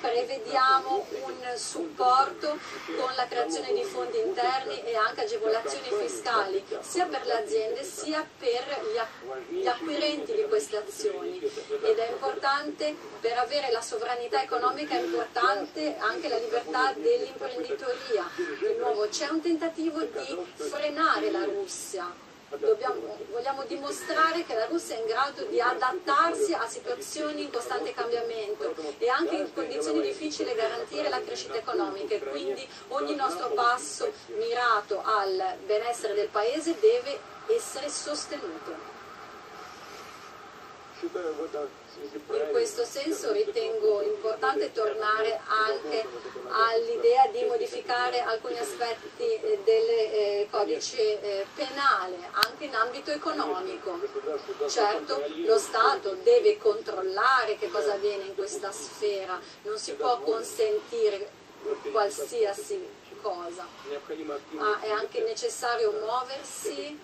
Prevediamo un supporto con la creazione di fondi interni e anche agevolazioni fiscali sia per le aziende sia per gli acquirenti di queste azioni ed è importante per avere la sovranità economica è importante anche la libertà dell'imprenditoria. Di nuovo c'è un tentativo di frenare la Russia. Dobbiamo, vogliamo dimostrare che la Russia è in grado di adattarsi a situazioni in costante cambiamento e anche in condizioni difficili garantire la crescita economica e quindi ogni nostro passo mirato al benessere del Paese deve essere sostenuto. In questo senso ritengo importante tornare anche all'idea di modificare alcuni aspetti eh, del eh, codice eh, penale, anche in ambito economico. Certo, lo Stato deve controllare che cosa avviene in questa sfera, non si può consentire qualsiasi cosa, ma è anche necessario muoversi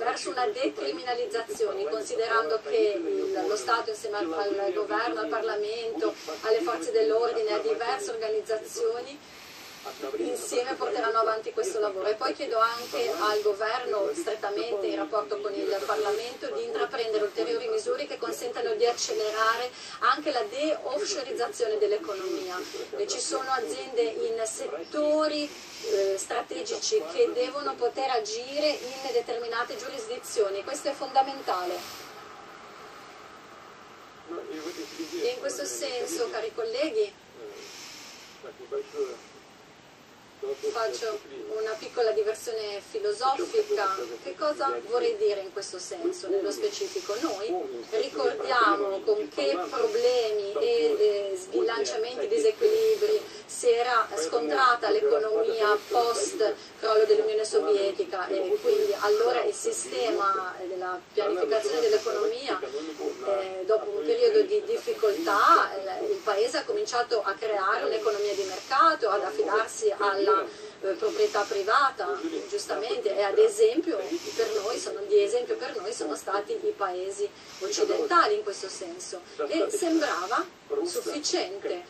verso una decriminalizzazione, considerando che lo Stato insieme al, al governo, al Parlamento, alle forze dell'ordine, a diverse organizzazioni insieme porteranno avanti questo lavoro e poi chiedo anche al governo strettamente in rapporto con il Parlamento di intraprendere ulteriori misure che consentano di accelerare anche la de-offshoreizzazione dell'economia. Ci sono aziende in settori eh, strategici che devono poter agire in determinate giurisdizioni, questo è fondamentale. E in questo senso, cari colleghi, faccio una piccola diversione filosofica. Che cosa vorrei dire in questo senso, nello specifico? Noi ricordiamo con che problemi e sbilanciamenti, disequilibri si era scontrata l'economia post crollo dell'Unione Sovietica e quindi allora il sistema della pianificazione dell'economia eh, dopo un periodo di difficoltà il Paese ha cominciato a creare un'economia di mercato, ad affidarsi alla eh, proprietà privata, giustamente, e ad esempio per noi sono 10 di esempio per noi sono stati i paesi occidentali in questo senso. E sembrava sufficiente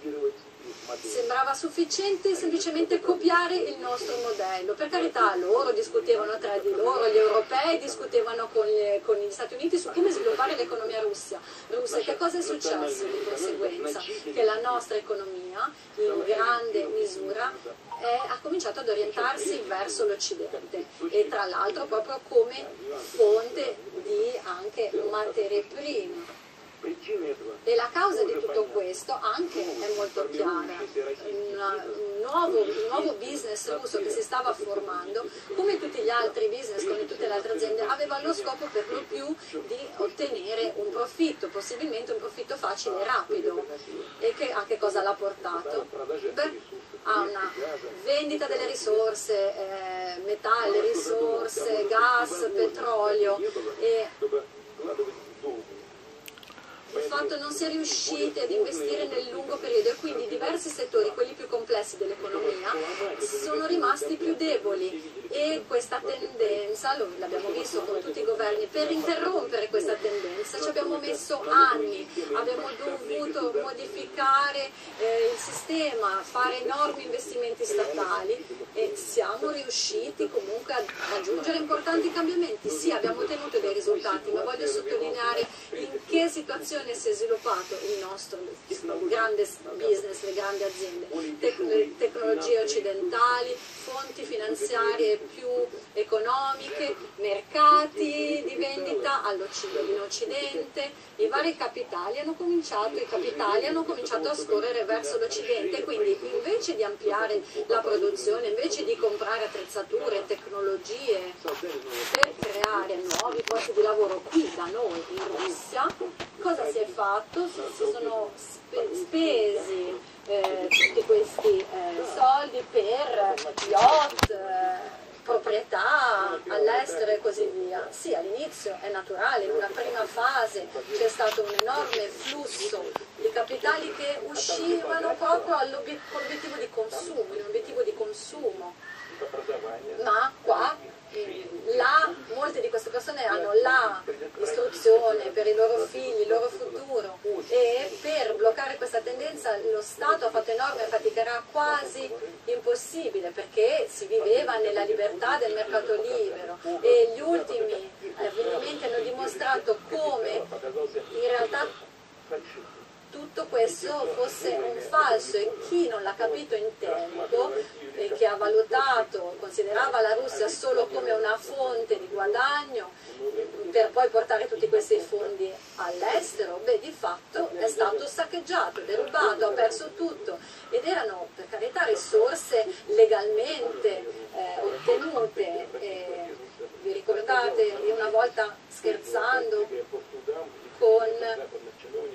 sembrava sufficiente semplicemente copiare il nostro modello. Per carità, loro discutevano tra di loro, gli europei discutevano con gli, con gli Stati Uniti su come sviluppare l'economia russa. russa. Che cosa è successo di conseguenza? Che la nostra economia, in grande misura, è, ha cominciato ad orientarsi verso l'Occidente e tra l'altro proprio come fonte di anche materie prime. E la causa di tutto questo anche è molto chiara. Un, nuovo, un, nuovo, business russo che si stava formando, come tutti gli altri business, come tutte le altre aziende, aveva lo scopo per lo più di ottenere un profitto, possibilmente un profitto facile e rapido. E che, a che cosa l'ha portato? Beh, a una vendita delle risorse, eh, metalli, risorse, gas, petrolio e fatto non si è riusciti ad investire nel lungo periodo e quindi diversi settori, quelli più complessi dell'economia, sono rimasti più deboli e questa tendenza, l'abbiamo visto con tutti i governi, per interrompere questa tendenza ci abbiamo messo anni, abbiamo dovuto modificare eh, il sistema, fare enormi investimenti statali e siamo riusciti comunque a raggiungere importanti cambiamenti. Sì, abbiamo ottenuto dei risultati, ma voglio sottolineare in che situazione si è sviluppato il nostro grande business, le grandi aziende, Tec- tecnologie occidentali, fonti finanziarie più economiche, mercati di vendita in Occidente, i vari capitali hanno cominciato, i capitali hanno cominciato a scorrere verso l'Occidente, quindi invece di ampliare la produzione, invece di comprare attrezzature, tecnologie per creare nuovi posti di lavoro qui da noi in Russia, cosa si è fatto? Si, si sono spe spesi eh, tutti questi eh, soldi per yacht, eh, proprietà all'estero e così via. Sì, all'inizio è naturale, in una prima fase c'è stato un enorme flusso di capitali che uscivano proprio con l'obiettivo di consumo, un obiettivo di consumo. Ma qua là, molte di queste persone hanno la istruzione per i loro figli, il loro futuro. E per bloccare questa tendenza lo Stato ha fatto enorme fatica, era quasi impossibile perché si viveva nella libertà del mercato libero. E gli ultimi avvenimenti hanno dimostrato come in realtà tutto questo fosse un falso e chi non l'ha capito in tempo e che ha valutato, considerava la Russia solo come una fonte di guadagno per poi portare tutti questi fondi all'estero, beh di fatto è stato saccheggiato, derubato, ha perso tutto ed erano per carità risorse legalmente eh, ottenute. E, vi ricordate, io una volta scherzando con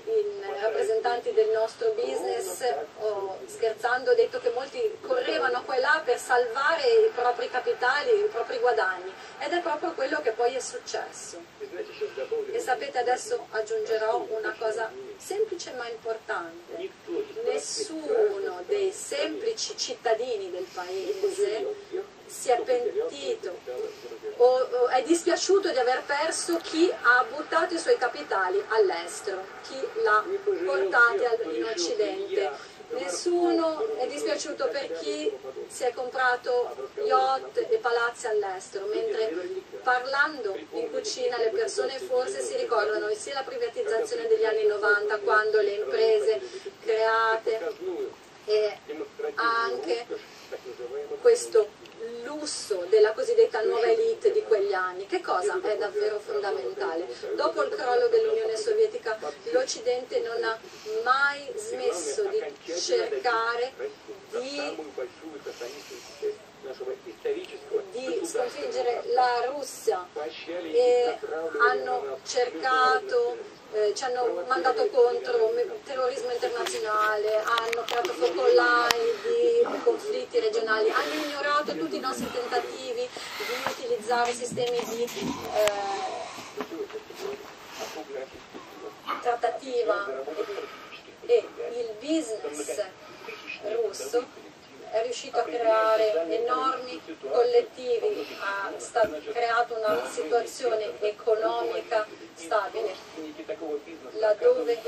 i rappresentanti del nostro business ho scherzando detto che molti correvano qua e là per salvare i propri capitali, i propri guadagni ed è proprio quello che poi è successo. E sapete adesso aggiungerò una cosa semplice ma importante. Nessuno dei semplici cittadini del paese si è pentito o, o, è dispiaciuto di aver perso chi ha buttato i suoi capitali all'estero, chi l'ha portati in Occidente. Nessuno è dispiaciuto per chi si è comprato yacht e palazzi all'estero, mentre parlando in cucina le persone forse si ricordano sia la privatizzazione degli anni 90 quando le imprese create e anche questo lusso della cosiddetta nuova elite di quegli anni. Che cosa è davvero fondamentale? Dopo il crollo dell'Unione Sovietica l'Occidente non ha mai smesso di cercare di, di sconfiggere la Russia e hanno cercato eh, ci hanno mandato contro terrorismo internazionale, hanno creato focolai di conflitti regionali, hanno ignorato tutti i nostri tentativi di utilizzare sistemi di eh, trattativa e il business russo è riuscito a creare enormi collettivi, ha creato una situazione economica stabile, laddove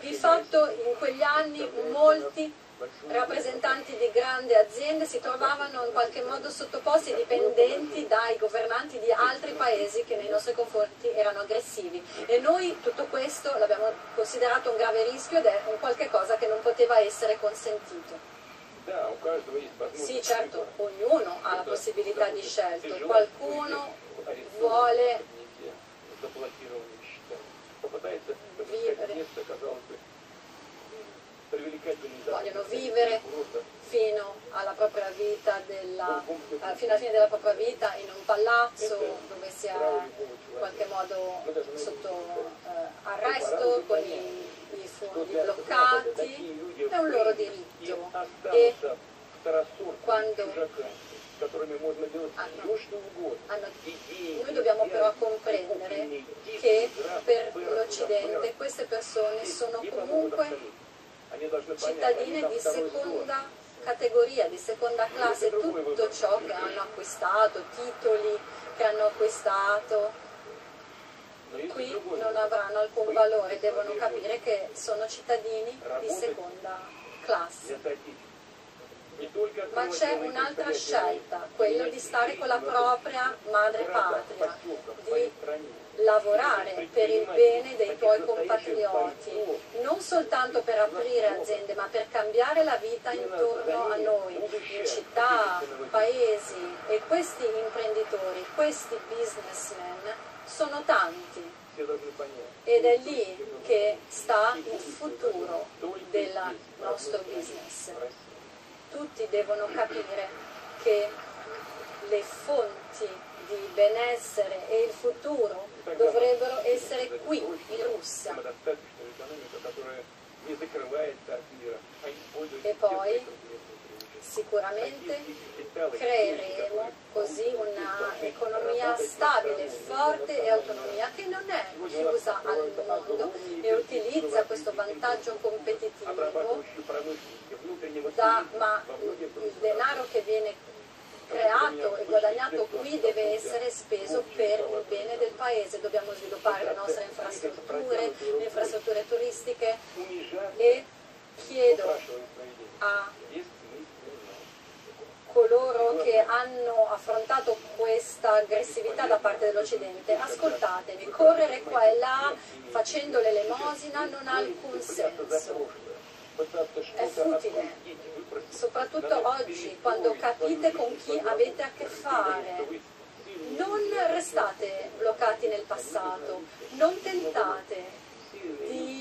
di fatto in quegli anni molti rappresentanti di grandi aziende si trovavano in qualche modo sottoposti e dipendenti dai governanti di altri paesi che nei nostri confronti erano aggressivi. E noi tutto questo l'abbiamo considerato un grave rischio ed è un qualche cosa che non poteva essere consentito. Sì, certo, ognuno ha la possibilità di scelto, qualcuno vuole vivere vogliono vivere fino alla propria vita, della, eh, fino alla fine della propria vita in un palazzo dove si è in qualche modo sotto eh, arresto, con i, i fondi bloccati, è un loro diritto. E quando hanno, noi dobbiamo però comprendere che per l'Occidente queste persone sono comunque cittadine di seconda categoria, di seconda classe, tutto ciò che hanno acquistato, titoli che hanno acquistato, qui non avranno alcun valore, devono capire che sono cittadini di seconda classe. Ma c'è un'altra scelta, quella di stare con la propria madre patria, di lavorare per il bene dei tuoi compatrioti, non soltanto per aprire aziende, ma per cambiare la vita intorno a noi, in città, paesi e questi imprenditori, questi businessmen sono tanti ed è lì che sta il futuro del nostro business. Tutti devono capire che le fonti di benessere e il futuro dovrebbero essere qui, in Russia. E poi sicuramente creeremo così un'economia stabile, forte e autonomia che non è chiusa al mondo e utilizza questo vantaggio competitivo da, ma il denaro che viene creato e guadagnato qui deve essere speso per il bene del paese. Dobbiamo sviluppare le nostre infrastrutture, le infrastrutture turistiche e chiedo a coloro che hanno affrontato questa aggressività da parte dell'Occidente, ascoltatemi, correre qua e là facendo l'elemosina non ha alcun senso, è futile soprattutto oggi quando capite con chi avete a che fare. Non restate bloccati nel passato, non tentate di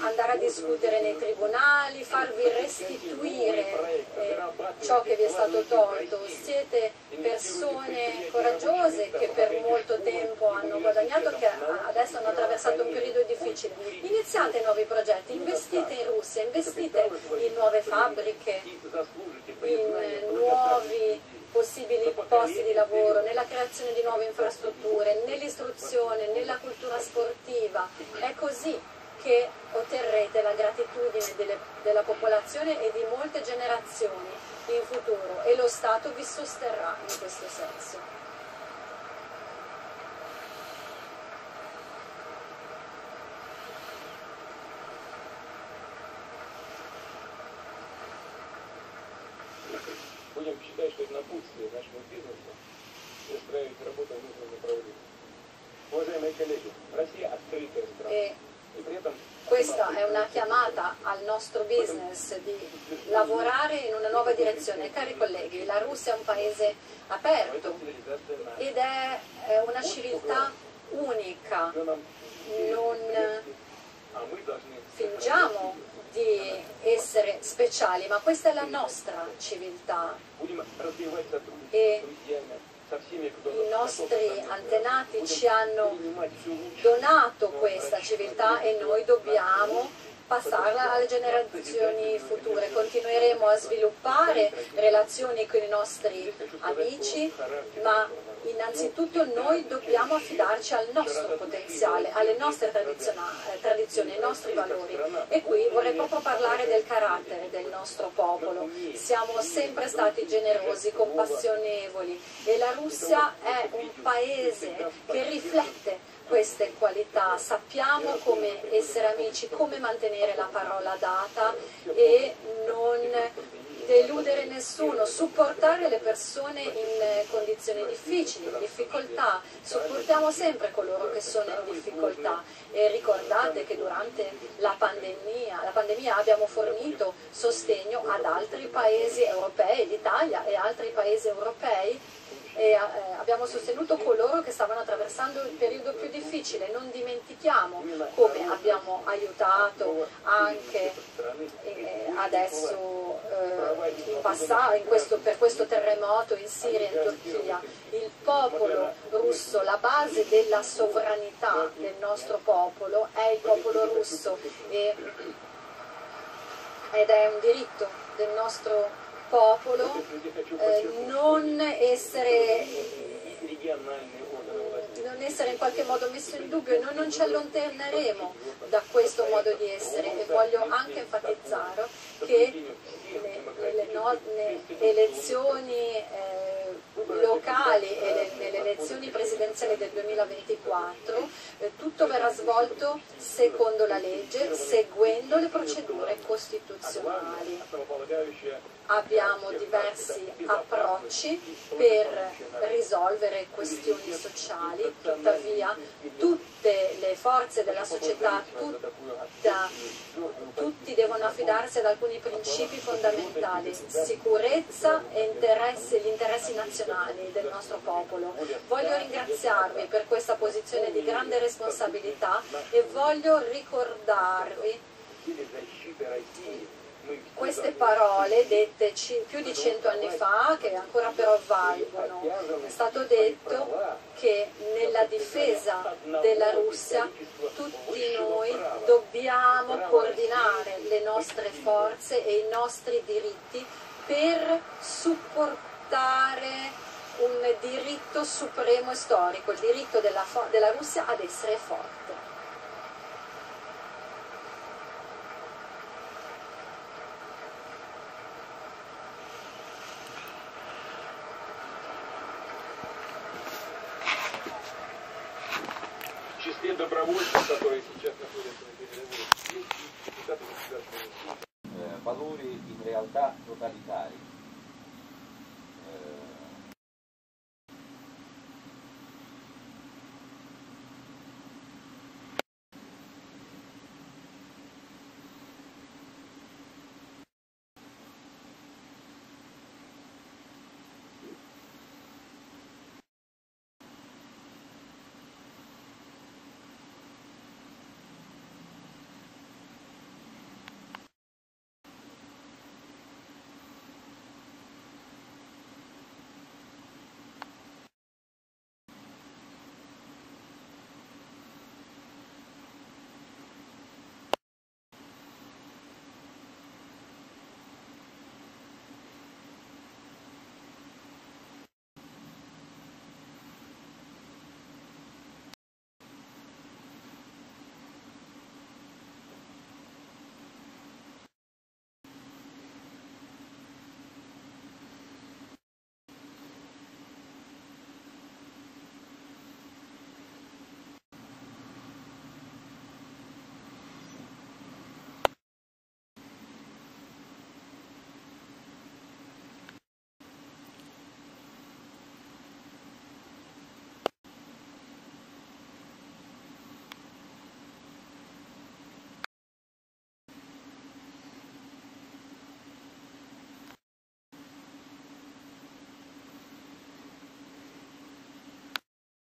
andare a discutere nei tribunali, farvi restituire eh, ciò che vi è stato tolto. Siete persone coraggiose che per molto tempo hanno guadagnato, che adesso hanno attraversato un periodo difficile. Iniziate nuovi progetti, investite in Russia, investite in nuove fabbriche, in nuovi possibili posti di lavoro, nella creazione di nuove infrastrutture, nell'istruzione, nella cultura sportiva. È così che otterrete la gratitudine delle- della popolazione e di molte generazioni in futuro e lo Stato vi sosterrà in questo senso. Belarus di lavorare in una nuova direzione. Cari colleghi, la Russia è un paese aperto ed è una civiltà unica. Non fingiamo di essere speciali, ma questa è la nostra civiltà. E i nostri antenati ci hanno donato questa civiltà e noi dobbiamo passarla alle generazioni future. Continueremo a sviluppare relazioni con i nostri amici, ma innanzitutto noi dobbiamo affidarci al nostro potenziale, alle nostre tradizioni, ai nostri valori. E qui vorrei proprio parlare del carattere del nostro popolo. Siamo sempre stati generosi, compassionevoli e la Russia è un paese che riflette queste qualità, sappiamo come essere amici, come mantenere la parola data e non deludere nessuno, supportare le persone in condizioni difficili, in difficoltà, supportiamo sempre coloro che sono in difficoltà. E ricordate che durante la pandemia, la pandemia abbiamo fornito sostegno ad altri paesi europei, l'Italia e altri paesi europei e eh, abbiamo sostenuto coloro che stavano attraversando il periodo più difficile. Non dimentichiamo come abbiamo aiutato anche eh, adesso eh, in passato, in questo, per questo terremoto in Siria e in Turchia. Il popolo russo, la base della sovranità del nostro popolo è il popolo russo ed è un diritto del nostro popolo eh, non, essere, non essere in qualche modo messo in dubbio, noi non ci allontaneremo da questo modo di essere e voglio anche enfatizzare che nelle, nelle elezioni eh, locali e nelle elezioni presidenziali del 2024 eh, tutto verrà svolto secondo la legge, seguendo le procedure costituzionali abbiamo diversi approcci per risolvere questioni sociali, tuttavia tutte le forze della società, tutta, tutti devono affidarsi ad alcuni principi fondamentali, sicurezza e interessi, gli interessi nazionali del nostro popolo. Voglio ringraziarvi per questa posizione di grande responsabilità e voglio ricordarvi queste parole dette più di cento anni fa, che ancora però valgono, è stato detto che nella difesa della Russia tutti noi dobbiamo coordinare le nostre forze e i nostri diritti per supportare un diritto supremo e storico, il diritto della, della Russia ad essere forte.